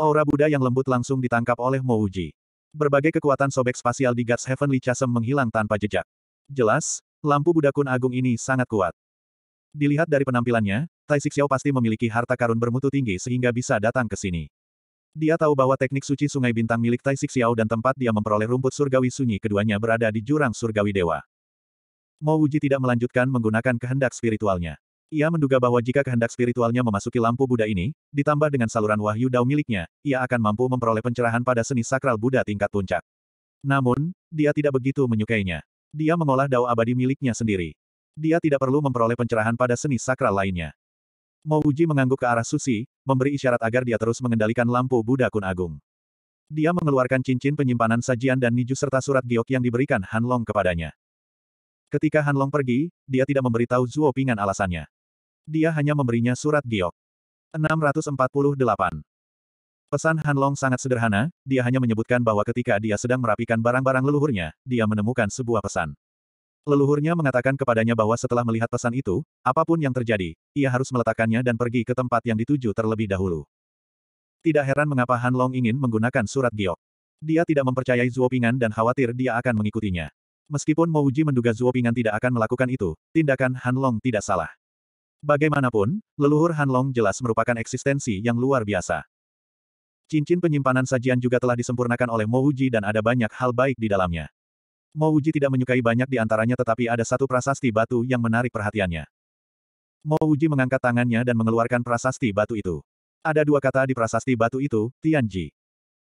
Aura Buddha yang lembut langsung ditangkap oleh Mouji. Berbagai kekuatan sobek spasial di God's Heavenly Chasm menghilang tanpa jejak. Jelas, lampu Buddha Kun Agung ini sangat kuat. Dilihat dari penampilannya, Tai Xiao pasti memiliki harta karun bermutu tinggi sehingga bisa datang ke sini. Dia tahu bahwa teknik suci sungai bintang milik Tai Xiao dan tempat dia memperoleh rumput surgawi sunyi keduanya berada di jurang surgawi dewa. Mo Wuji tidak melanjutkan menggunakan kehendak spiritualnya. Ia menduga bahwa jika kehendak spiritualnya memasuki lampu Buddha ini, ditambah dengan saluran wahyu Dao miliknya, ia akan mampu memperoleh pencerahan pada seni sakral Buddha tingkat puncak. Namun, dia tidak begitu menyukainya. Dia mengolah Dao abadi miliknya sendiri. Dia tidak perlu memperoleh pencerahan pada seni sakral lainnya. Mo Wuji mengangguk ke arah Susi, memberi isyarat agar dia terus mengendalikan lampu Buddha Kun Agung. Dia mengeluarkan cincin penyimpanan sajian dan niju serta surat giok yang diberikan Han Long kepadanya. Ketika Han Long pergi, dia tidak memberitahu Zuo Pingan alasannya. Dia hanya memberinya surat giok. 648. Pesan Han Long sangat sederhana, dia hanya menyebutkan bahwa ketika dia sedang merapikan barang-barang leluhurnya, dia menemukan sebuah pesan. Leluhurnya mengatakan kepadanya bahwa setelah melihat pesan itu, apa pun yang terjadi, ia harus meletakkannya dan pergi ke tempat yang dituju terlebih dahulu. Tidak heran mengapa Han Long ingin menggunakan surat giok. Dia tidak mempercayai Zuo Pingan dan khawatir dia akan mengikutinya. Meskipun Mo Wuji menduga Zuo Pingan tidak akan melakukan itu, tindakan Han Long tidak salah. Bagaimanapun, leluhur Han Long jelas merupakan eksistensi yang luar biasa. Cincin penyimpanan sajian juga telah disempurnakan oleh Mo Wuji dan ada banyak hal baik di dalamnya. Mo Wuji tidak menyukai banyak di antaranya tetapi ada satu prasasti batu yang menarik perhatiannya. Mo Wuji mengangkat tangannya dan mengeluarkan prasasti batu itu. Ada dua kata di prasasti batu itu, Tianji.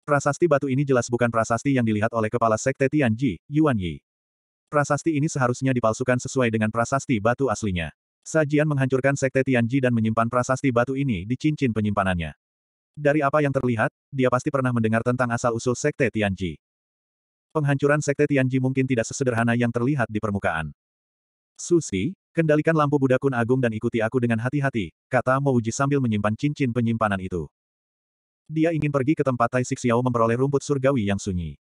Prasasti batu ini jelas bukan prasasti yang dilihat oleh kepala sekte Tianji, Yuan Yi. Prasasti ini seharusnya dipalsukan sesuai dengan prasasti batu aslinya. Sajian menghancurkan sekte Tianji dan menyimpan prasasti batu ini di cincin penyimpanannya. Dari apa yang terlihat, dia pasti pernah mendengar tentang asal-usul Sekte Tianji. Penghancuran Sekte Tianji mungkin tidak sesederhana yang terlihat di permukaan. Susi, kendalikan lampu Buddha Kun Agung dan ikuti aku dengan hati-hati, kata Mo Uji sambil menyimpan cincin penyimpanan itu. Dia ingin pergi ke tempat Tai Xiao memperoleh rumput surgawi yang sunyi.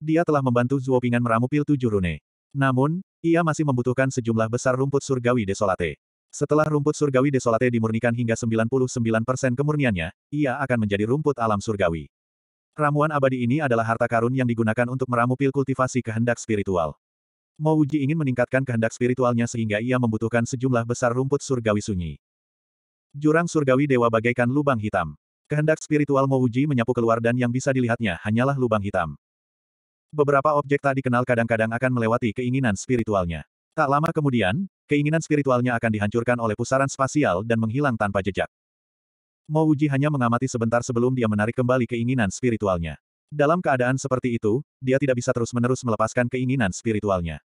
Dia telah membantu Zuo Pingan meramu pil tujuh rune. Namun, ia masih membutuhkan sejumlah besar rumput surgawi desolate. Setelah rumput surgawi desolate dimurnikan hingga 99% kemurniannya, ia akan menjadi rumput alam surgawi. Ramuan abadi ini adalah harta karun yang digunakan untuk meramu pil kultivasi kehendak spiritual. Mo Wuji ingin meningkatkan kehendak spiritualnya sehingga ia membutuhkan sejumlah besar rumput surgawi sunyi. Jurang surgawi dewa bagaikan lubang hitam. Kehendak spiritual Mo Wuji menyapu keluar dan yang bisa dilihatnya hanyalah lubang hitam. Beberapa objek tak dikenal kadang-kadang akan melewati keinginan spiritualnya. Tak lama kemudian, keinginan spiritualnya akan dihancurkan oleh pusaran spasial dan menghilang tanpa jejak. Mo Wuji hanya mengamati sebentar sebelum dia menarik kembali keinginan spiritualnya. Dalam keadaan seperti itu, dia tidak bisa terus-menerus melepaskan keinginan spiritualnya.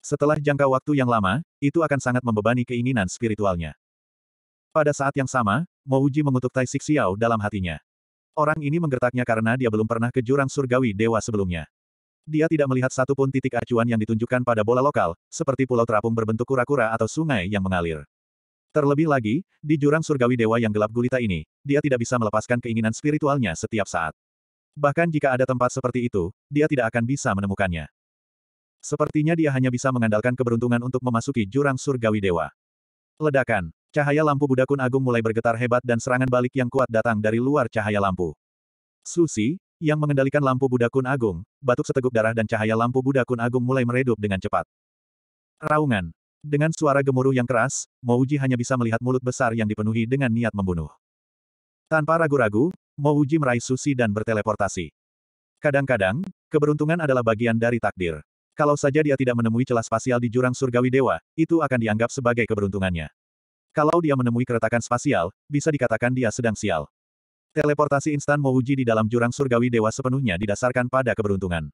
Setelah jangka waktu yang lama, itu akan sangat membebani keinginan spiritualnya. Pada saat yang sama, Mo Wuji mengutuk Tai Xiao dalam hatinya. Orang ini menggertaknya karena dia belum pernah ke jurang surgawi dewa sebelumnya. Dia tidak melihat satupun titik acuan yang ditunjukkan pada bola lokal, seperti pulau terapung berbentuk kura-kura atau sungai yang mengalir. Terlebih lagi, di jurang surgawi dewa yang gelap gulita ini, dia tidak bisa melepaskan keinginan spiritualnya setiap saat. Bahkan jika ada tempat seperti itu, dia tidak akan bisa menemukannya. Sepertinya dia hanya bisa mengandalkan keberuntungan untuk memasuki jurang surgawi dewa. Ledakan. Cahaya lampu Budakun Agung mulai bergetar hebat dan serangan balik yang kuat datang dari luar cahaya lampu. Susi, yang mengendalikan lampu Buddha Kun Agung, batuk seteguk darah dan cahaya lampu Buddha Kun Agung mulai meredup dengan cepat. Raungan. Dengan suara gemuruh yang keras, Mouji hanya bisa melihat mulut besar yang dipenuhi dengan niat membunuh. Tanpa ragu-ragu, Mouji meraih susi dan berteleportasi. Kadang-kadang, keberuntungan adalah bagian dari takdir. Kalau saja dia tidak menemui celah spasial di jurang surgawi dewa, itu akan dianggap sebagai keberuntungannya. Kalau dia menemui keretakan spasial, bisa dikatakan dia sedang sial. Teleportasi instan Mouji di dalam jurang surgawi dewa sepenuhnya didasarkan pada keberuntungan.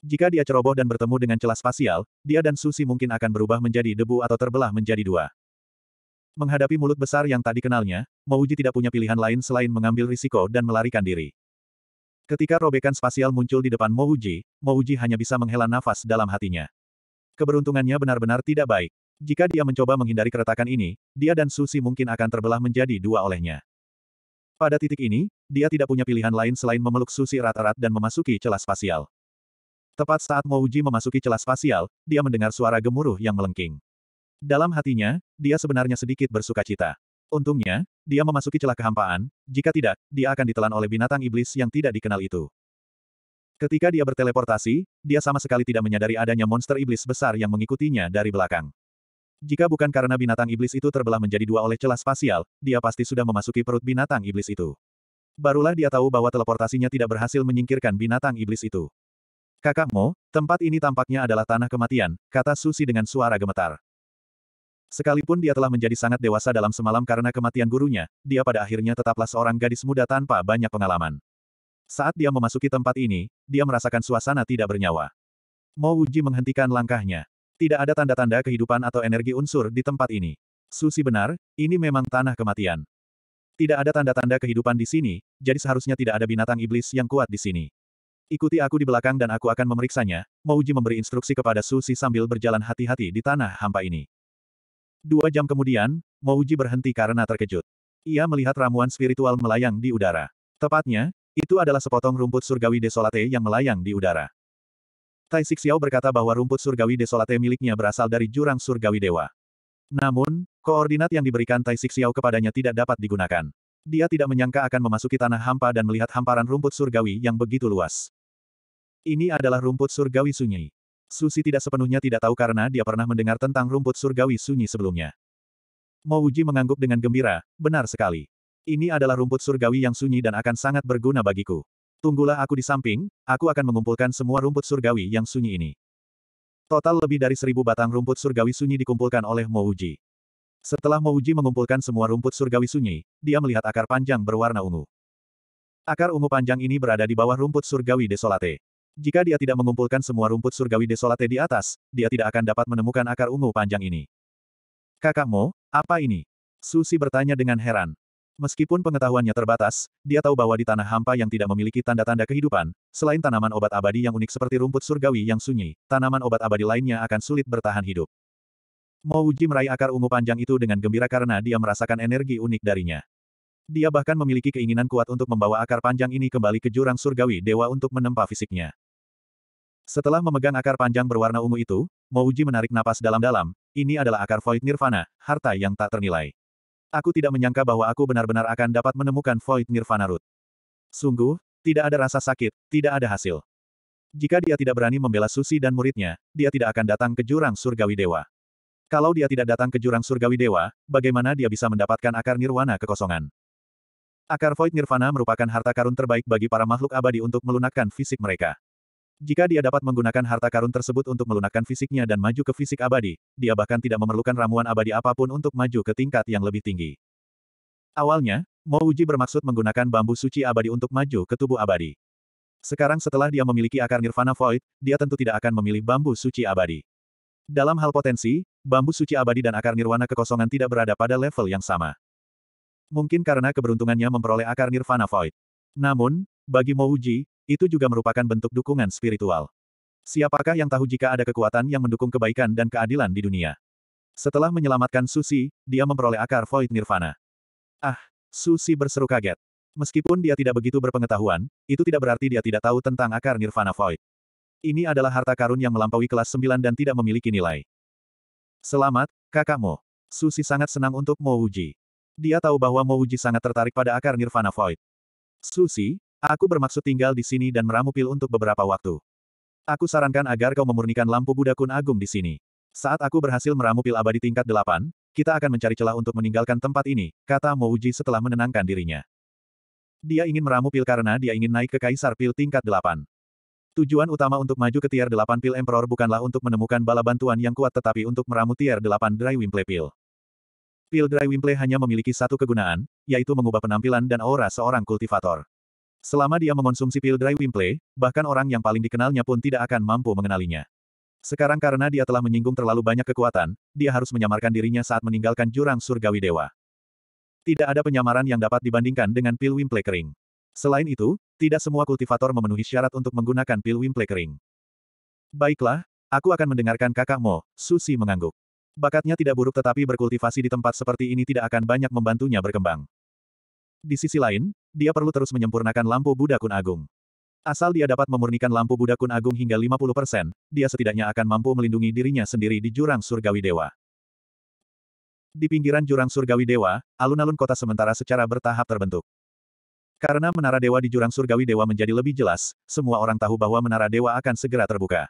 Jika dia ceroboh dan bertemu dengan celah spasial, dia dan Susi mungkin akan berubah menjadi debu atau terbelah menjadi dua. Menghadapi mulut besar yang tak dikenalnya, Mouji tidak punya pilihan lain selain mengambil risiko dan melarikan diri. Ketika robekan spasial muncul di depan Mouji, Mouji hanya bisa menghela nafas dalam hatinya. Keberuntungannya benar-benar tidak baik. Jika dia mencoba menghindari keretakan ini, dia dan Susi mungkin akan terbelah menjadi dua olehnya. Pada titik ini, dia tidak punya pilihan lain selain memeluk Susi erat-erat dan memasuki celah spasial. Tepat saat Mouji memasuki celah spasial, dia mendengar suara gemuruh yang melengking. Dalam hatinya, dia sebenarnya sedikit bersuka cita. Untungnya, dia memasuki celah kehampaan, jika tidak, dia akan ditelan oleh binatang iblis yang tidak dikenal itu. Ketika dia berteleportasi, dia sama sekali tidak menyadari adanya monster iblis besar yang mengikutinya dari belakang. Jika bukan karena binatang iblis itu terbelah menjadi dua oleh celah spasial, dia pasti sudah memasuki perut binatang iblis itu. Barulah dia tahu bahwa teleportasinya tidak berhasil menyingkirkan binatang iblis itu. Kakakmu, tempat ini tampaknya adalah tanah kematian, kata Susi dengan suara gemetar. Sekalipun dia telah menjadi sangat dewasa dalam semalam karena kematian gurunya, dia pada akhirnya tetaplah seorang gadis muda tanpa banyak pengalaman. Saat dia memasuki tempat ini, dia merasakan suasana tidak bernyawa. Mo Wuji menghentikan langkahnya. Tidak ada tanda-tanda kehidupan atau energi unsur di tempat ini. Susi benar, ini memang tanah kematian. Tidak ada tanda-tanda kehidupan di sini, jadi seharusnya tidak ada binatang iblis yang kuat di sini. Ikuti aku di belakang dan aku akan memeriksanya, Mouji memberi instruksi kepada Susi sambil berjalan hati-hati di tanah hampa ini. Dua jam kemudian, Mouji berhenti karena terkejut. Ia melihat ramuan spiritual melayang di udara. Tepatnya, itu adalah sepotong rumput surgawi desolate yang melayang di udara. Tai Xiao berkata bahwa rumput surgawi desolate miliknya berasal dari jurang surgawi dewa. Namun, koordinat yang diberikan Tai Xiao kepadanya tidak dapat digunakan. Dia tidak menyangka akan memasuki tanah hampa dan melihat hamparan rumput surgawi yang begitu luas. Ini adalah rumput surgawi sunyi. Susi tidak sepenuhnya tidak tahu karena dia pernah mendengar tentang rumput surgawi sunyi sebelumnya. Mouji mengangguk dengan gembira, benar sekali. Ini adalah rumput surgawi yang sunyi dan akan sangat berguna bagiku. Tunggulah aku di samping, aku akan mengumpulkan semua rumput surgawi yang sunyi ini. Total lebih dari seribu batang rumput surgawi sunyi dikumpulkan oleh Mouji. Setelah Mouji mengumpulkan semua rumput surgawi sunyi, dia melihat akar panjang berwarna ungu. Akar ungu panjang ini berada di bawah rumput surgawi desolate. Jika dia tidak mengumpulkan semua rumput surgawi desolate di atas, dia tidak akan dapat menemukan akar ungu panjang ini. Kakakmu, apa ini? Susi bertanya dengan heran. Meskipun pengetahuannya terbatas, dia tahu bahwa di tanah hampa yang tidak memiliki tanda-tanda kehidupan, selain tanaman obat abadi yang unik seperti rumput surgawi yang sunyi, tanaman obat abadi lainnya akan sulit bertahan hidup. Mo Wuji meraih akar ungu panjang itu dengan gembira karena dia merasakan energi unik darinya. Dia bahkan memiliki keinginan kuat untuk membawa akar panjang ini kembali ke jurang surgawi dewa untuk menempa fisiknya. Setelah memegang akar panjang berwarna ungu itu, Mo Wuji menarik napas dalam-dalam, ini adalah akar Void Nirvana, harta yang tak ternilai. Aku tidak menyangka bahwa aku benar-benar akan dapat menemukan Void Nirvana Root. Sungguh, tidak ada rasa sakit, tidak ada hasil. Jika dia tidak berani membela Susi dan muridnya, dia tidak akan datang ke jurang surgawi dewa. Kalau dia tidak datang ke jurang surgawi dewa, bagaimana dia bisa mendapatkan akar nirwana kekosongan? Akar Void Nirvana merupakan harta karun terbaik bagi para makhluk abadi untuk melunakkan fisik mereka. Jika dia dapat menggunakan harta karun tersebut untuk melunakkan fisiknya dan maju ke fisik abadi, dia bahkan tidak memerlukan ramuan abadi apa pun untuk maju ke tingkat yang lebih tinggi. Awalnya, Mo Uji bermaksud menggunakan bambu suci abadi untuk maju ke tubuh abadi. Sekarang setelah dia memiliki akar Nirvana Void, dia tentu tidak akan memilih bambu suci abadi. Dalam hal potensi, bambu suci abadi dan akar nirwana kekosongan tidak berada pada level yang sama. Mungkin karena keberuntungannya memperoleh akar Nirvana Void. Namun, bagi Mo Uji, itu juga merupakan bentuk dukungan spiritual. Siapakah yang tahu jika ada kekuatan yang mendukung kebaikan dan keadilan di dunia? Setelah menyelamatkan Susi, dia memperoleh akar Void Nirvana. Ah, Susi berseru kaget. Meskipun dia tidak begitu berpengetahuan, itu tidak berarti dia tidak tahu tentang akar Nirvana Void. Ini adalah harta karun yang melampaui kelas 9 dan tidak memiliki nilai. Selamat, kakakmu. Susi sangat senang untuk Mo Wuji. Dia tahu bahwa Mo Wuji sangat tertarik pada akar Nirvana Void. Susi, Aku bermaksud tinggal di sini dan meramu pil untuk beberapa waktu. Aku sarankan agar kau memurnikan lampu Buddha Kun Agung di sini. Saat aku berhasil meramu pil abadi tingkat delapan, kita akan mencari celah untuk meninggalkan tempat ini, kata Mouji setelah menenangkan dirinya. Dia ingin meramu pil karena dia ingin naik ke Kaisar Pil tingkat delapan. Tujuan utama untuk maju ke tier 8 Pil Emperor bukanlah untuk menemukan bala bantuan yang kuat tetapi untuk meramu tier 8 Dry Wimple Pil. Pil Dry Wimple hanya memiliki satu kegunaan, yaitu mengubah penampilan dan aura seorang kultivator. Selama dia mengonsumsi pil dry wimple, bahkan orang yang paling dikenalnya pun tidak akan mampu mengenalinya. Sekarang karena dia telah menyinggung terlalu banyak kekuatan, dia harus menyamarkan dirinya saat meninggalkan jurang surgawi dewa. Tidak ada penyamaran yang dapat dibandingkan dengan pil wimple kering. Selain itu, tidak semua kultivator memenuhi syarat untuk menggunakan pil wimple kering. Baiklah, aku akan mendengarkan kakakmu, Susi mengangguk. Bakatnya tidak buruk tetapi berkultivasi di tempat seperti ini tidak akan banyak membantunya berkembang. Di sisi lain, dia perlu terus menyempurnakan lampu Buddha Kun Agung. Asal dia dapat memurnikan lampu Buddha Kun Agung hingga 50%, dia setidaknya akan mampu melindungi dirinya sendiri di jurang surgawi dewa. Di pinggiran jurang surgawi dewa, alun-alun kota sementara secara bertahap terbentuk. Karena menara dewa di jurang surgawi dewa menjadi lebih jelas, semua orang tahu bahwa menara dewa akan segera terbuka.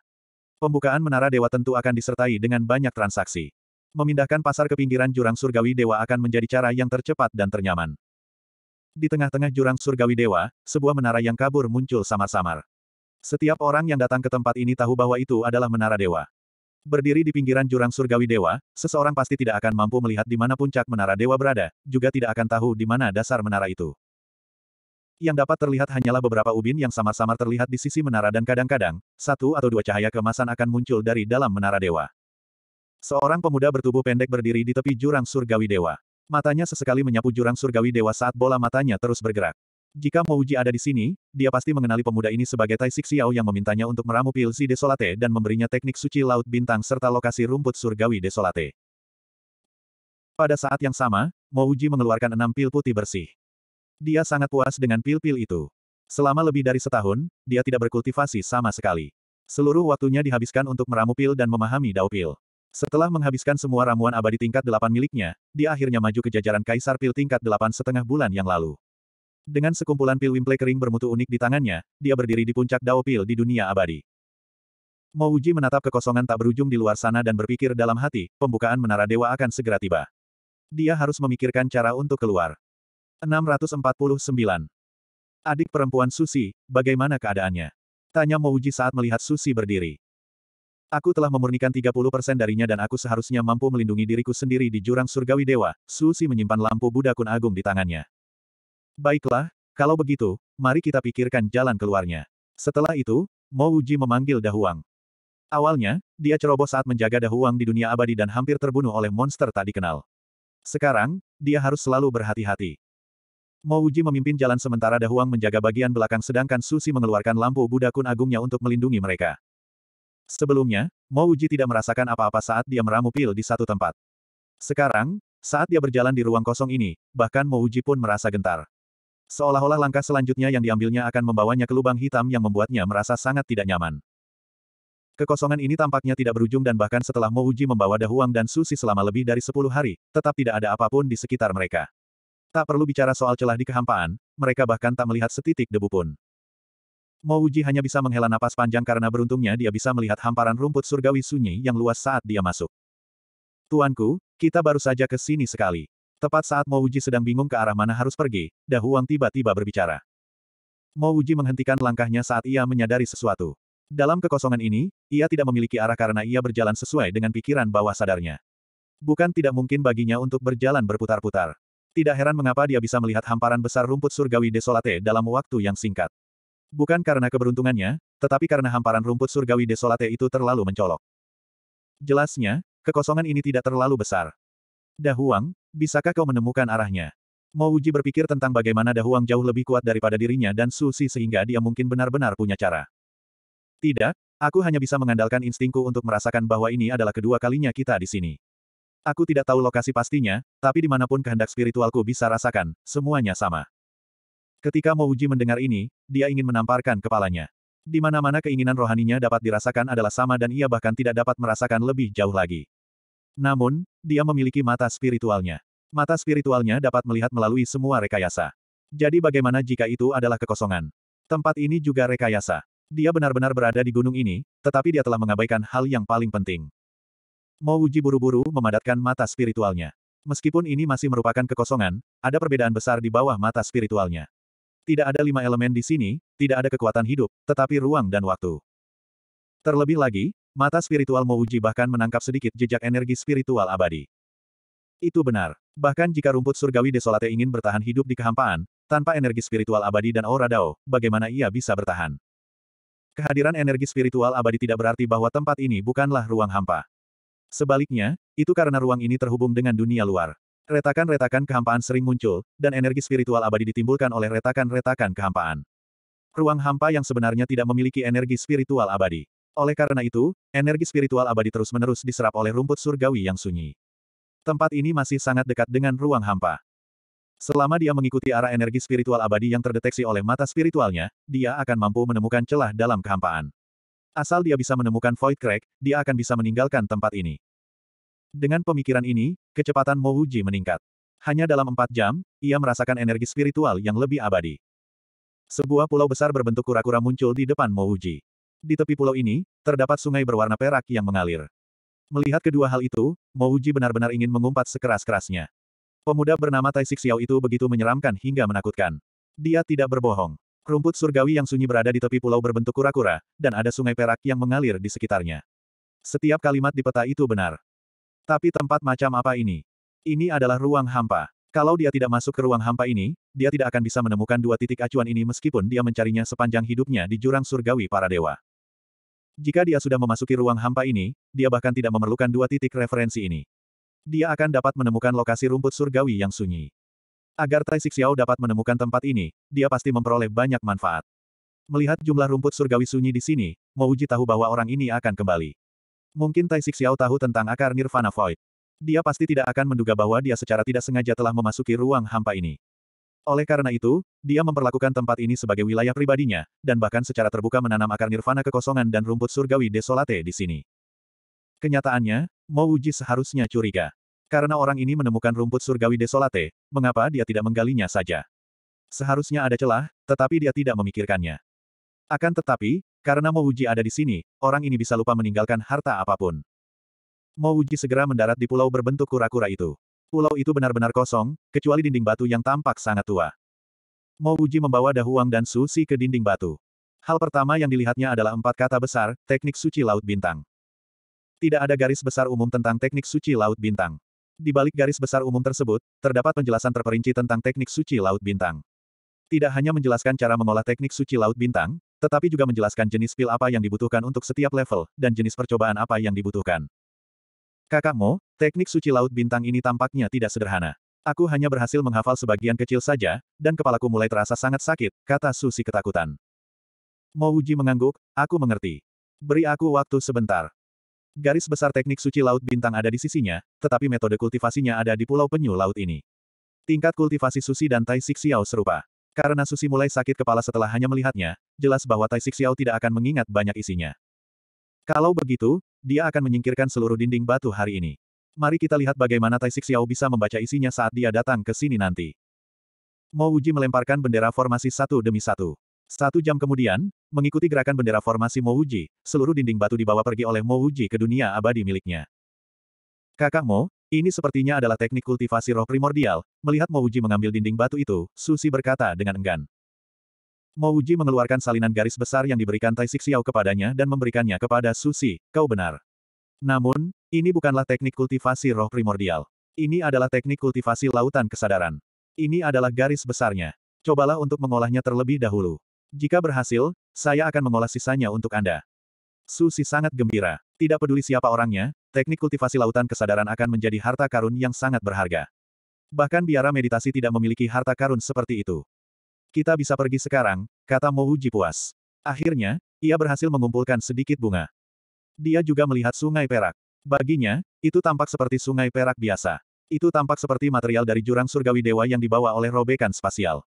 Pembukaan menara dewa tentu akan disertai dengan banyak transaksi. Memindahkan pasar ke pinggiran jurang surgawi dewa akan menjadi cara yang tercepat dan ternyaman. Di tengah-tengah jurang surgawi dewa, sebuah menara yang kabur muncul samar-samar. Setiap orang yang datang ke tempat ini tahu bahwa itu adalah menara dewa. Berdiri di pinggiran jurang surgawi dewa, seseorang pasti tidak akan mampu melihat di mana puncak menara dewa berada, juga tidak akan tahu di mana dasar menara itu. Yang dapat terlihat hanyalah beberapa ubin yang samar-samar terlihat di sisi menara dan kadang-kadang, satu atau dua cahaya kemasan akan muncul dari dalam menara dewa. Seorang pemuda bertubuh pendek berdiri di tepi jurang surgawi dewa. Matanya sesekali menyapu jurang surgawi dewa saat bola matanya terus bergerak. Jika Mouji ada di sini, dia pasti mengenali pemuda ini sebagai Tai Xiao yang memintanya untuk meramu pil si Desolate dan memberinya teknik suci laut bintang serta lokasi rumput surgawi Desolate. Pada saat yang sama, Mouji mengeluarkan enam pil putih bersih. Dia sangat puas dengan pil-pil itu. Selama lebih dari setahun, dia tidak berkultivasi sama sekali. Seluruh waktunya dihabiskan untuk meramu pil dan memahami dao pil. Setelah menghabiskan semua ramuan abadi tingkat delapan miliknya, dia akhirnya maju ke jajaran Kaisar Pil tingkat delapan setengah bulan yang lalu. Dengan sekumpulan pil wimple kering bermutu unik di tangannya, dia berdiri di puncak Dao Pil di dunia abadi. Mouji menatap kekosongan tak berujung di luar sana dan berpikir dalam hati, pembukaan menara dewa akan segera tiba. Dia harus memikirkan cara untuk keluar. 649. Adik perempuan Susi, bagaimana keadaannya? Tanya Mouji saat melihat Susi berdiri. Aku telah memurnikan 30% darinya dan aku seharusnya mampu melindungi diriku sendiri di jurang surgawi dewa. Susi menyimpan lampu Buddha Kun Agung di tangannya. Baiklah, kalau begitu, mari kita pikirkan jalan keluarnya. Setelah itu, Mo Wuji memanggil Dahuang. Awalnya, dia ceroboh saat menjaga Dahuang di dunia abadi dan hampir terbunuh oleh monster tak dikenal. Sekarang, dia harus selalu berhati-hati. Mo Wuji memimpin jalan sementara Dahuang menjaga bagian belakang sedangkan Susi mengeluarkan lampu Buddha Kun Agungnya untuk melindungi mereka. Sebelumnya, Mo Wuji tidak merasakan apa-apa saat dia meramu pil di satu tempat. Sekarang, saat dia berjalan di ruang kosong ini, bahkan Mo Wuji pun merasa gentar. Seolah-olah langkah selanjutnya yang diambilnya akan membawanya ke lubang hitam yang membuatnya merasa sangat tidak nyaman. Kekosongan ini tampaknya tidak berujung dan bahkan setelah Mo Wuji membawa Dahuang dan Susi selama lebih dari sepuluh hari, tetap tidak ada apa pun di sekitar mereka. Tak perlu bicara soal celah di kehampaan, mereka bahkan tak melihat setitik debu pun. Mo Wuji hanya bisa menghela napas panjang karena beruntungnya dia bisa melihat hamparan rumput surgawi sunyi yang luas saat dia masuk. Tuanku, kita baru saja ke sini sekali. Tepat saat Mo Wuji sedang bingung ke arah mana harus pergi, Dahuang tiba-tiba berbicara. Mo Wuji menghentikan langkahnya saat ia menyadari sesuatu. Dalam kekosongan ini, ia tidak memiliki arah karena ia berjalan sesuai dengan pikiran bawah sadarnya. Bukan tidak mungkin baginya untuk berjalan berputar-putar. Tidak heran mengapa dia bisa melihat hamparan besar rumput surgawi desolate dalam waktu yang singkat. Bukan karena keberuntungannya, tetapi karena hamparan rumput surgawi desolate itu terlalu mencolok. Jelasnya, kekosongan ini tidak terlalu besar. Dahuang, bisakah kau menemukan arahnya? Mo Wuji berpikir tentang bagaimana Dahuang jauh lebih kuat daripada dirinya dan Susi sehingga dia mungkin benar-benar punya cara. Tidak, aku hanya bisa mengandalkan instingku untuk merasakan bahwa ini adalah kedua kalinya kita di sini. Aku tidak tahu lokasi pastinya, tapi di mana pun kehendak spiritualku bisa rasakan, semuanya sama. Ketika Mouji mendengar ini, dia ingin menamparkan kepalanya. Di mana-mana keinginan rohaninya dapat dirasakan adalah sama dan ia bahkan tidak dapat merasakan lebih jauh lagi. Namun, dia memiliki mata spiritualnya. Mata spiritualnya dapat melihat melalui semua rekayasa. Jadi bagaimana jika itu adalah kekosongan? Tempat ini juga rekayasa. Dia benar-benar berada di gunung ini, tetapi dia telah mengabaikan hal yang paling penting. Mo Wuji buru-buru memadatkan mata spiritualnya. Meskipun ini masih merupakan kekosongan, ada perbedaan besar di bawah mata spiritualnya. Tidak ada lima elemen di sini, tidak ada kekuatan hidup, tetapi ruang dan waktu. Terlebih lagi, mata spiritual Mouji bahkan menangkap sedikit jejak energi spiritual abadi. Itu benar. Bahkan jika rumput surgawi desolate ingin bertahan hidup di kehampaan, tanpa energi spiritual abadi dan aura dao, bagaimana ia bisa bertahan? Kehadiran energi spiritual abadi tidak berarti bahwa tempat ini bukanlah ruang hampa. Sebaliknya, itu karena ruang ini terhubung dengan dunia luar. Retakan-retakan kehampaan sering muncul, dan energi spiritual abadi ditimbulkan oleh retakan-retakan kehampaan. Ruang hampa yang sebenarnya tidak memiliki energi spiritual abadi. Oleh karena itu, energi spiritual abadi terus-menerus diserap oleh rumput surgawi yang sunyi. Tempat ini masih sangat dekat dengan ruang hampa. Selama dia mengikuti arah energi spiritual abadi yang terdeteksi oleh mata spiritualnya, dia akan mampu menemukan celah dalam kehampaan. Asal dia bisa menemukan void crack, dia akan bisa meninggalkan tempat ini. Dengan pemikiran ini, kecepatan Mo Wuji meningkat. Hanya dalam empat jam, ia merasakan energi spiritual yang lebih abadi. Sebuah pulau besar berbentuk kura-kura muncul di depan Mo Wuji. Di tepi pulau ini, terdapat sungai berwarna perak yang mengalir. Melihat kedua hal itu, Mo Wuji benar-benar ingin mengumpat sekeras-kerasnya. Pemuda bernama Tai Xiao itu begitu menyeramkan hingga menakutkan. Dia tidak berbohong. Rumput surgawi yang sunyi berada di tepi pulau berbentuk kura-kura, dan ada sungai perak yang mengalir di sekitarnya. Setiap kalimat di peta itu benar. Tapi tempat macam apa ini? Ini adalah ruang hampa. Kalau dia tidak masuk ke ruang hampa ini, dia tidak akan bisa menemukan dua titik acuan ini meskipun dia mencarinya sepanjang hidupnya di jurang surgawi para dewa. Jika dia sudah memasuki ruang hampa ini, dia bahkan tidak memerlukan dua titik referensi ini. Dia akan dapat menemukan lokasi rumput surgawi yang sunyi. Agar Tai Xiao dapat menemukan tempat ini, dia pasti memperoleh banyak manfaat. Melihat jumlah rumput surgawi sunyi di sini, Mouji tahu bahwa orang ini akan kembali. Mungkin Tai Xiao tahu tentang akar Nirvana Void. Dia pasti tidak akan menduga bahwa dia secara tidak sengaja telah memasuki ruang hampa ini. Oleh karena itu, dia memperlakukan tempat ini sebagai wilayah pribadinya, dan bahkan secara terbuka menanam akar nirvana kekosongan dan rumput surgawi desolate di sini. Kenyataannya, Mo Wuji seharusnya curiga. Karena orang ini menemukan rumput surgawi desolate, mengapa dia tidak menggalinya saja? Seharusnya ada celah, tetapi dia tidak memikirkannya. Akan tetapi, karena Mo Wuji ada di sini, orang ini bisa lupa meninggalkan harta apa pun. Mo Wuji segera mendarat di pulau berbentuk kura-kura itu. Pulau itu benar-benar kosong, kecuali dinding batu yang tampak sangat tua. Mo Wuji membawa dahuang dan susi ke dinding batu. Hal pertama yang dilihatnya adalah empat kata besar, teknik suci Laut Bintang. Tidak ada garis besar umum tentang teknik suci Laut Bintang. Di balik garis besar umum tersebut, terdapat penjelasan terperinci tentang teknik suci Laut Bintang. Tidak hanya menjelaskan cara mengolah teknik suci Laut Bintang, tetapi juga menjelaskan jenis pil apa yang dibutuhkan untuk setiap level, dan jenis percobaan apa yang dibutuhkan. Kakakmu, teknik suci laut bintang ini tampaknya tidak sederhana. Aku hanya berhasil menghafal sebagian kecil saja, dan kepalaku mulai terasa sangat sakit, kata Susi ketakutan. Mo Wuji mengangguk, aku mengerti. Beri aku waktu sebentar. Garis besar teknik suci laut bintang ada di sisinya, tetapi metode kultivasinya ada di pulau penyu laut ini. Tingkat kultivasi Susi dan Tai Xiao serupa. Karena Susi mulai sakit kepala setelah hanya melihatnya, jelas bahwa Tai Xiao tidak akan mengingat banyak isinya. Kalau begitu, dia akan menyingkirkan seluruh dinding batu hari ini. Mari kita lihat bagaimana Tai Xiao bisa membaca isinya saat dia datang ke sini nanti. Mo Wuji melemparkan bendera formasi satu demi satu. Satu jam kemudian, mengikuti gerakan bendera formasi Mo Wuji, seluruh dinding batu dibawa pergi oleh Mo Wuji ke dunia abadi miliknya. Kakak Mo, ini sepertinya adalah teknik kultivasi roh primordial. Melihat Mo Wuji mengambil dinding batu itu, Susi berkata dengan enggan. Mo Wuji mengeluarkan salinan garis besar yang diberikan Tai Xiao kepadanya dan memberikannya kepada Susi, kau benar. Namun, ini bukanlah teknik kultivasi roh primordial. Ini adalah teknik kultivasi lautan kesadaran. Ini adalah garis besarnya. Cobalah untuk mengolahnya terlebih dahulu. Jika berhasil, saya akan mengolah sisanya untuk Anda. Susi sangat gembira. Tidak peduli siapa orangnya, teknik kultivasi lautan kesadaran akan menjadi harta karun yang sangat berharga. Bahkan biara meditasi tidak memiliki harta karun seperti itu. Kita bisa pergi sekarang, kata Mo Wuji puas. Akhirnya, ia berhasil mengumpulkan sedikit bunga. Dia juga melihat sungai perak. Baginya, itu tampak seperti sungai perak biasa. Itu tampak seperti material dari jurang surgawi dewa yang dibawa oleh robekan spasial.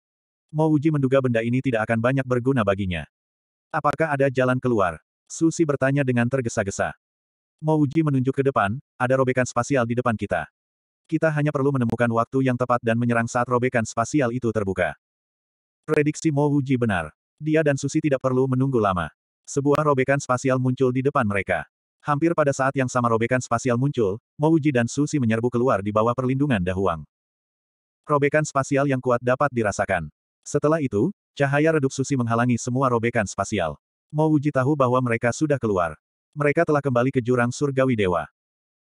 Mo Wuji menduga benda ini tidak akan banyak berguna baginya. Apakah ada jalan keluar? Susi bertanya dengan tergesa-gesa. Mo Wuji menunjuk ke depan, ada robekan spasial di depan kita. Kita hanya perlu menemukan waktu yang tepat dan menyerang saat robekan spasial itu terbuka. Prediksi Mo Wuji benar. Dia dan Susi tidak perlu menunggu lama. Sebuah robekan spasial muncul di depan mereka. Hampir pada saat yang sama robekan spasial muncul, Mo Wuji dan Susi menyerbu keluar di bawah perlindungan Dahuang. Robekan spasial yang kuat dapat dirasakan. Setelah itu, cahaya redup Susi menghalangi semua robekan spasial. Mo Wuji tahu bahwa mereka sudah keluar. Mereka telah kembali ke jurang surgawi dewa.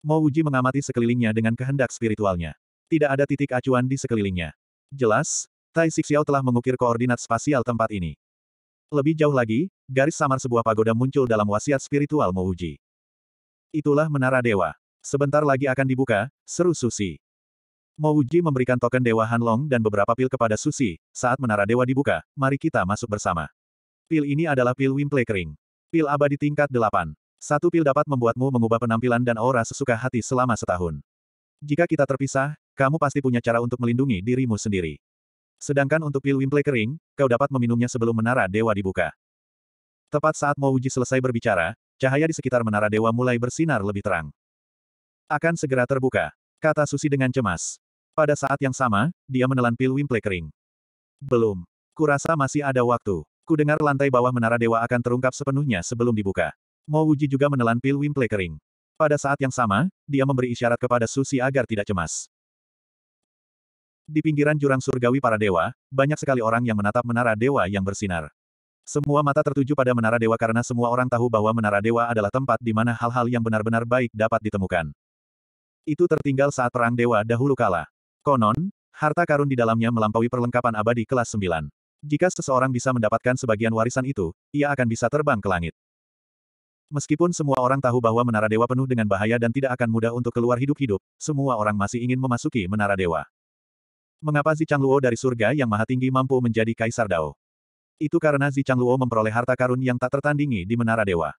Mo Wuji mengamati sekelilingnya dengan kehendak spiritualnya. Tidak ada titik acuan di sekelilingnya. Jelas, Tai Xiao telah mengukir koordinat spasial tempat ini. Lebih jauh lagi, garis samar sebuah pagoda muncul dalam wasiat spiritual Mouji. Itulah menara dewa. Sebentar lagi akan dibuka, seru Susi. Mouji memberikan token Dewa Hanlong dan beberapa pil kepada Susi. Saat menara dewa dibuka, mari kita masuk bersama. Pil ini adalah pil Wimple Kering. Pil abadi tingkat 8. Satu pil dapat membuatmu mengubah penampilan dan aura sesuka hati selama setahun. Jika kita terpisah, kamu pasti punya cara untuk melindungi dirimu sendiri. Sedangkan untuk pil Wimple kering, kau dapat meminumnya sebelum menara dewa dibuka. Tepat saat Mo Wuji selesai berbicara, cahaya di sekitar menara dewa mulai bersinar lebih terang. Akan segera terbuka, kata Susi dengan cemas. Pada saat yang sama, dia menelan pil Wimple kering. Belum. Kurasa masih ada waktu. Kudengar lantai bawah menara dewa akan terungkap sepenuhnya sebelum dibuka. Mo Wuji juga menelan pil Wimple kering. Pada saat yang sama, dia memberi isyarat kepada Susi agar tidak cemas. Di pinggiran jurang surgawi para dewa, banyak sekali orang yang menatap menara dewa yang bersinar. Semua mata tertuju pada menara dewa karena semua orang tahu bahwa menara dewa adalah tempat di mana hal-hal yang benar-benar baik dapat ditemukan. Itu tertinggal saat perang dewa dahulu kala. Konon, harta karun di dalamnya melampaui perlengkapan abadi kelas 9. Jika seseorang bisa mendapatkan sebagian warisan itu, ia akan bisa terbang ke langit. Meskipun semua orang tahu bahwa Menara Dewa penuh dengan bahaya dan tidak akan mudah untuk keluar hidup-hidup, semua orang masih ingin memasuki Menara Dewa. Mengapa Zi Changluo dari surga yang maha tinggi mampu menjadi Kaisar Dao? Itu karena Zi Changluo memperoleh harta karun yang tak tertandingi di Menara Dewa.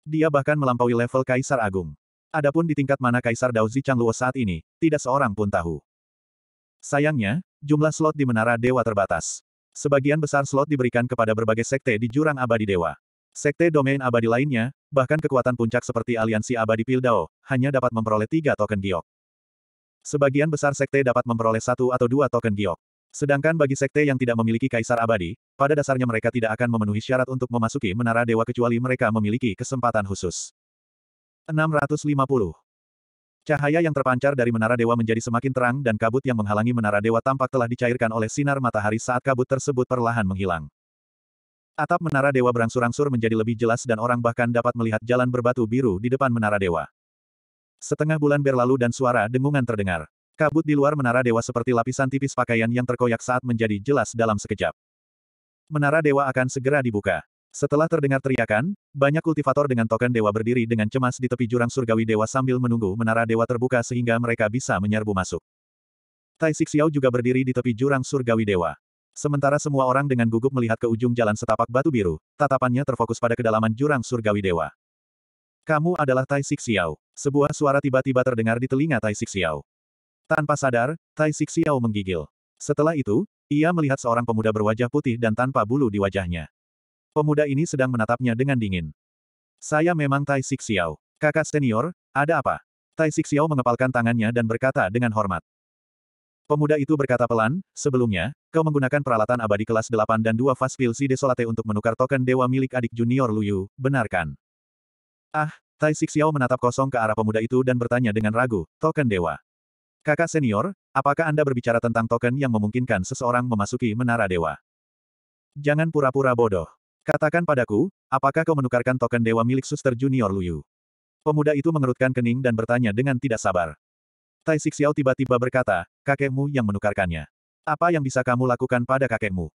Dia bahkan melampaui level Kaisar Agung. Adapun di tingkat mana Kaisar Dao Zi Changluo saat ini, tidak seorang pun tahu. Sayangnya, jumlah slot di Menara Dewa terbatas. Sebagian besar slot diberikan kepada berbagai sekte di Jurang Abadi Dewa. Sekte domain abadi lainnya, bahkan kekuatan puncak seperti Aliansi Abadi Pildao, hanya dapat memperoleh tiga token giok. Sebagian besar sekte dapat memperoleh satu atau dua token giok. Sedangkan bagi sekte yang tidak memiliki kaisar abadi, pada dasarnya mereka tidak akan memenuhi syarat untuk memasuki menara dewa kecuali mereka memiliki kesempatan khusus. 650. Cahaya yang terpancar dari menara dewa menjadi semakin terang dan kabut yang menghalangi menara dewa tampak telah dicairkan oleh sinar matahari saat kabut tersebut perlahan menghilang. Atap menara dewa berangsur-angsur menjadi lebih jelas dan orang bahkan dapat melihat jalan berbatu biru di depan menara dewa. Setengah bulan berlalu dan suara dengungan terdengar. Kabut di luar menara dewa seperti lapisan tipis pakaian yang terkoyak saat menjadi jelas dalam sekejap. Menara dewa akan segera dibuka. Setelah terdengar teriakan, banyak kultivator dengan token dewa berdiri dengan cemas di tepi jurang surgawi dewa sambil menunggu menara dewa terbuka sehingga mereka bisa menyerbu masuk. Tai Xiao juga berdiri di tepi jurang surgawi dewa. Sementara semua orang dengan gugup melihat ke ujung jalan setapak batu biru, tatapannya terfokus pada kedalaman jurang surgawi dewa. Kamu adalah Tai Xiao. Sebuah suara tiba-tiba terdengar di telinga Tai Xiao. Tanpa sadar, Tai Xiao menggigil. Setelah itu, ia melihat seorang pemuda berwajah putih dan tanpa bulu di wajahnya. Pemuda ini sedang menatapnya dengan dingin. Saya memang Tai Xiao. Kakak senior, ada apa? Tai Xiao mengepalkan tangannya dan berkata dengan hormat. Pemuda itu berkata pelan, sebelumnya, kau menggunakan peralatan abadi kelas 8 dan 2 Fast Si Desolate untuk menukar token dewa milik adik junior Luyu, benar kan? Ah, Tai Xiao menatap kosong ke arah pemuda itu dan bertanya dengan ragu, token dewa. Kakak senior, apakah Anda berbicara tentang token yang memungkinkan seseorang memasuki menara dewa? Jangan pura-pura bodoh. Katakan padaku, apakah kau menukarkan token dewa milik suster junior Luyu? Pemuda itu mengerutkan kening dan bertanya dengan tidak sabar. Tai Xiao tiba-tiba berkata, kakekmu yang menukarkannya. Apa yang bisa kamu lakukan pada kakekmu?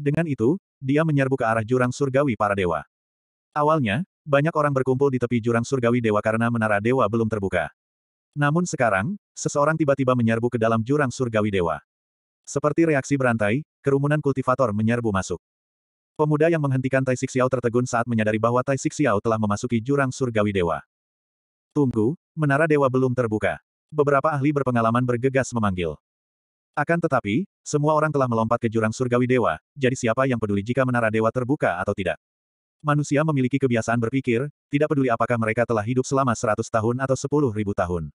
Dengan itu, dia menyerbu ke arah jurang surgawi para dewa. Awalnya, banyak orang berkumpul di tepi jurang surgawi dewa karena menara dewa belum terbuka. Namun sekarang, seseorang tiba-tiba menyerbu ke dalam jurang surgawi dewa. Seperti reaksi berantai, kerumunan kultivator menyerbu masuk. Pemuda yang menghentikan Tai Xiao tertegun saat menyadari bahwa Tai Xiao telah memasuki jurang surgawi dewa. Tunggu, menara dewa belum terbuka. Beberapa ahli berpengalaman bergegas memanggil. Akan tetapi, semua orang telah melompat ke jurang surgawi dewa, jadi siapa yang peduli jika menara dewa terbuka atau tidak? Manusia memiliki kebiasaan berpikir, tidak peduli apakah mereka telah hidup selama seratus tahun atau sepuluh ribu tahun.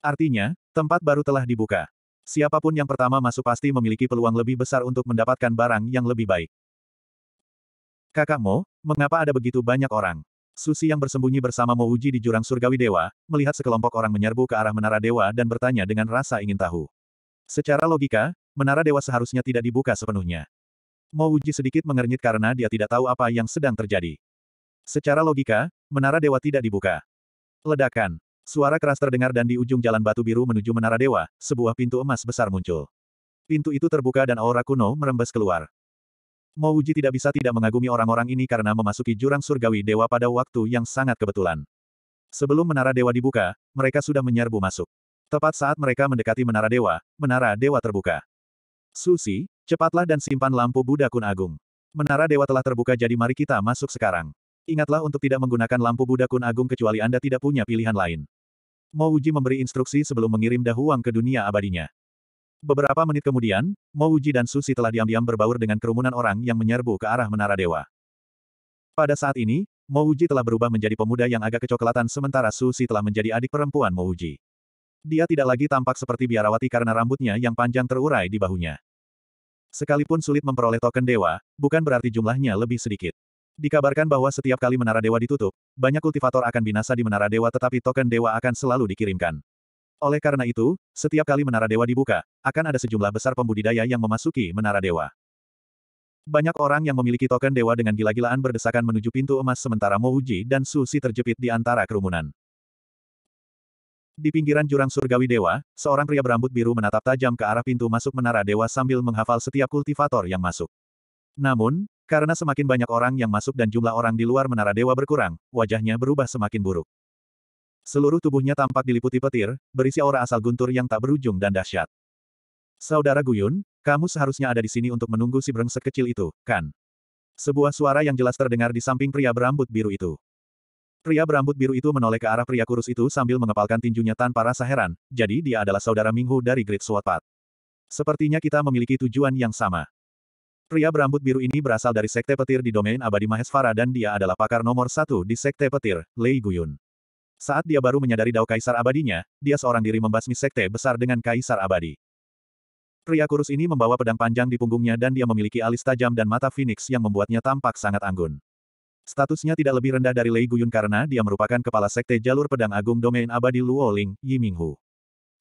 Artinya, tempat baru telah dibuka. Siapa pun yang pertama masuk pasti memiliki peluang lebih besar untuk mendapatkan barang yang lebih baik. Kakak Mo, mengapa ada begitu banyak orang? Susi yang bersembunyi bersama Mo Uji di jurang surgawi dewa, melihat sekelompok orang menyerbu ke arah menara dewa dan bertanya dengan rasa ingin tahu. Secara logika, menara dewa seharusnya tidak dibuka sepenuhnya. Mo Uji sedikit mengernyit karena dia tidak tahu apa yang sedang terjadi. Secara logika, menara dewa tidak dibuka. Ledakan. Suara keras terdengar dan di ujung jalan batu biru menuju menara dewa, sebuah pintu emas besar muncul. Pintu itu terbuka dan aura kuno merembes keluar. Mo Wuji tidak bisa tidak mengagumi orang-orang ini karena memasuki jurang surgawi dewa pada waktu yang sangat kebetulan. Sebelum menara dewa dibuka, mereka sudah menyerbu masuk. Tepat saat mereka mendekati menara dewa, menara dewa terbuka. Susi, cepatlah dan simpan lampu Buddha Kun Agung. Menara dewa telah terbuka jadi mari kita masuk sekarang. Ingatlah untuk tidak menggunakan lampu Buddha Kun Agung kecuali Anda tidak punya pilihan lain. Mo Wuji memberi instruksi sebelum mengirim Dahuang ke dunia abadinya. Beberapa menit kemudian, Mo Wuji dan Susi telah diam-diam berbaur dengan kerumunan orang yang menyerbu ke arah Menara Dewa. Pada saat ini, Mo Wuji telah berubah menjadi pemuda yang agak kecoklatan sementara Susi telah menjadi adik perempuan Mo Wuji. Dia tidak lagi tampak seperti biarawati karena rambutnya yang panjang terurai di bahunya. Sekalipun sulit memperoleh token dewa, bukan berarti jumlahnya lebih sedikit. Dikabarkan bahwa setiap kali menara dewa ditutup, banyak kultivator akan binasa di menara dewa tetapi token dewa akan selalu dikirimkan. Oleh karena itu, setiap kali menara dewa dibuka, akan ada sejumlah besar pembudidaya yang memasuki menara dewa. Banyak orang yang memiliki token dewa dengan gila-gilaan berdesakan menuju pintu emas sementara Mouji dan Susi terjepit di antara kerumunan. Di pinggiran jurang surgawi dewa, seorang pria berambut biru menatap tajam ke arah pintu masuk menara dewa sambil menghafal setiap kultivator yang masuk. Namun, Karena semakin banyak orang yang masuk dan jumlah orang di luar menara dewa berkurang, wajahnya berubah semakin buruk. Seluruh tubuhnya tampak diliputi petir, berisi aura asal guntur yang tak berujung dan dahsyat. Saudara Guyun, kamu seharusnya ada di sini untuk menunggu si brengsek kecil itu, kan? Sebuah suara yang jelas terdengar di samping pria berambut biru itu. Pria berambut biru itu menoleh ke arah pria kurus itu sambil mengepalkan tinjunya tanpa rasa heran, jadi dia adalah saudara Minghu dari Great Sword Path. Sepertinya kita memiliki tujuan yang sama. Pria berambut biru ini berasal dari Sekte Petir di domain abadi Mahesvara dan dia adalah pakar nomor satu di Sekte Petir, Lei Guyun. Saat dia baru menyadari Dao Kaisar Abadinya, dia seorang diri membasmi Sekte besar dengan Kaisar Abadi. Pria kurus ini membawa pedang panjang di punggungnya dan dia memiliki alis tajam dan mata Phoenix yang membuatnya tampak sangat anggun. Statusnya tidak lebih rendah dari Lei Guyun karena dia merupakan kepala Sekte Jalur Pedang Agung Domain Abadi Luo Ling, Yi Minghu.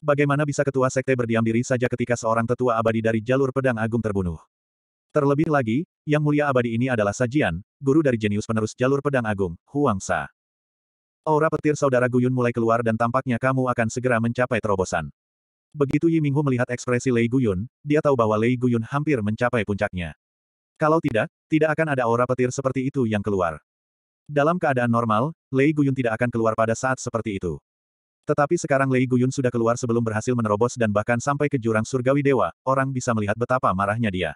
Bagaimana bisa ketua sekte berdiam diri saja ketika seorang tetua abadi dari jalur pedang agung terbunuh? Terlebih lagi, yang mulia abadi ini adalah Sajian, guru dari jenius penerus jalur pedang agung, Huang Sa. Aura petir saudara Guyun mulai keluar dan tampaknya kamu akan segera mencapai terobosan. Begitu Yi Minghu melihat ekspresi Lei Guyun, dia tahu bahwa Lei Guyun hampir mencapai puncaknya. Kalau tidak, tidak akan ada aura petir seperti itu yang keluar. Dalam keadaan normal, Lei Guyun tidak akan keluar pada saat seperti itu. Tetapi sekarang Lei Guyun sudah keluar sebelum berhasil menerobos dan bahkan sampai ke jurang surgawi dewa, orang bisa melihat betapa marahnya dia.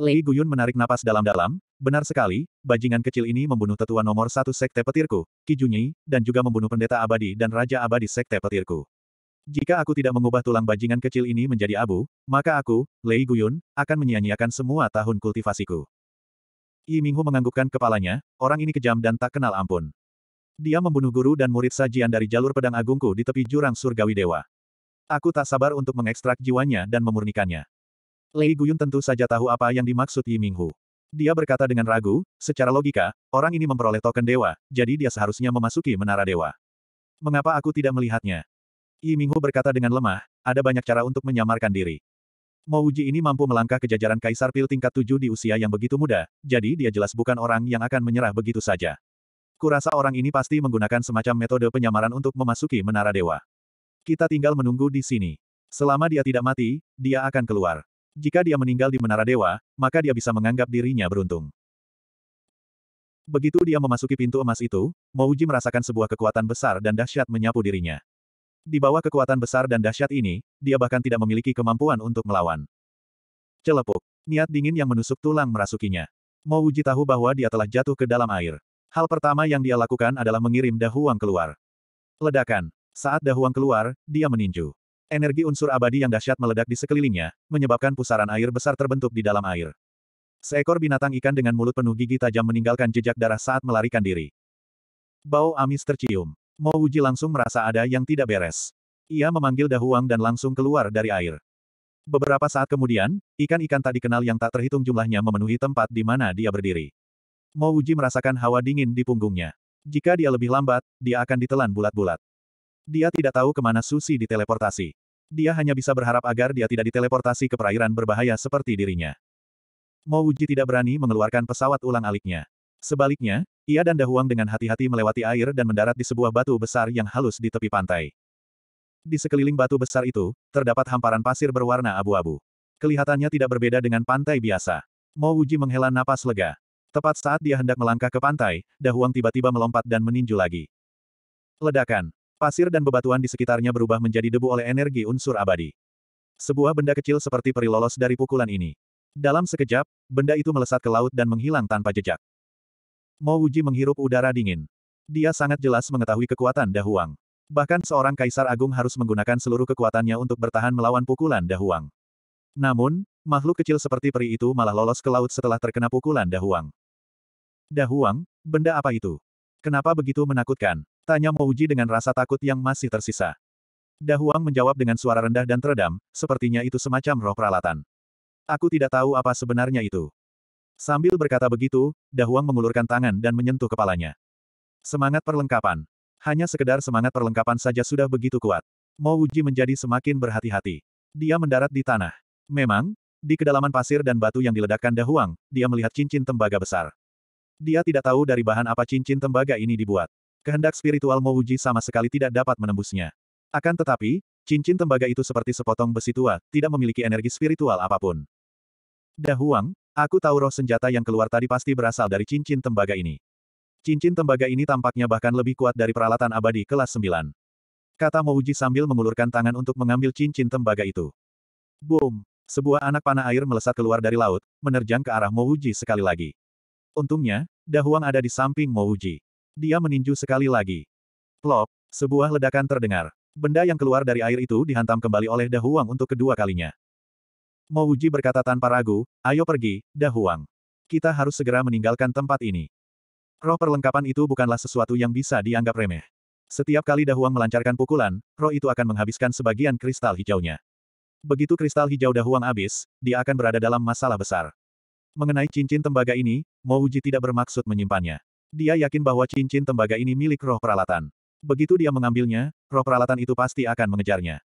Lei Guyun menarik napas dalam-dalam, benar sekali, bajingan kecil ini membunuh tetua nomor satu sekte petirku, Ki Junyi, dan juga membunuh pendeta abadi dan raja abadi sekte petirku. Jika aku tidak mengubah tulang bajingan kecil ini menjadi abu, maka aku, Lei Guyun, akan menyia-nyiakan semua tahun kultivasiku. Yi Minghu menganggukkan kepalanya, orang ini kejam dan tak kenal ampun. Dia membunuh guru dan murid sajian dari jalur pedang agungku di tepi jurang surgawi dewa. Aku tak sabar untuk mengekstrak jiwanya dan memurnikannya. Lei Guyun tentu saja tahu apa yang dimaksud Yi Minghu. Dia berkata dengan ragu, secara logika, orang ini memperoleh token dewa, jadi dia seharusnya memasuki menara dewa. Mengapa aku tidak melihatnya? Yi Minghu berkata dengan lemah, ada banyak cara untuk menyamarkan diri. Mo Wuji ini mampu melangkah ke jajaran Kaisar Pil tingkat tujuh di usia yang begitu muda, jadi dia jelas bukan orang yang akan menyerah begitu saja. Kurasa orang ini pasti menggunakan semacam metode penyamaran untuk memasuki menara dewa. Kita tinggal menunggu di sini. Selama dia tidak mati, dia akan keluar. Jika dia meninggal di Menara Dewa, maka dia bisa menganggap dirinya beruntung. Begitu dia memasuki pintu emas itu, Mouji merasakan sebuah kekuatan besar dan dahsyat menyapu dirinya. Di bawah kekuatan besar dan dahsyat ini, dia bahkan tidak memiliki kemampuan untuk melawan. Celepuk. Niat dingin yang menusuk tulang merasukinya. Mouji tahu bahwa dia telah jatuh ke dalam air. Hal pertama yang dia lakukan adalah mengirim Dahuang keluar. Ledakan. Saat Dahuang keluar, dia meninju. Energi unsur abadi yang dahsyat meledak di sekelilingnya, menyebabkan pusaran air besar terbentuk di dalam air. Seekor binatang ikan dengan mulut penuh gigi tajam meninggalkan jejak darah saat melarikan diri. Bau amis tercium. Mo Wuji langsung merasa ada yang tidak beres. Ia memanggil Dahuang dan langsung keluar dari air. Beberapa saat kemudian, ikan-ikan tak dikenal yang tak terhitung jumlahnya memenuhi tempat di mana dia berdiri. Mo Wuji merasakan hawa dingin di punggungnya. Jika dia lebih lambat, dia akan ditelan bulat-bulat. Dia tidak tahu ke mana Susi diteleportasi. Dia hanya bisa berharap agar dia tidak diteleportasi ke perairan berbahaya seperti dirinya. Mo tidak berani mengeluarkan pesawat ulang-aliknya. Sebaliknya, ia dan Dahuang dengan hati-hati melewati air dan mendarat di sebuah batu besar yang halus di tepi pantai. Di sekeliling batu besar itu, terdapat hamparan pasir berwarna abu-abu. Kelihatannya tidak berbeda dengan pantai biasa. Mo menghela napas lega. Tepat saat dia hendak melangkah ke pantai, Dahuang tiba-tiba melompat dan meninju lagi. Ledakan. Pasir dan bebatuan di sekitarnya berubah menjadi debu oleh energi unsur abadi. Sebuah benda kecil seperti peri lolos dari pukulan ini. Dalam sekejap, benda itu melesat ke laut dan menghilang tanpa jejak. Mo Wuji menghirup udara dingin. Dia sangat jelas mengetahui kekuatan Dahuang. Bahkan seorang kaisar agung harus menggunakan seluruh kekuatannya untuk bertahan melawan pukulan Dahuang. Namun, makhluk kecil seperti peri itu malah lolos ke laut setelah terkena pukulan Dahuang. Dahuang, benda apa itu? Kenapa begitu menakutkan? Tanya Mouji dengan rasa takut yang masih tersisa. Dahuang menjawab dengan suara rendah dan teredam, sepertinya itu semacam roh peralatan. Aku tidak tahu apa sebenarnya itu. Sambil berkata begitu, Dahuang mengulurkan tangan dan menyentuh kepalanya. Semangat perlengkapan. Hanya sekedar semangat perlengkapan saja sudah begitu kuat. Mo Wuji menjadi semakin berhati-hati. Dia mendarat di tanah. Memang, di kedalaman pasir dan batu yang diledakkan Dahuang, dia melihat cincin tembaga besar. Dia tidak tahu dari bahan apa cincin tembaga ini dibuat. Kehendak spiritual Mo Wuji sama sekali tidak dapat menembusnya. Akan tetapi, cincin tembaga itu seperti sepotong besi tua, tidak memiliki energi spiritual apa pun. Dahuang, Aku tahu roh senjata yang keluar tadi pasti berasal dari cincin tembaga ini. Cincin tembaga ini tampaknya bahkan lebih kuat dari peralatan abadi kelas 9. Kata Mouji sambil mengulurkan tangan untuk mengambil cincin tembaga itu. Boom! Sebuah anak panah air melesat keluar dari laut, menerjang ke arah Mouji sekali lagi. Untungnya, Dahuang ada di samping Mouji. Dia meninju sekali lagi. Plop! Sebuah ledakan terdengar. Benda yang keluar dari air itu dihantam kembali oleh Dahuang untuk kedua kalinya. Mouji berkata tanpa ragu, ayo pergi, Dahuang. Kita harus segera meninggalkan tempat ini. Roh perlengkapan itu bukanlah sesuatu yang bisa dianggap remeh. Setiap kali Dahuang melancarkan pukulan, roh itu akan menghabiskan sebagian kristal hijaunya. Begitu kristal hijau Dahuang habis, dia akan berada dalam masalah besar. Mengenai cincin tembaga ini, Mouji tidak bermaksud menyimpannya. Dia yakin bahwa cincin tembaga ini milik roh peralatan. Begitu dia mengambilnya, roh peralatan itu pasti akan mengejarnya.